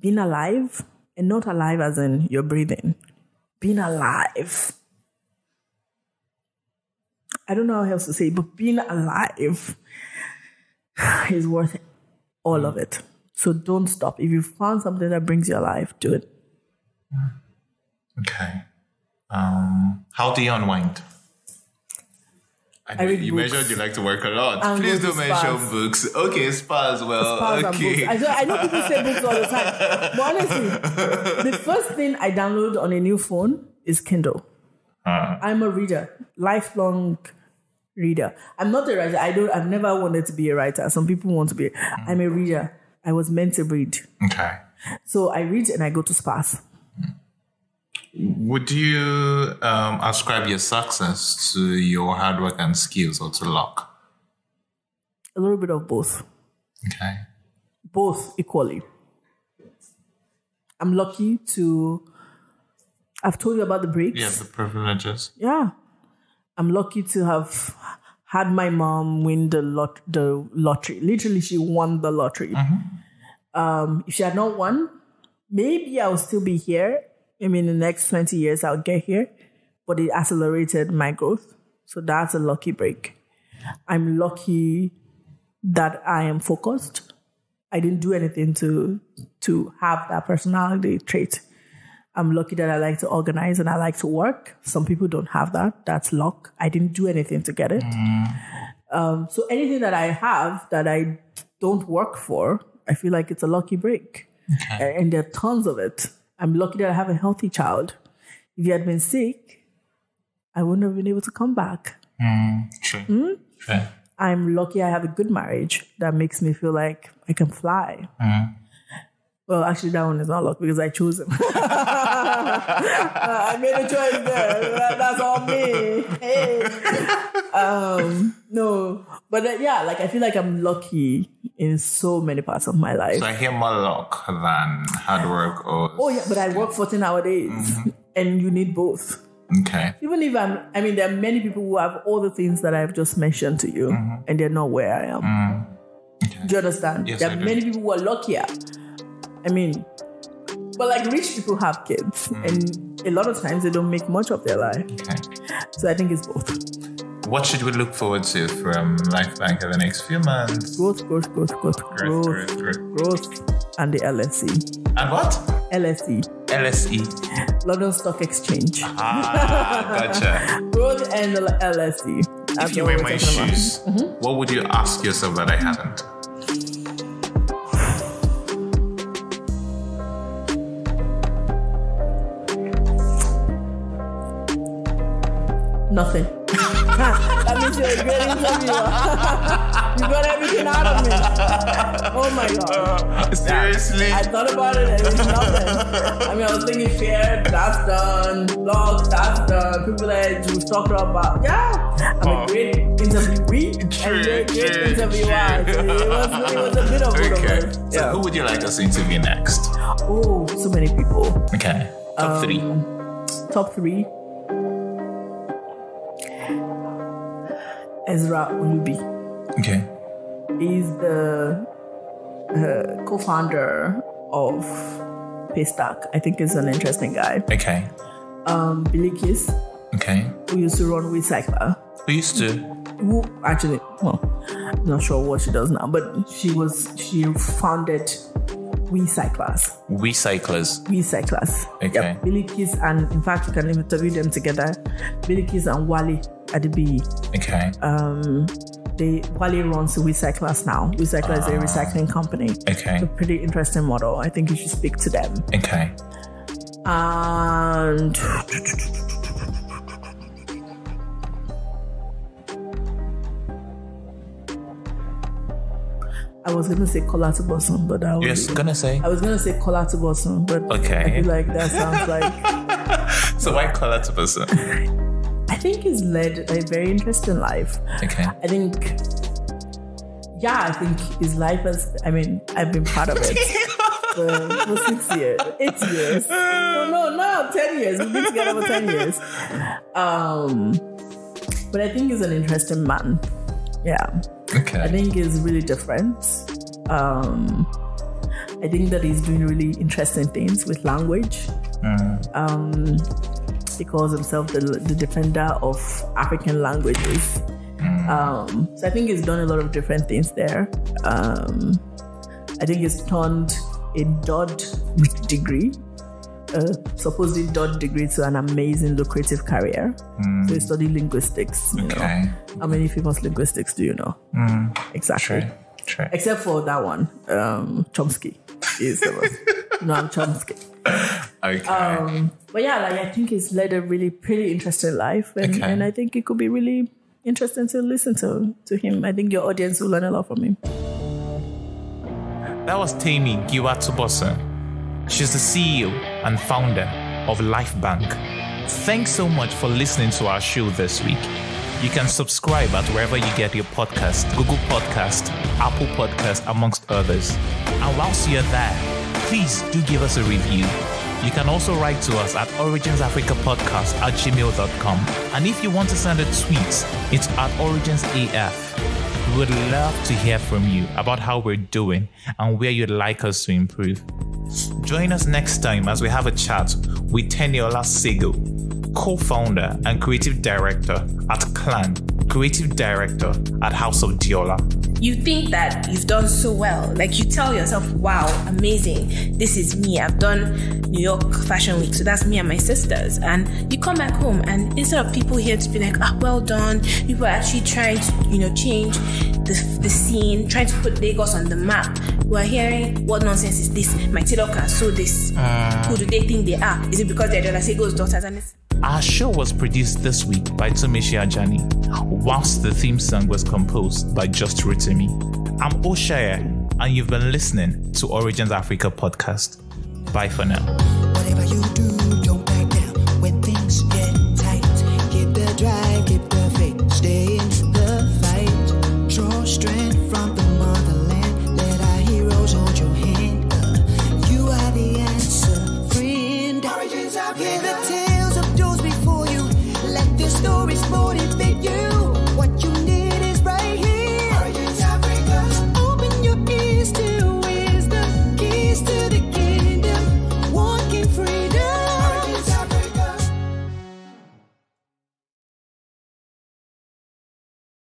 A: being alive and not alive as in you're breathing. Being alive. I don't know how else to say, it, but being alive is worth all of it. So don't stop. If you found something that brings you alive, do it.
B: Okay. Um, how do you unwind? I,
A: I read
B: you
A: books.
B: mentioned you like to work a lot.
A: And
B: Please don't mention
A: spas.
B: books. Okay, spa as well.
A: Spas and
B: okay.
A: books. I, know- I know people say books all the time, but honestly, the first thing I download on a new phone is Kindle.
B: Uh,
A: I'm a reader, lifelong reader. I'm not a writer. I don't. I've never wanted to be a writer. Some people want to be. I'm a reader. I was meant to read,
B: okay.
A: so I read and I go to spas.
B: Would you um, ascribe your success to your hard work and skills or to luck?
A: A little bit of both,
B: Okay.
A: both equally. I'm lucky to. I've told you about the breaks.
B: Yeah, the privileges.
A: yeah i'm lucky to have had my mom win the lot the lottery literally she won the lottery um if she had not won maybe I would still be here i mean the next 20 years i'll get here but it accelerated my growth so that's a lucky break i'm lucky that i am focused i didn't do anything to to have that personality trait I'm lucky that I like to organize and I like to work. Some people don't have that. That's luck. I didn't do anything to get it. Um, so anything that I have that I don't work for, I feel like it's a lucky break. A- And there are tons of it. I'm lucky that I have a healthy child. If you had been sick, I wouldn't have been able to come back.
B: True.
A: Hmm?
B: True.
A: I'm lucky I have a good marriage that makes me feel like I can fly. Well, actually, that one is not luck because I chose him. I made a choice there. That- that's all me. Hey. Um, no, but uh, yeah, like I feel like I'm lucky in so many parts of my life.
B: So I hear more luck than hard work or.
A: Oh yeah, but I work 14 hour days, and you need both.
B: Okay.
A: Even if I'm, I mean, there are many people who have all the things that I've just mentioned to you, and they're not where I am. Do you understand?
B: Yes,
A: there are many people who are luckier. I mean, but like rich people have kids, and a lot of times they don't make much of their life.
B: Okay.
A: So I think it's both
B: What should we look forward to from LifeBank in the next few months?
A: growth, growth, growth, growth,
B: Growth,
A: growth,
B: growth, growth.
A: growth, and the LSE,
B: And what?
A: LSE,
B: LSE.
A: London Stock Exchange,
B: Ah, gotcha.
A: growth and the LSE. That's
B: if you
A: what
B: were
A: we're
B: in my shoes, what would you ask yourself that I haven't?
A: Nothing. that means you're a great interviewer. you got everything out of me. Oh my god.
B: Uh, seriously?
A: I thought about it and it's nothing. I mean, I was thinking fear, that's done. Blogs, that's done. People that you talked about. Yeah. I'm
B: Oh.
A: a great interviewee
B: True,
A: and you're a great
B: true,
A: interviewer. So it, was, it was a bit of both
B: Okay.
A: of us.
B: So
A: Yeah.
B: who would you like us to interview next?
A: Oh, so many people.
B: Okay. Top um, three.
A: Top three. Ezra Olubi.
B: Okay.
A: He's the uh, co-founder of Paystack. I think he's an interesting guy.
B: Okay.
A: Um, Bilikiss,
B: Okay.
A: who used to run with Wecycler,
B: Who used to?
A: who actually, well, I'm not sure what she does now, but she was she founded Wecyclers.
B: We cyclers.
A: Wecyclers.
B: Okay.
A: Yep. Bilikiss and in fact you can interview them together. Bilikiss and Wale Adebiyi.
B: Okay.
A: Um, they Wale runs Wecyclers now. Wecycler is a recycling company.
B: Okay.
A: It's a pretty interesting model. I think you should speak to them.
B: Okay.
A: And I was gonna say Kola Tubosun, but I was,
B: Yes, gonna say.
A: I was gonna say Kola Tubosun, but
B: Okay.
A: I feel like that sounds like
B: So why that person?
A: I think he's led a very interesting life.
B: Okay.
A: I think, yeah, I think his life has. I mean, I've been part of it for, for six years, eight years. No, no, no, ten years. We've been together for ten years. Um, but I think he's an interesting man. Yeah,
B: Okay.
A: I think he's really different. Um, I think that he's doing really interesting things with language. Um, he calls himself the, the defender of African languages. Um, so I think he's done a lot of different things there. Um, I think he's turned a Dodd degree, a supposedly Dodd degree, to an amazing lucrative career. So he studied linguistics. You
B: Okay.
A: know, how many famous linguistics do you know? Exactly.
B: True. True.
A: Except for that one, um, Chomsky is the one. no, I'm Chomsky.
B: Okay.
A: Um, but yeah, like I think he's led a really pretty interesting life, and,
B: Okay.
A: and I think it could be really interesting to listen to to him. I think your audience will learn a lot from him.
B: That was Temie Giwa-Tubosun. She's the CEO and founder of LifeBank. Thanks so much for listening to our show this week. You can subscribe at wherever you get your podcast, Google Podcast, Apple Podcast, amongst others. And whilst you're there, please do give us a review. You can also write to us at originsafricapodcast at gmail.com. And if you want to send a tweet, it's at originsaf. We would love to hear from you about how we're doing and where you'd like us to improve. Join us next time as we have a chat with Teniola Sagoe, co founder and creative director at Clan, creative director at House of Deola.
D: you think that you've done so well. Like you tell yourself, wow, amazing. This is me. I've done New York Fashion Week. So that's me and my sisters. And you come back home and instead of people here to be like, ah, well done, people are actually trying to, you know, change the, the scene, trying to put Lagos on the map. We're hearing, what nonsense is this? My tailor can sew this. Who do they think they are? Is it because they're Deola Sagoe's daughters? And it's
B: Our show was produced this week by Tomishi Ajani, whilst the theme song was composed by Just Rotimi. I'm Oshaya, and you've been listening to Origins Africa podcast. Bye for now.